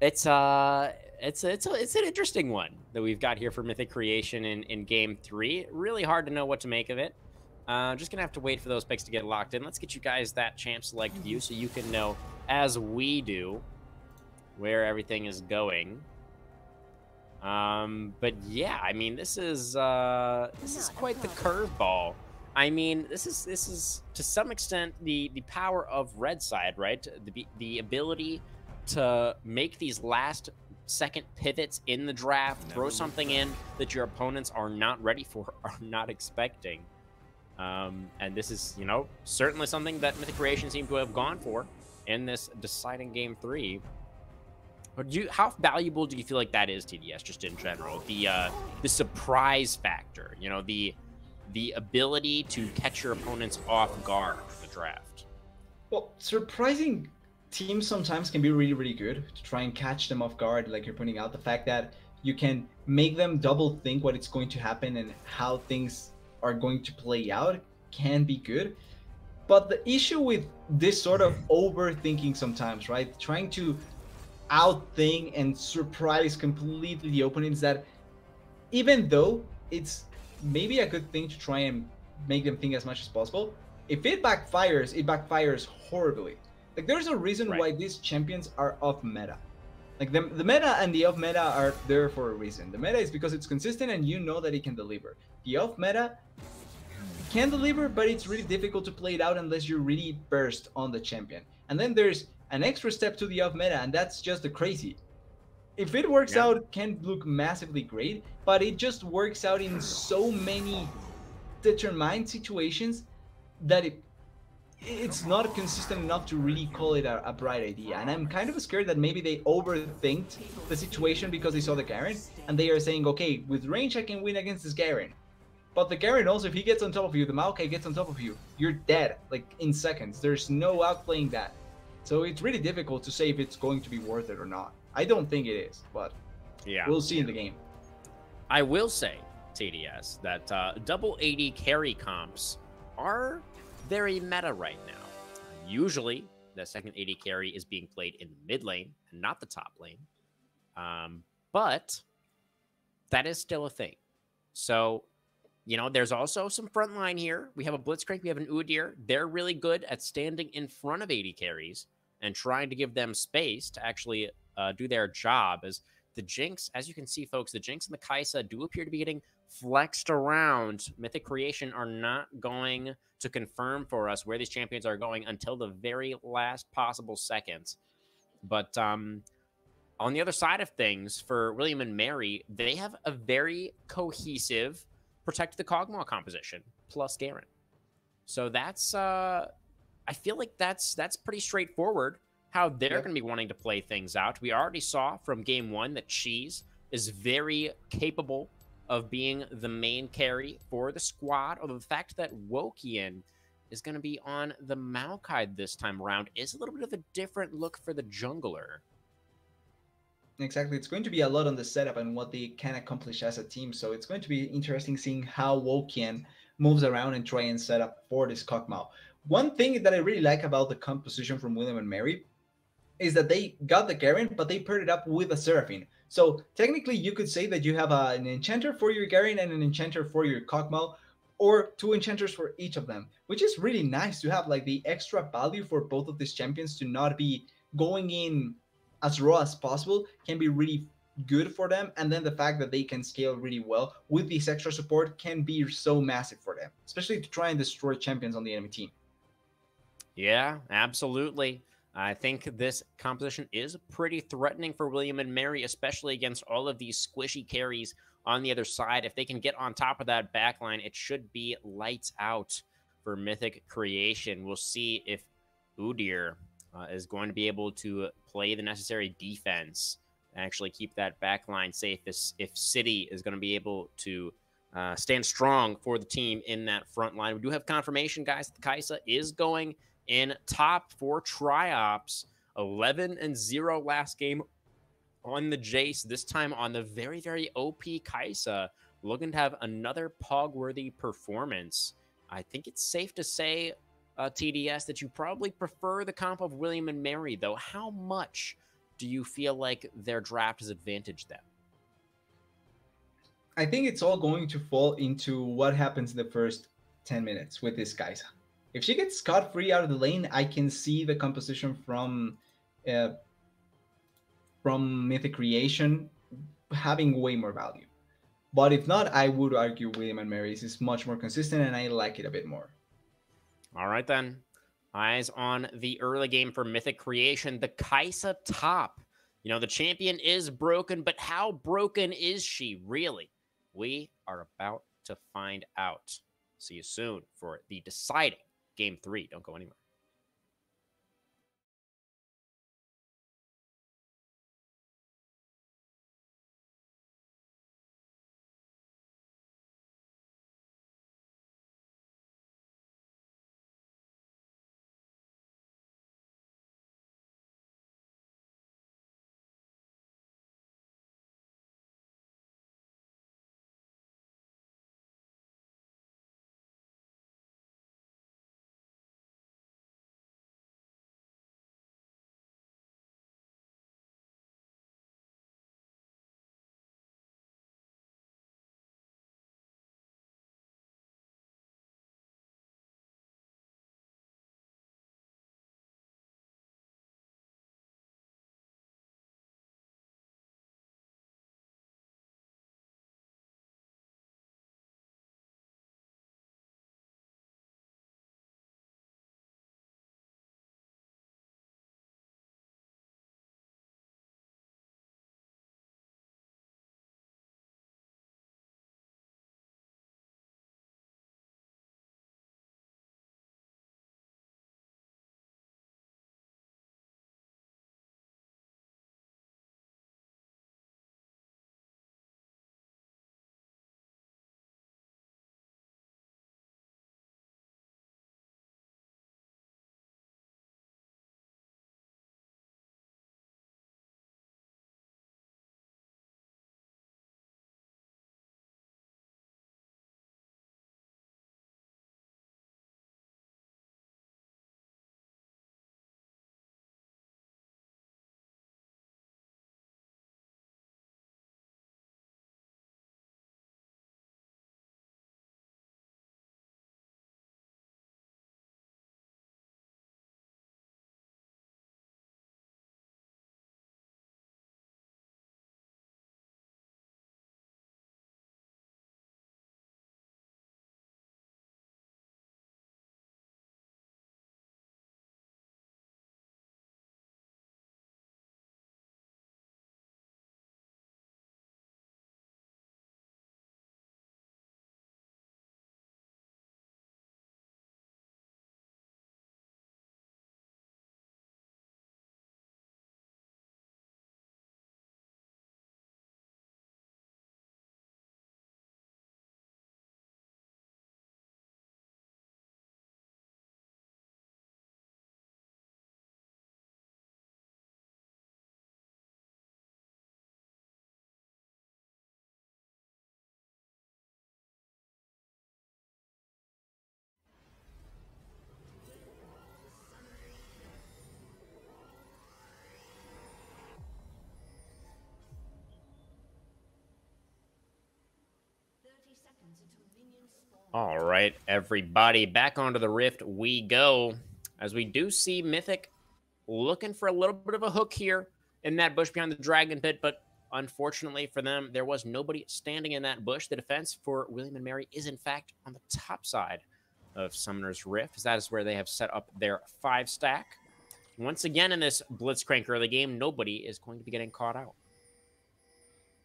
it's uh, it's it's a, it's an interesting one that we've got here for Mythic Creation in in Game Three. Really hard to know what to make of it. Uh, just gonna have to wait for those picks to get locked in. Let's get you guys that champ select view so you can know, as we do, where everything is going. Um, but yeah, I mean, this is uh, this is quite the curveball. I mean, this is this is to some extent the the power of red side, right? The the ability to make these last second pivots in the draft, throw something in that your opponents are not ready for, are not expecting. Um, and this is, you know, certainly something that Mythic Creation seemed to have gone for in this deciding game three. But you, how valuable do you feel like that is, TDS, just in general? The uh, the surprise factor, you know, the the ability to catch your opponents off guard for the draft. Well, surprising teams sometimes can be really, really good to try and catch them off guard, like you're pointing out. The fact that you can make them double think what it's going to happen and how things are going to play out can be good. But the issue with this sort of overthinking sometimes, right? Trying to outthink and surprise completely the opponents that even though it's maybe a good thing to try and make them think as much as possible, if it backfires, it backfires horribly. Like there's a reason right. why these champions are off meta. Like the, the meta and the off meta are there for a reason. The meta is because it's consistent and you know that it can deliver. The off meta can deliver, but it's really difficult to play it out unless you're really burst on the champion. And then there's an extra step to the off meta, and that's just the crazy. If it works yeah. out, can look massively great, but it just works out in so many determined situations that it it's not consistent enough to really call it a, a, bright idea. And I'm kind of scared that maybe they overthink the situation because they saw the Garen and they are saying, okay, with range I can win against this Garen. But the Garen also, if he gets on top of you, the Maokai gets on top of you, you're dead, like in seconds. There's no outplaying that. So it's really difficult to say if it's going to be worth it or not. I don't think it is, but yeah, we'll see in the game. I will say, TDS, that uh, double AD carry comps are very meta right now. Usually, the second AD carry is being played in the mid lane and not the top lane. Um, but that is still a thing. So, you know, there's also some front line here. We have a Blitzcrank, we have an Udyr. They're really good at standing in front of AD carries and trying to give them space to actually uh, do their job. As the Jinx, as you can see, folks, the Jinx and the Kai'Sa do appear to be getting flexed around. Mythic Creation are not going to confirm for us where these champions are going until the very last possible seconds. But um, on the other side of things, for William and Mary, they have a very cohesive protect the Kog'Maw composition plus Garen. So that's uh, I feel like that's that's pretty straightforward how they're yep. going to be wanting to play things out. We already saw from game one that Cheese is very capable of being the main carry for the squad. Although the fact that Wokian is going to be on the Maokai this time around is a little bit of a different look for the jungler. Exactly. It's going to be a lot on the setup and what they can accomplish as a team. So it's going to be interesting seeing how Wokian moves around and try and set up for this Kog'Maw. One thing that I really like about the composition from William and Mary is that they got the Garen, but they paired it up with a Seraphine. So technically, you could say that you have a, an enchanter for your Garen and an enchanter for your Kog'Maw, or two enchanters for each of them, which is really nice to have like the extra value for both of these champions to not be going in as raw as possible can be really good for them. And then the fact that they can scale really well with this extra support can be so massive for them, especially to try and destroy champions on the enemy team. Yeah, absolutely. I think this composition is pretty threatening for William and Mary, especially against all of these squishy carries on the other side. If they can get on top of that back line, it should be lights out for Mythic Creation. We'll see if Udyr uh, is going to be able to play the necessary defense and actually keep that back line safe. If, if City is going to be able to uh, stand strong for the team in that front line. We do have confirmation, guys, that Kai'Sa is going in top for Triops. 11 and 0 last game on the Jace, this time on the very, very OP Kai'Sa, looking to have another pog-worthy performance. I think it's safe to say, uh, TDS, that you probably prefer the comp of William and Mary, though. How much do you feel like their draft has advantaged them? I think it's all going to fall into what happens in the first 10 minutes with this Kai'Sa. If she gets scot free out of the lane, I can see the composition from uh, from Mythic Creation having way more value. But if not, I would argue William and Mary's is much more consistent and I like it a bit more. All right, then. Eyes on the early game for Mythic Creation. The Kai'Sa top. You know, the champion is broken, but how broken is she really? We are about to find out. See you soon for the deciding game three. Don't go anywhere. All right, everybody, back onto the Rift we go. As we do see Mythic looking for a little bit of a hook here in that bush behind the Dragon Pit, but unfortunately for them, there was nobody standing in that bush. The defense for William and Mary is, in fact, on the top side of Summoner's Rift, as that is where they have set up their five stack. Once again, in this Blitzcrank early game, nobody is going to be getting caught out.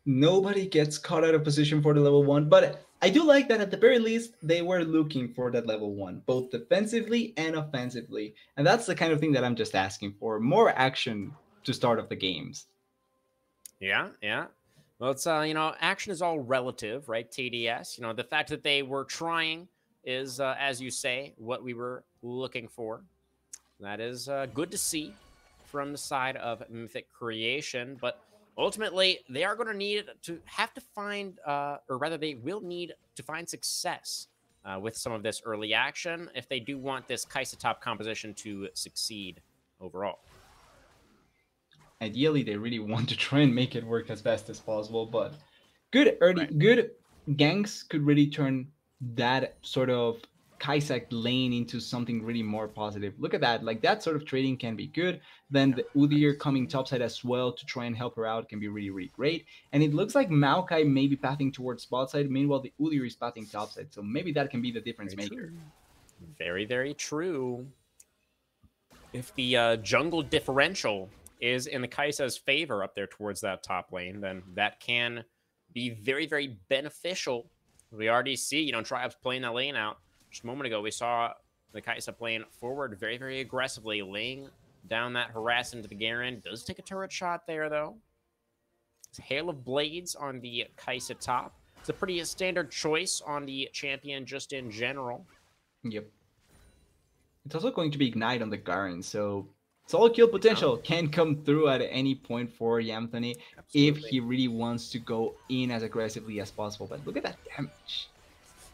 nobody gets caught out of position for the level one. But I do like that at the very least they were looking for that level one, both defensively and offensively, and that's the kind of thing that I'm just asking for: more action to start off the games. Yeah, yeah. Well, it's uh, you know, action is all relative, right? TDS. You know, the fact that they were trying is, uh, as you say, what we were looking for. That is uh, good to see from the side of Mythic Creation, but ultimately they are going to need to have to find, uh, or rather, they will need to find success uh, with some of this early action if they do want this Kai'Sa top composition to succeed overall. Ideally, they really want to try and make it work as best as possible, but good early, right. good ganks could really turn that sort of Kai'Sa lane into something really more positive. Look at that. Like that sort of trading can be good. Then the Udyr coming topside as well to try and help her out can be really, really great. And it looks like Maokai may be pathing towards spot side. Meanwhile, the Udyr is pathing topside. So maybe that can be the difference very maker. True. Very, very true. If the uh, jungle differential is in the Kai'Sa's favor up there towards that top lane, then that can be very, very beneficial. We already see, you know, Triops playing that lane out just a moment ago, we saw the Kai'Sa playing forward very, very aggressively, laying down that harass into the Garen. Does take a turret shot there, though. It's Hail of Blades on the Kai'Sa top. It's a pretty standard choice on the champion just in general. Yep. It's also going to be Ignite on the Garen, so solo kill potential can come through at any point for Yamthony if he really wants to go in as aggressively as possible. But look at that damage.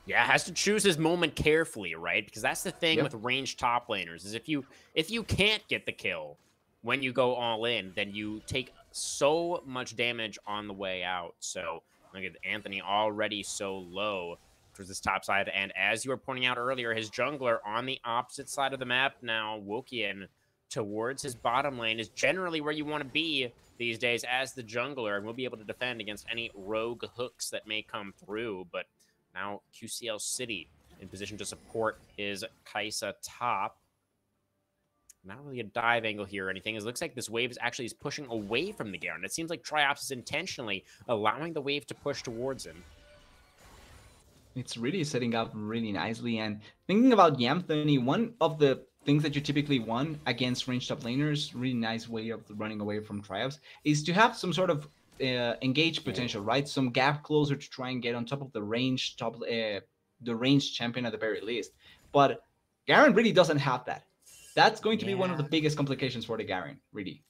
Yeah, has to choose his moment carefully, right? Because that's the thing yep. with ranged top laners is if you if you can't get the kill when you go all in, then you take so much damage on the way out. So look at Anthony already so low towards this top side. And as you were pointing out earlier, his jungler on the opposite side of the map now, Wokian towards his bottom lane is generally where you want to be these days as the jungler and we'll be able to defend against any rogue hooks that may come through. But now QCL City in position to support his Kai'Sa top. Not really a dive angle here or anything. It looks like this wave is actually is pushing away from the Garen. It seems like Triops is intentionally allowing the wave to push towards him. It's really setting up really nicely. And thinking about Yamthony, one of the things that you typically want against ranged top laners, really nice way of running away from Triops, is to have some sort of uh, engage potential, right? Some gap closer to try and get on top of the range top, uh, the range champion at the very least. But Garen really doesn't have that. That's going to yeah. be one of the biggest complications for the Garen, really.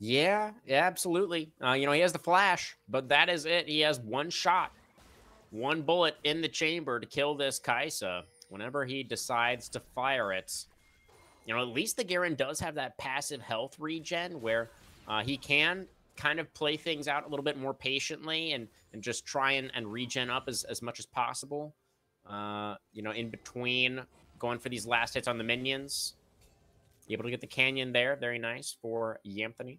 Yeah, yeah, absolutely. Uh, you know, he has the flash, but that is it. He has one shot, one bullet in the chamber to kill this Kai'Sa. Whenever he decides to fire it, you know, at least the Garen does have that passive health regen where uh, he can kind of play things out a little bit more patiently and and just try and, and regen up as, as much as possible. Uh, you know, in between going for these last hits on the minions. Able to get the canyon there. Very nice for Yamthony.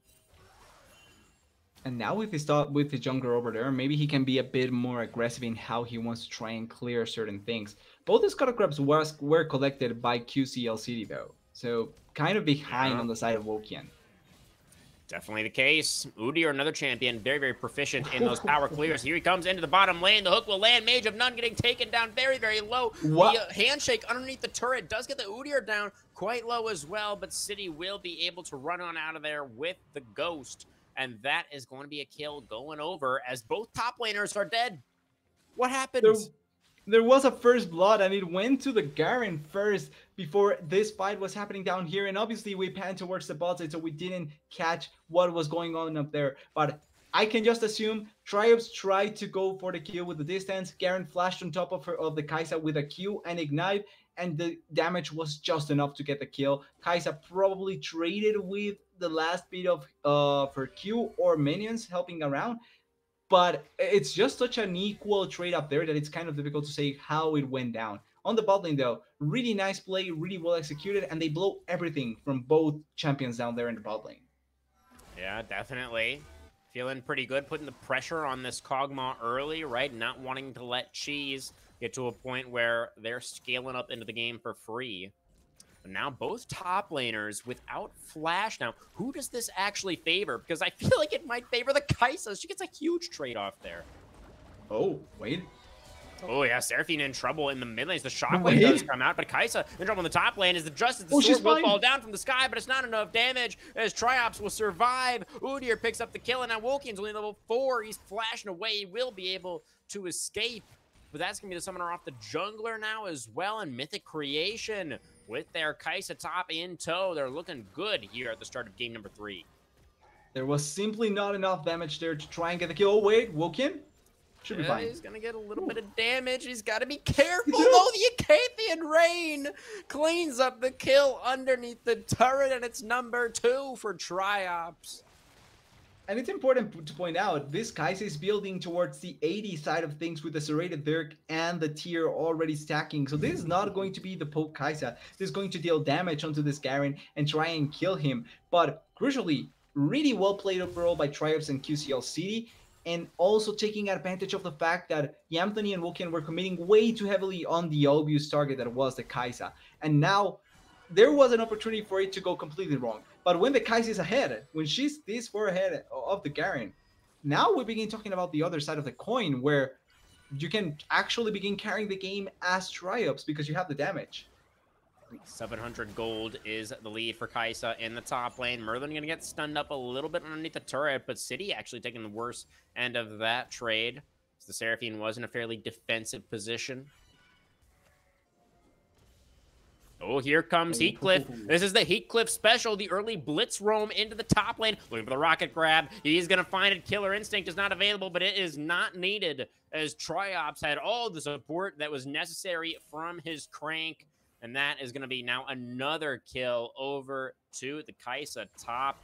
And now with his thought with his jungler over there, maybe he can be a bit more aggressive in how he wants to try and clear certain things. Both the Scuttle Crabs was, were collected by QCL City though. So kind of behind yeah. on the side of Wokian. Definitely the case. Udyr, another champion, very, very proficient in those power clears. Here he comes into the bottom lane. The hook will land. Mage of None getting taken down very, very low. What? The uh, handshake underneath the turret does get the Udyr down quite low as well, but City will be able to run on out of there with the Ghost. And that is going to be a kill going over as both top laners are dead. What happened? There was a first blood and it went to the Garen first before this fight was happening down here. And obviously we panned towards the bot side, so we didn't catch what was going on up there. But I can just assume Triops tried to go for the kill with the distance. Garen flashed on top of her of the Kai'Sa with a Q and ignite, and the damage was just enough to get the kill. Kai'Sa probably traded with the last bit of uh for Q or minions helping around but it's just such an equal trade up there that it's kind of difficult to say how it went down. On the bot lane, though, really nice play, really well executed, and they blow everything from both champions down there in the bot lane. Yeah, definitely. Feeling pretty good, putting the pressure on this Kog'Maw early, right? Not wanting to let Cheese get to a point where they're scaling up into the game for free. Now both top laners without Flash. Now, who does this actually favor? Because I feel like it might favor the Kai'Sa. She gets a huge trade-off there. Oh, wait. Oh yeah, Seraphine in trouble in the mid lane. The shockwave does come out, but Kai'Sa in trouble in the top lane. Is the Justice the oh, sword will fall down from the sky, but it's not enough damage as Triops will survive. Udyr picks up the kill, and now Wokian's only level four. He's flashing away. He will be able to escape, but that's gonna be the summoner off the jungler now as well. And Mythic Creation with their Kai'Sa top in tow. They're looking good here at the start of game number three. There was simply not enough damage there to try and get the kill. Oh, wait, Wokian? Should be yeah, fine. He's gonna get a little Ooh. bit of damage. He's got to be careful. oh, the Icathian Rain cleans up the kill underneath the turret, and it's number two for Triops. And it's important to point out, this Kai'Sa is building towards the AD side of things with the Serrated Dirk and the tier already stacking. So this is not going to be the poke Kai'Sa. This is going to deal damage onto this Garen and try and kill him. But crucially, really well played overall by Triops and QCL City and also taking advantage of the fact that Anthony and Wokian were committing way too heavily on the obvious target that was the Kai'Sa. And now there was an opportunity for it to go completely wrong. But when the Kai'Sa is ahead, when she's this far ahead of the Garen, now we begin talking about the other side of the coin where you can actually begin carrying the game as Triops because you have the damage. 700 gold is the lead for Kai'Sa in the top lane. Merlin going to get stunned up a little bit underneath the turret, but City actually taking the worst end of that trade. the Seraphine was in a fairly defensive position. Oh, here comes oh. Heathcliff. This is the Heathcliff special, the early blitz roam into the top lane. Looking for the rocket grab. He's going to find it. Killer Instinct is not available, but it is not needed as Triops had all the support that was necessary from his crank. And that is going to be now another kill over to the Kai'Sa top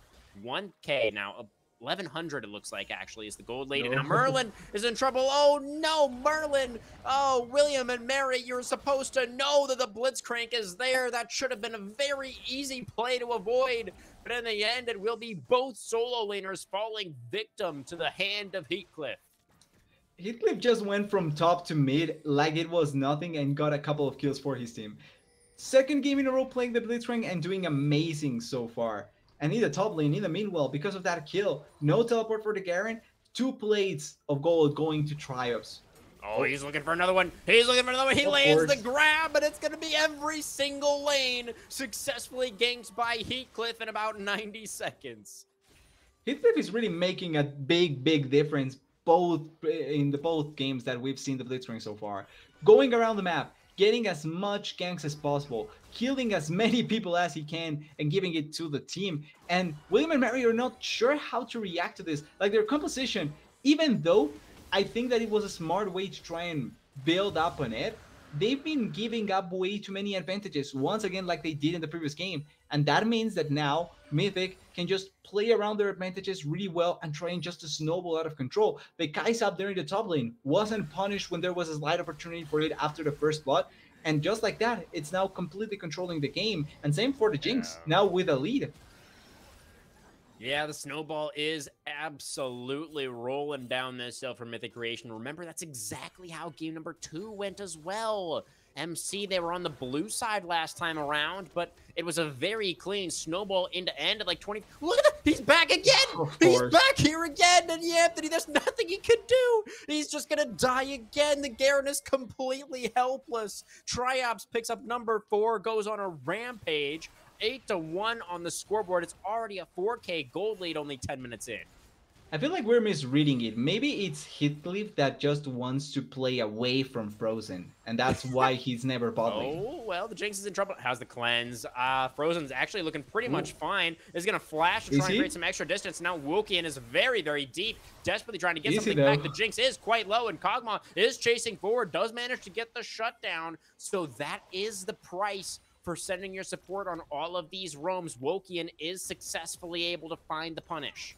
1K now. 1100 it looks like actually is the gold lady. No. Now Merlin is in trouble. Oh no, Merlin. Oh, William and Mary, you're supposed to know that the Blitzcrank is there. That should have been a very easy play to avoid. But in the end, it will be both solo laners falling victim to the hand of Heathcliff. Heathcliff just went from top to mid like it was nothing and got a couple of kills for his team. Second game in a row playing the Blitzcrank and doing amazing so far. And neither top lane, neither meanwhile, because of that kill, no teleport for the Garen, two plates of gold going to Triops. Oh, he's looking for another one. He's looking for another one. He of lands course. the grab, but it's going to be every single lane successfully ganked by Heathcliff in about 90 seconds. Heathcliff is really making a big, big difference both eh, in the both games that we've seen the Blitzcrank so far. Going around the map, getting as much ganks as possible, killing as many people as he can, and giving it to the team. And William and Mary are not sure how to react to this. Like their composition, even though I think that it was a smart way to try and build up on it, they've been giving up way too many advantages once again, like they did in the previous game. And that means that now Mythic can just play around their advantages really well and try and just to snowball out of control. The Kai'Sa up there in the top lane wasn't punished when there was a slight opportunity for it after the first blood. And just like that, it's now completely controlling the game. And same for the Jinx, yeah. now with a lead. Yeah, the snowball is absolutely rolling down this hill for Mythic Creation. Remember, that's exactly how game number two went as well. MC, they were on the blue side last time around, but it was a very clean snowball into end at like 20. Look at that! He's back again! He's back here again! And yeah, Anthony, there's nothing he could do! He's just gonna die again! The Garen is completely helpless. Triops picks up number four, goes on a rampage. 8 to 1 on the scoreboard. It's already a 4K gold lead only 10 minutes in. I feel like we're misreading it. Maybe it's Heathcliff that just wants to play away from Frozen, and that's why he's never bothering. Oh, well, the Jinx is in trouble. How's the cleanse? Uh, Frozen's actually looking pretty Ooh. much fine. Is going to flash to try and create some extra distance. Now Wokian is very, very deep, desperately trying to get something back. The Jinx is quite low, and Kog'Maw is chasing forward, does manage to get the shutdown. So that is the price for sending your support on all of these roams. Wokian is successfully able to find the punish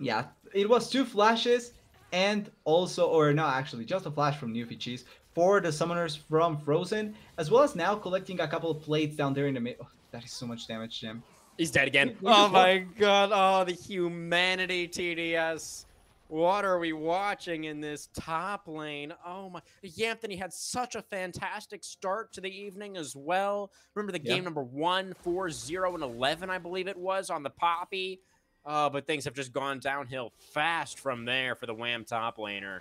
yeah, it was two flashes and also, or no, actually, just a flash from Newfie Cheese for the summoners from Frozen, as well as now collecting a couple of plates down there in the middle. Oh, that is so much damage, Jim. He's dead again. oh my god. Oh, the humanity, TDS. What are we watching in this top lane? Oh my. Yamthony had such a fantastic start to the evening as well. Remember the game number one, four, zero, and 11, I believe it was, on the Poppy. Uh, but things have just gone downhill fast from there for the Wham top laner.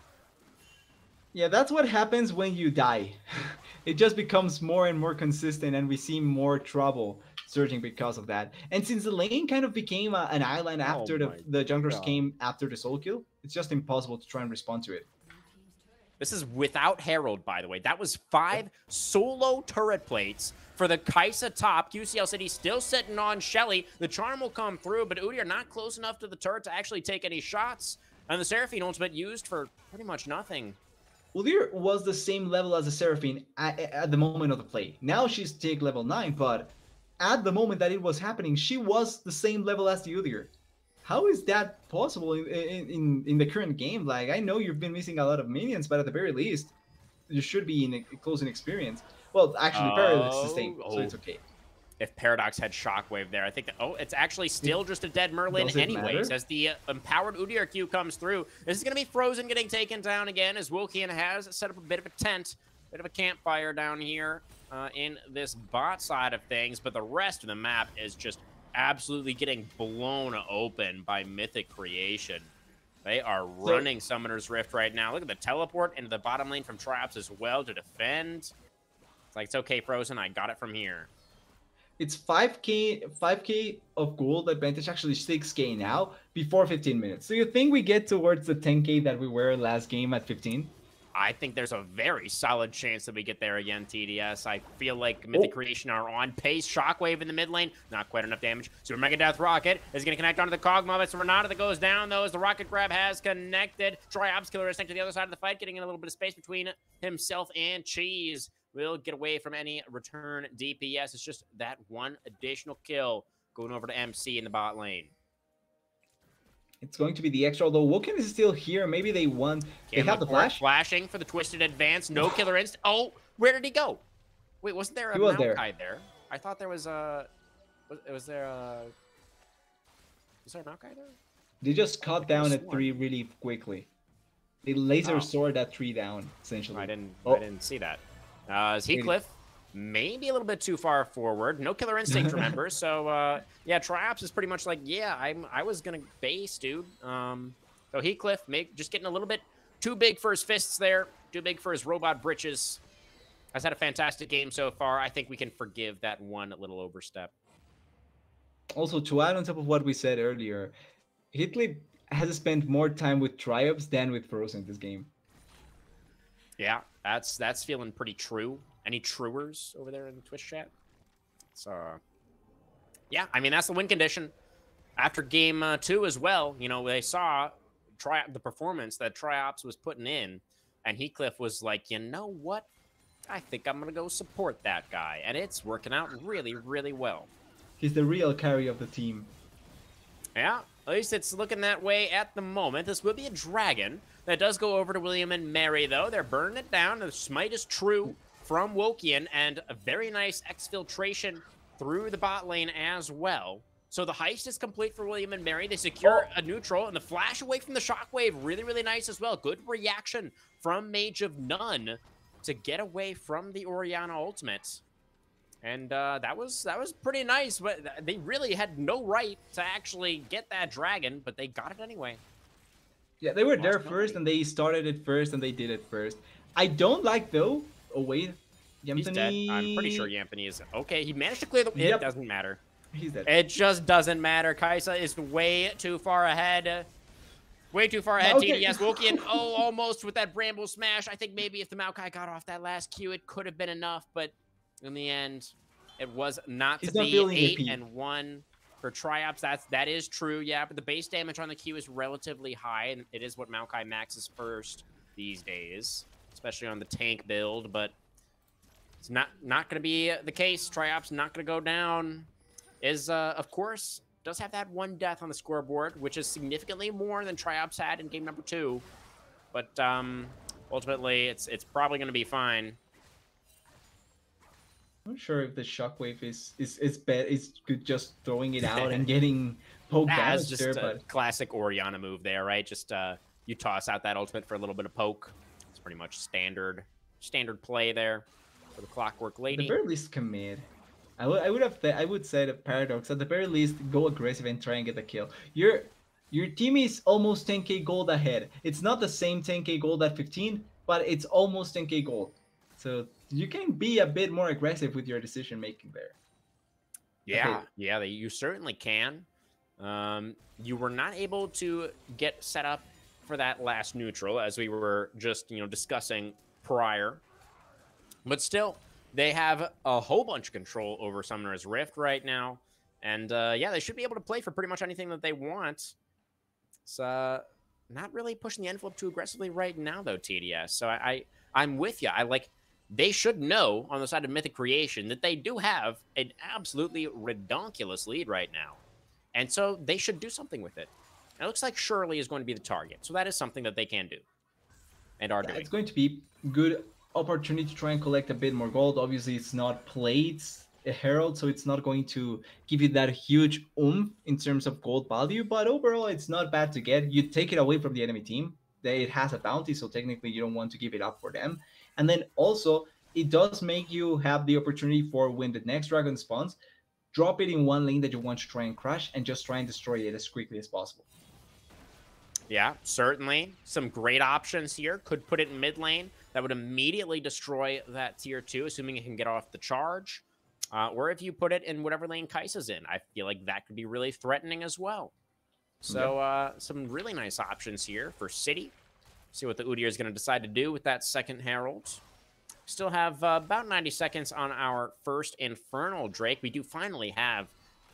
Yeah, that's what happens when you die. it just becomes more and more consistent, and we see more trouble surging because of that. And since the lane kind of became a, an island oh after oh the, the junglers God. came after the soul kill, it's just impossible to try and respond to it. This is without Herald, by the way. That was five solo turret plates for the Kai'Sa top. QCL City still sitting on Shelly. The charm will come through, but Udyr not close enough to the turret to actually take any shots. And the Seraphine ultimate used for pretty much nothing. Udyr was the same level as the Seraphine at, at, the moment of the play. Now she's take level 9, but at the moment that it was happening, she was the same level as the Udyr. How is that possible in, in, in the current game? Like, I know you've been missing a lot of minions, but at the very least, you should be in a closing experience. Well, actually, Paradox is staying, oh, so it's okay. If Paradox had Shockwave there, I think that, oh, it's actually still just a dead Merlin anyways, matter? as the uh, empowered Udyr Q comes through. This is going to be Frozen getting taken down again, as Wokian has set up a bit of a tent, a bit of a campfire down here uh, in this bot side of things, but the rest of the map is just absolutely getting blown open by Mythic Creation. They are running Summoner's Rift right now. Look at the teleport into the bottom lane from Triops as well to defend. It's like, it's okay, Frozen. I got it from here. It's 5k 5k of gold advantage, actually 6k now, before 15 minutes. So you think we get towards the 10k that we were last game at 15? I think there's a very solid chance that we get there again, TDS. I feel like Mythic oh. Creation are on pace. Shockwave in the mid lane, not quite enough damage. Super Mega Death Rocket is going to connect onto the Kog'Maw, but it's Renata that goes down, though, as the Rocket Grab has connected. Triops Killer is sent to the other side of the fight, getting in a little bit of space between himself and Cheese. Will get away from any return DPS. It's just that one additional kill going over to MC in the bot lane. It's going to be the extra, although Wokian is still here. Maybe they won. They have the flash. Flashing for the twisted advance. No killer instinct. Oh, where did he go? Wait, wasn't there a was there. there. I thought there was a. Was, was there a. Was there a Maokai there? They just cut down at three really quickly. They laser oh. sword that tree down, essentially. I didn't. Oh. I didn't see that. Uh, is Heathcliff maybe a little bit too far forward. No killer instinct, remember? so uh, yeah, Triops is pretty much like, yeah, I'm I was gonna base, dude. Um, so Heathcliff, make just getting a little bit too big for his fists there, too big for his robot britches. Has had a fantastic game so far. I think we can forgive that one little overstep. Also, to add on top of what we said earlier, Heathcliff has spent more time with Triops than with Frozen this game. Yeah, that's that's feeling pretty true. Any truers over there in the Twitch chat? So, uh, yeah, I mean, that's the win condition. After game uh, two as well, you know, they saw try the performance that Triops was putting in, and Heathcliff was like, you know what? I think I'm going to go support that guy. And it's working out really, really well. He's the real carry of the team. Yeah, at least it's looking that way at the moment. This will be a dragon. That does go over to William and Mary, though. They're burning it down. The smite is true from Wokian and a very nice exfiltration through the bot lane as well. So the heist is complete for William and Mary. They secure oh. a neutral and the flash away from the shockwave. Really, really nice as well. Good reaction from Mage of None to get away from the Orianna ultimate. And uh, that was that was pretty nice. But they really had no right to actually get that dragon, but they got it anyway. Yeah, they were there first, and they started it first, and they did it first. I don't like though Oh wait, Yamthony. He's dead. I'm pretty sure Yamthony is okay. He managed to clear the. It doesn't matter. He's dead. It just doesn't matter. Kai'Sa is way too far ahead. Way too far ahead, okay. TDS. Wokian, oh, almost with that Bramble Smash. I think maybe if the Maokai got off that last Q, it could have been enough, but in the end, it was not He's to not be eight AP. and one for Triops. That's that is true, yeah. But the base damage on the Q is relatively high, and it is what Maokai maxes first these days especially on the tank build, but it's not not going to be the case. Triops not going to go down. Is, uh, of course, does have that one death on the scoreboard, which is significantly more than Triops had in game number two. But um, ultimately, it's it's probably going to be fine. I'm not sure if the shockwave is is is bad. Is good just throwing it out and getting poked out just there, a but... classic Orianna move there, right? Just uh, you toss out that ultimate for a little bit of poke. Pretty much standard standard play there for the Clockwork Lady. At the very least, commit. I would I would have I would say the paradox at the very least go aggressive and try and get the kill. Your your team is almost 10k gold ahead. It's not the same 10k gold at 15, but it's almost 10k gold. So you can be a bit more aggressive with your decision making there. Yeah, okay. yeah, you certainly can. Um, you were not able to get set up for that last neutral as we were just you know discussing prior, but still they have a whole bunch of control over Summoner's Rift right now. And uh, yeah, they should be able to play for pretty much anything that they want. It's uh, not really pushing the envelope too aggressively right now, though, TDS. So I, I am with you. I like they should know on the side of Mythic Creation that they do have an absolutely redonkulous lead right now. And so they should do something with it. And it looks like Shelly is going to be the target. So that is something that they can do and are yeah, doing. It's going to be good opportunity to try and collect a bit more gold. Obviously, it's not plates a herald, so it's not going to give you that huge oomph in terms of gold value. But overall, it's not bad to get. You take it away from the enemy team. They, it has a bounty, so technically you don't want to give it up for them. And then also, it does make you have the opportunity for when the next dragon spawns, drop it in one lane that you want to try and crush, and just try and destroy it as quickly as possible. Yeah, certainly. Some great options here. Could put it in mid lane. That would immediately destroy that tier 2, assuming it can get off the charge. Uh, or if you put it in whatever lane Kai'Sa's in, I feel like that could be really threatening as well. So uh, some really nice options here for City. See what the Udyr is going to decide to do with that second Herald. Still have uh, about 90 seconds on our first Infernal Drake. We do finally have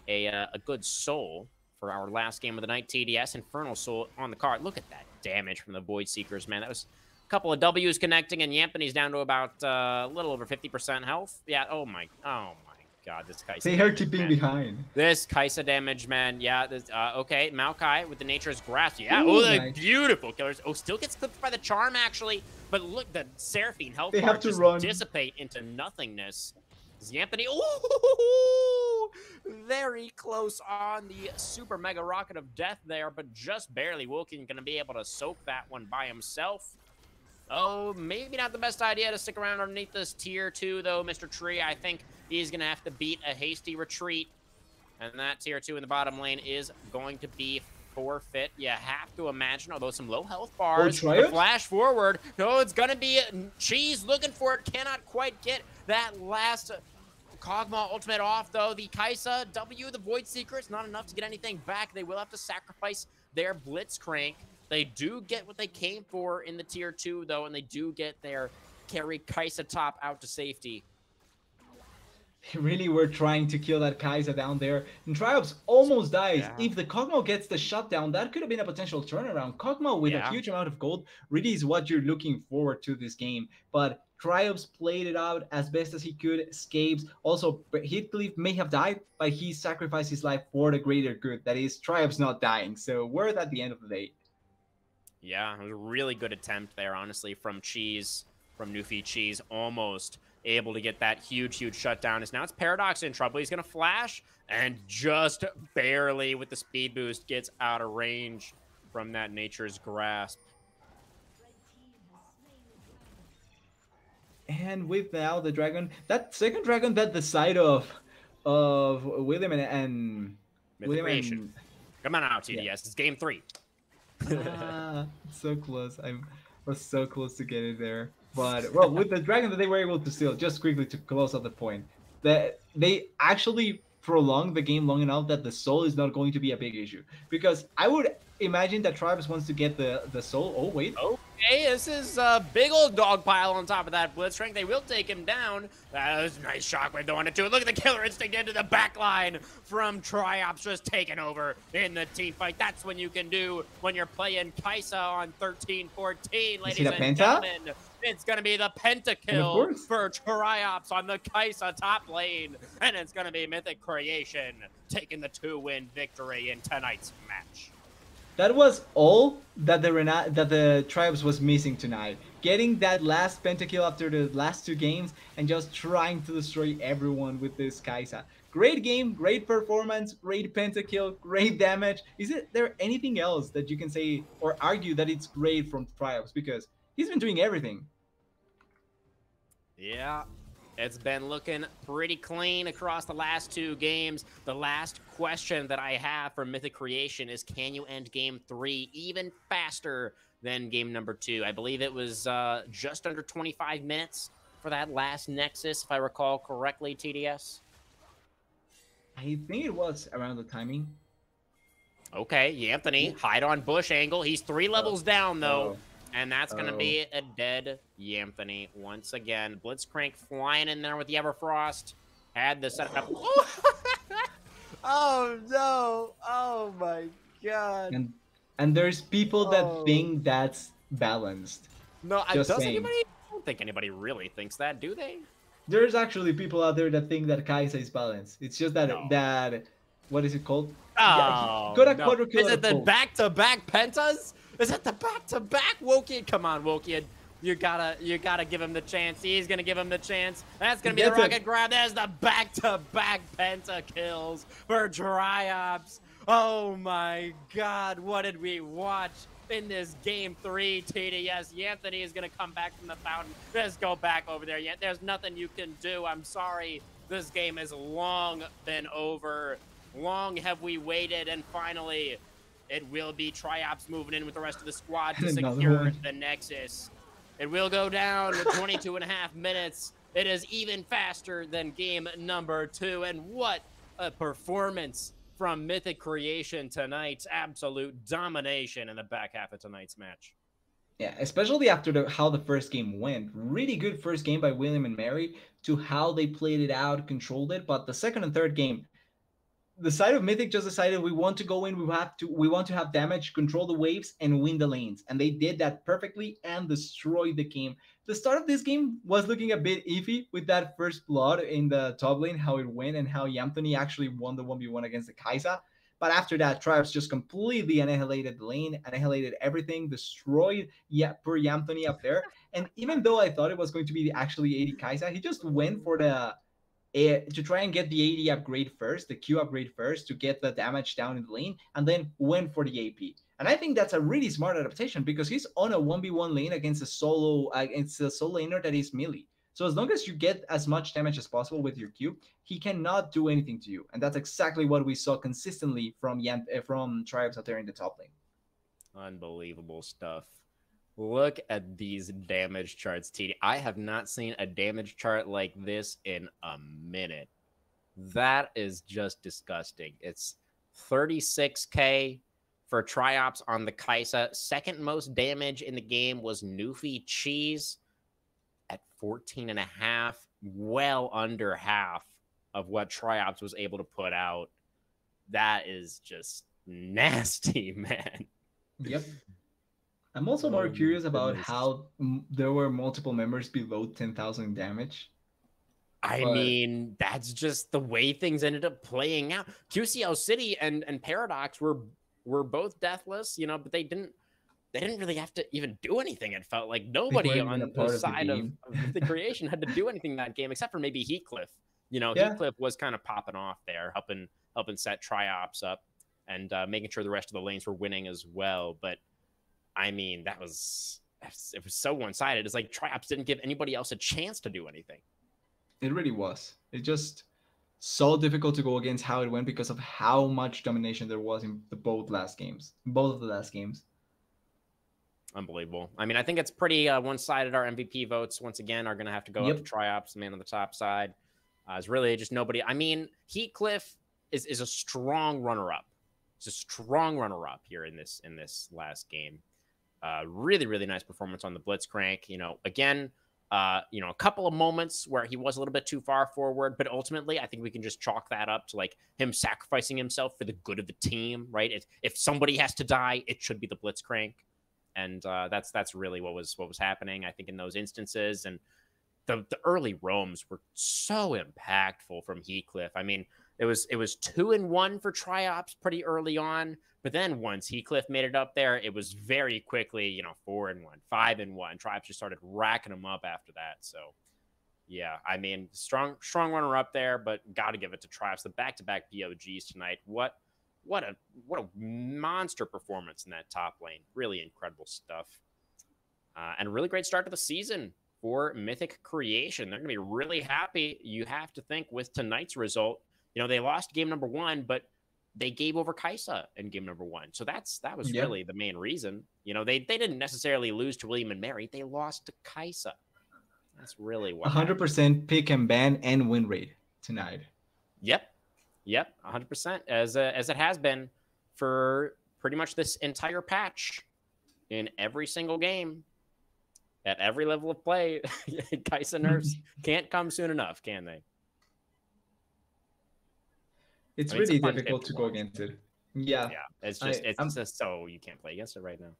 a, uh, a good soul for our last game of the night, TDS. Infernal Soul on the card. Look at that damage from the Void Seekers, man. That was a couple of W's connecting, and Yamthony's down to about uh, a little over 50% health. Yeah, oh my, oh my god, this Kai'Sa. They are keeping behind. This Kai'Sa damage, man. Yeah, this, uh, okay, Maokai with the Nature's Grasp. Yeah, Ooh, oh, the nice. beautiful killers. Oh, still gets clipped by the Charm, actually. But look, the Seraphine health they have to just run. dissipate into nothingness. Yamthony, ooh, very close on the super mega rocket of death there, but just barely. Wokian going to be able to soak that one by himself. Oh, maybe not the best idea to stick around underneath this tier two, though, Mr. Tree. I think he's going to have to beat a hasty retreat. And that tier two in the bottom lane is going to be forfeit. You have to imagine, although some low health oh, bars, oh, flash forward. No, it's going to be Cheese looking for it. Cannot quite get that last Kog'Maw ultimate off, though. The Kai'Sa W, the Void Seeker, it's not enough to get anything back. They will have to sacrifice their Blitzcrank. They do get what they came for in the tier two, though, and they do get their carry Kai'Sa top out to safety. They really were trying to kill that Kai'Sa down there. And Triops almost dies. Yeah. If the Kog'Maw gets the shutdown, that could have been a potential turnaround. Kog'Maw with yeah. a huge amount of gold really is what you're looking forward to this game. But Triops played it out as best as he could. Scapes also, Heathcliff may have died, but he sacrificed his life for the greater good. That is, Triops not dying. So worth at the end of the day. Yeah, it was a really good attempt there, honestly, from Cheese, from Newfie Cheese, almost able to get that huge, huge shutdown. Is now it's Paradox in trouble. He's going to flash and just barely with the speed boost gets out of range from that Nature's Grasp. And with now the dragon, that second dragon that the side of of William and, and William and, Come on out, TDS. Yeah. It's game three ah, so close. I was so close to getting there. But well, with the dragon that they were able to steal, just quickly to close out the point, that they actually prolonged the game long enough that the soul is not going to be a big issue. Because I would imagine that Travis wants to get the the soul. Oh wait. Okay, this is a big old dog pile on top of that Blitzcrank. They will take him down. That was a nice shockwave to it too. Look at the killer instinct into the back line from Triops just taking over in the team fight. That's when you can do when you're playing Kai'Sa on 13-14, ladies and penta? gentlemen. It's going to be the pentakill for Triops on the Kai'Sa top lane. And it's going to be Mythic Creation taking the two-win victory in tonight's match. That was all that the Rena- that the Triops was missing tonight. getting that last pentakill after the last two games and just trying to destroy everyone with this Kai'Sa. Great game, great performance, great pentakill, great damage. Is it there anything else that you can say or argue that it's great from Triops? Because he's been doing everything. Yeah, it's been looking pretty clean across the last two games. The last question that I have for Mythic Creation is can you end game three even faster than game number two? I believe it was uh, just under 25 minutes for that last Nexus, if I recall correctly, TDS. I think it was around the timing. Okay, Anthony, hide on bush angle. He's three levels oh. down, though. Oh. And that's going to oh. be a dead Yamthony once again. Blitzcrank flying in there with the Everfrost. Had the setup. oh, no. Oh, my God. And, and there's people that oh. think that's balanced. No, Just does saying. anybody? I don't think anybody really thinks that, do they? There's actually people out there that think that Kai'Sa is balanced. It's just that no. that what is it called? Oh, yeah, no. Is it the back-to-back pentas? Is that the back-to-back Woki? Come on, Woki. You gotta, you gotta give him the chance. He's gonna give him the chance. That's gonna be the rocket it. grab. There's the back-to-back penta kills for Triops. Oh my God, what did we watch in this game three? TDS, Anthony is gonna come back from the fountain. Just go back over there. Yet there's nothing you can do. I'm sorry. This game has long been over. Long have we waited, and finally, it will be Triops moving in with the rest of the squad to secure the Nexus. It will go down with 22 and a half minutes. It is even faster than game number two. And what a performance from Mythic Creation tonight. Absolute domination in the back half of tonight's match. Yeah, especially after the, how the first game went. Really good first game by William and Mary to how they played it out, controlled it. But the second and third game, the side of Mythic just decided we want to go in, we have to we want to have damage, control the waves, and win the lanes. And they did that perfectly and destroyed the game. The start of this game was looking a bit iffy with that first blood in the top lane, how it went and how Yamthony actually won the 1v1 against the Kai'Sa. But after that, Triops just completely annihilated the lane, annihilated everything, destroyed yeah, poor Yamthony up there. And even though I thought it was going to be actually AD Kai'Sa, he just went for the uh, to try and get the AD upgrade first, the Q upgrade first, to get the damage down in the lane, and then went for the AP. And I think that's a really smart adaptation because he's on a 1v1 lane against a solo against a solo laner that is melee. So as long as you get as much damage as possible with your Q, he cannot do anything to you. And that's exactly what we saw consistently from Yan- eh, from Triops out there in the top lane. Unbelievable stuff. Look at these damage charts, TD. I have not seen a damage chart like this in a minute. That is just disgusting. It's 36k for Triops on the Kai'Sa. Second most damage in the game was Newfie Cheese at 14 and a half, well under half of what Triops was able to put out. That is just nasty, man. Yep. I'm also more um, curious about how m- there were multiple members below 10,000 damage. I but... mean, that's just the way things ended up playing out. QCL City and and Paradox were were both deathless, you know, but they didn't they didn't really have to even do anything. It felt like nobody on the side of, of, the creation had to do anything that game except for maybe Heathcliff. You know, yeah. Heathcliff was kind of popping off there, helping helping set Triops up and uh, making sure the rest of the lanes were winning as well. But I mean, that was it was so one sided. It's like Triops didn't give anybody else a chance to do anything. It really was. It just so difficult to go against how it went because of how much domination there was in the both last games, both of the last games. Unbelievable. I mean, I think it's pretty uh, one sided. Our MVP votes once again are going to have to go yep. up to Triops, the man on the top side. Uh, it's really just nobody. I mean, Heathcliff is is a strong runner up. It's a strong runner up here in this in this last game. Really, really nice performance on the Blitzcrank. You know, again, uh, you know, a couple of moments where he was a little bit too far forward, but ultimately, I think we can just chalk that up to like him sacrificing himself for the good of the team, right? If, if somebody has to die, it should be the Blitzcrank, and uh, that's that's really what was what was happening. I think in those instances, and the, the early roams were so impactful from Heathcliff. I mean, it was it was two and one for Triops pretty early on, but then once Heathcliff made it up there, it was very quickly, you know, four and one, five and one. Triops just started racking them up after that. So yeah, I mean, strong strong runner up there, but got to give it to Triops. The back to back BOGs tonight. What what a what a monster performance in that top lane. Really incredible stuff. Uh, and a really great start to the season for Mythic Creation. They're going to be really happy. You have to think with tonight's result. You know, they lost game number one, but they gave over Kai'Sa in game number one. So that's that was yeah. really the main reason. You know, they they didn't necessarily lose to William and Mary. They lost to Kai'Sa. That's really what. 100% pick and ban and win rate tonight. Yep, yep, 100% as uh, as it has been for pretty much this entire patch in every single game at every level of play. Kai'Sa nerfs can't come soon enough, can they? It's I mean, really it's difficult to go against it. Yeah. Yeah. It's just I, it's I'm, just so you can't play against it right now.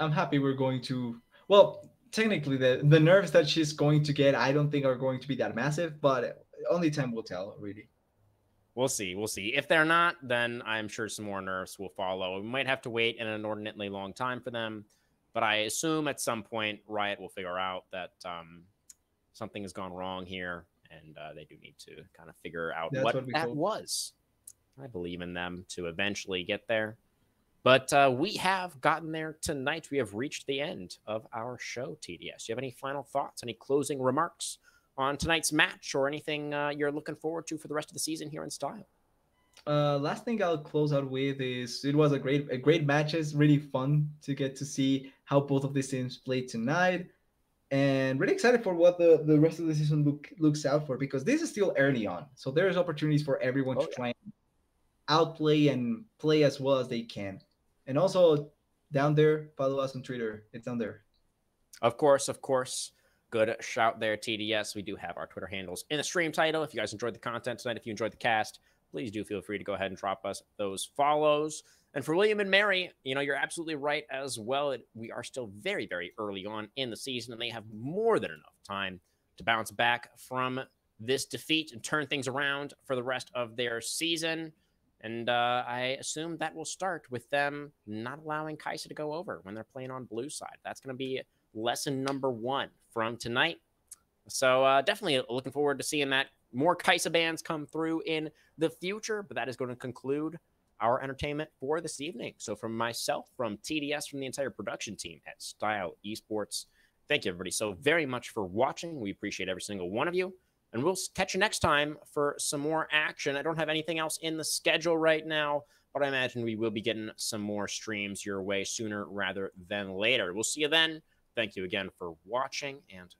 I'm happy we're going to well, technically the the nerfs that she's going to get, I don't think are going to be that massive, but only time will tell, really. We'll see. We'll see. If they're not, then I'm sure some more nerfs will follow. We might have to wait an inordinately long time for them, but I assume at some point Riot will figure out that um, something has gone wrong here, and uh, they do need to kind of figure out That's what, what that hope. was. I believe in them to eventually get there. But uh, we have gotten there tonight. We have reached the end of our show, TDS. Do you have any final thoughts, any closing remarks on tonight's match, or anything uh, you're looking forward to for the rest of the season here in style? Uh, last thing I'll close out with is it was a great a great match. It's really fun to get to see how both of these teams played tonight, and really excited for what the, the rest of the season look, looks out for because this is still early on. So there's opportunities for everyone oh, to try and outplay and play as well as they can. And also down there, follow us on Twitter. It's down there. Of course, of course. Good shout there, TDS. We do have our Twitter handles in the stream title. If you guys enjoyed the content tonight, if you enjoyed the cast, please do feel free to go ahead and drop us those follows. And for William and Mary, you know, you're absolutely right as well. We are still very, very early on in the season, and they have more than enough time to bounce back from this defeat and turn things around for the rest of their season. And uh, I assume that will start with them not allowing Kai'Sa to go over when they're playing on blue side. That's going to be lesson number one from tonight. So uh, definitely looking forward to seeing that more Kai'Sa bans come through in the future. But that is going to conclude our entertainment for this evening. So from myself, from TDS, from the entire production team at Style Esports, thank you everybody so very much for watching. We appreciate every single one of you. And we'll catch you next time for some more action. I don't have anything else in the schedule right now, but I imagine we will be getting some more streams your way sooner rather than later. We'll see you then. Thank you again for watching and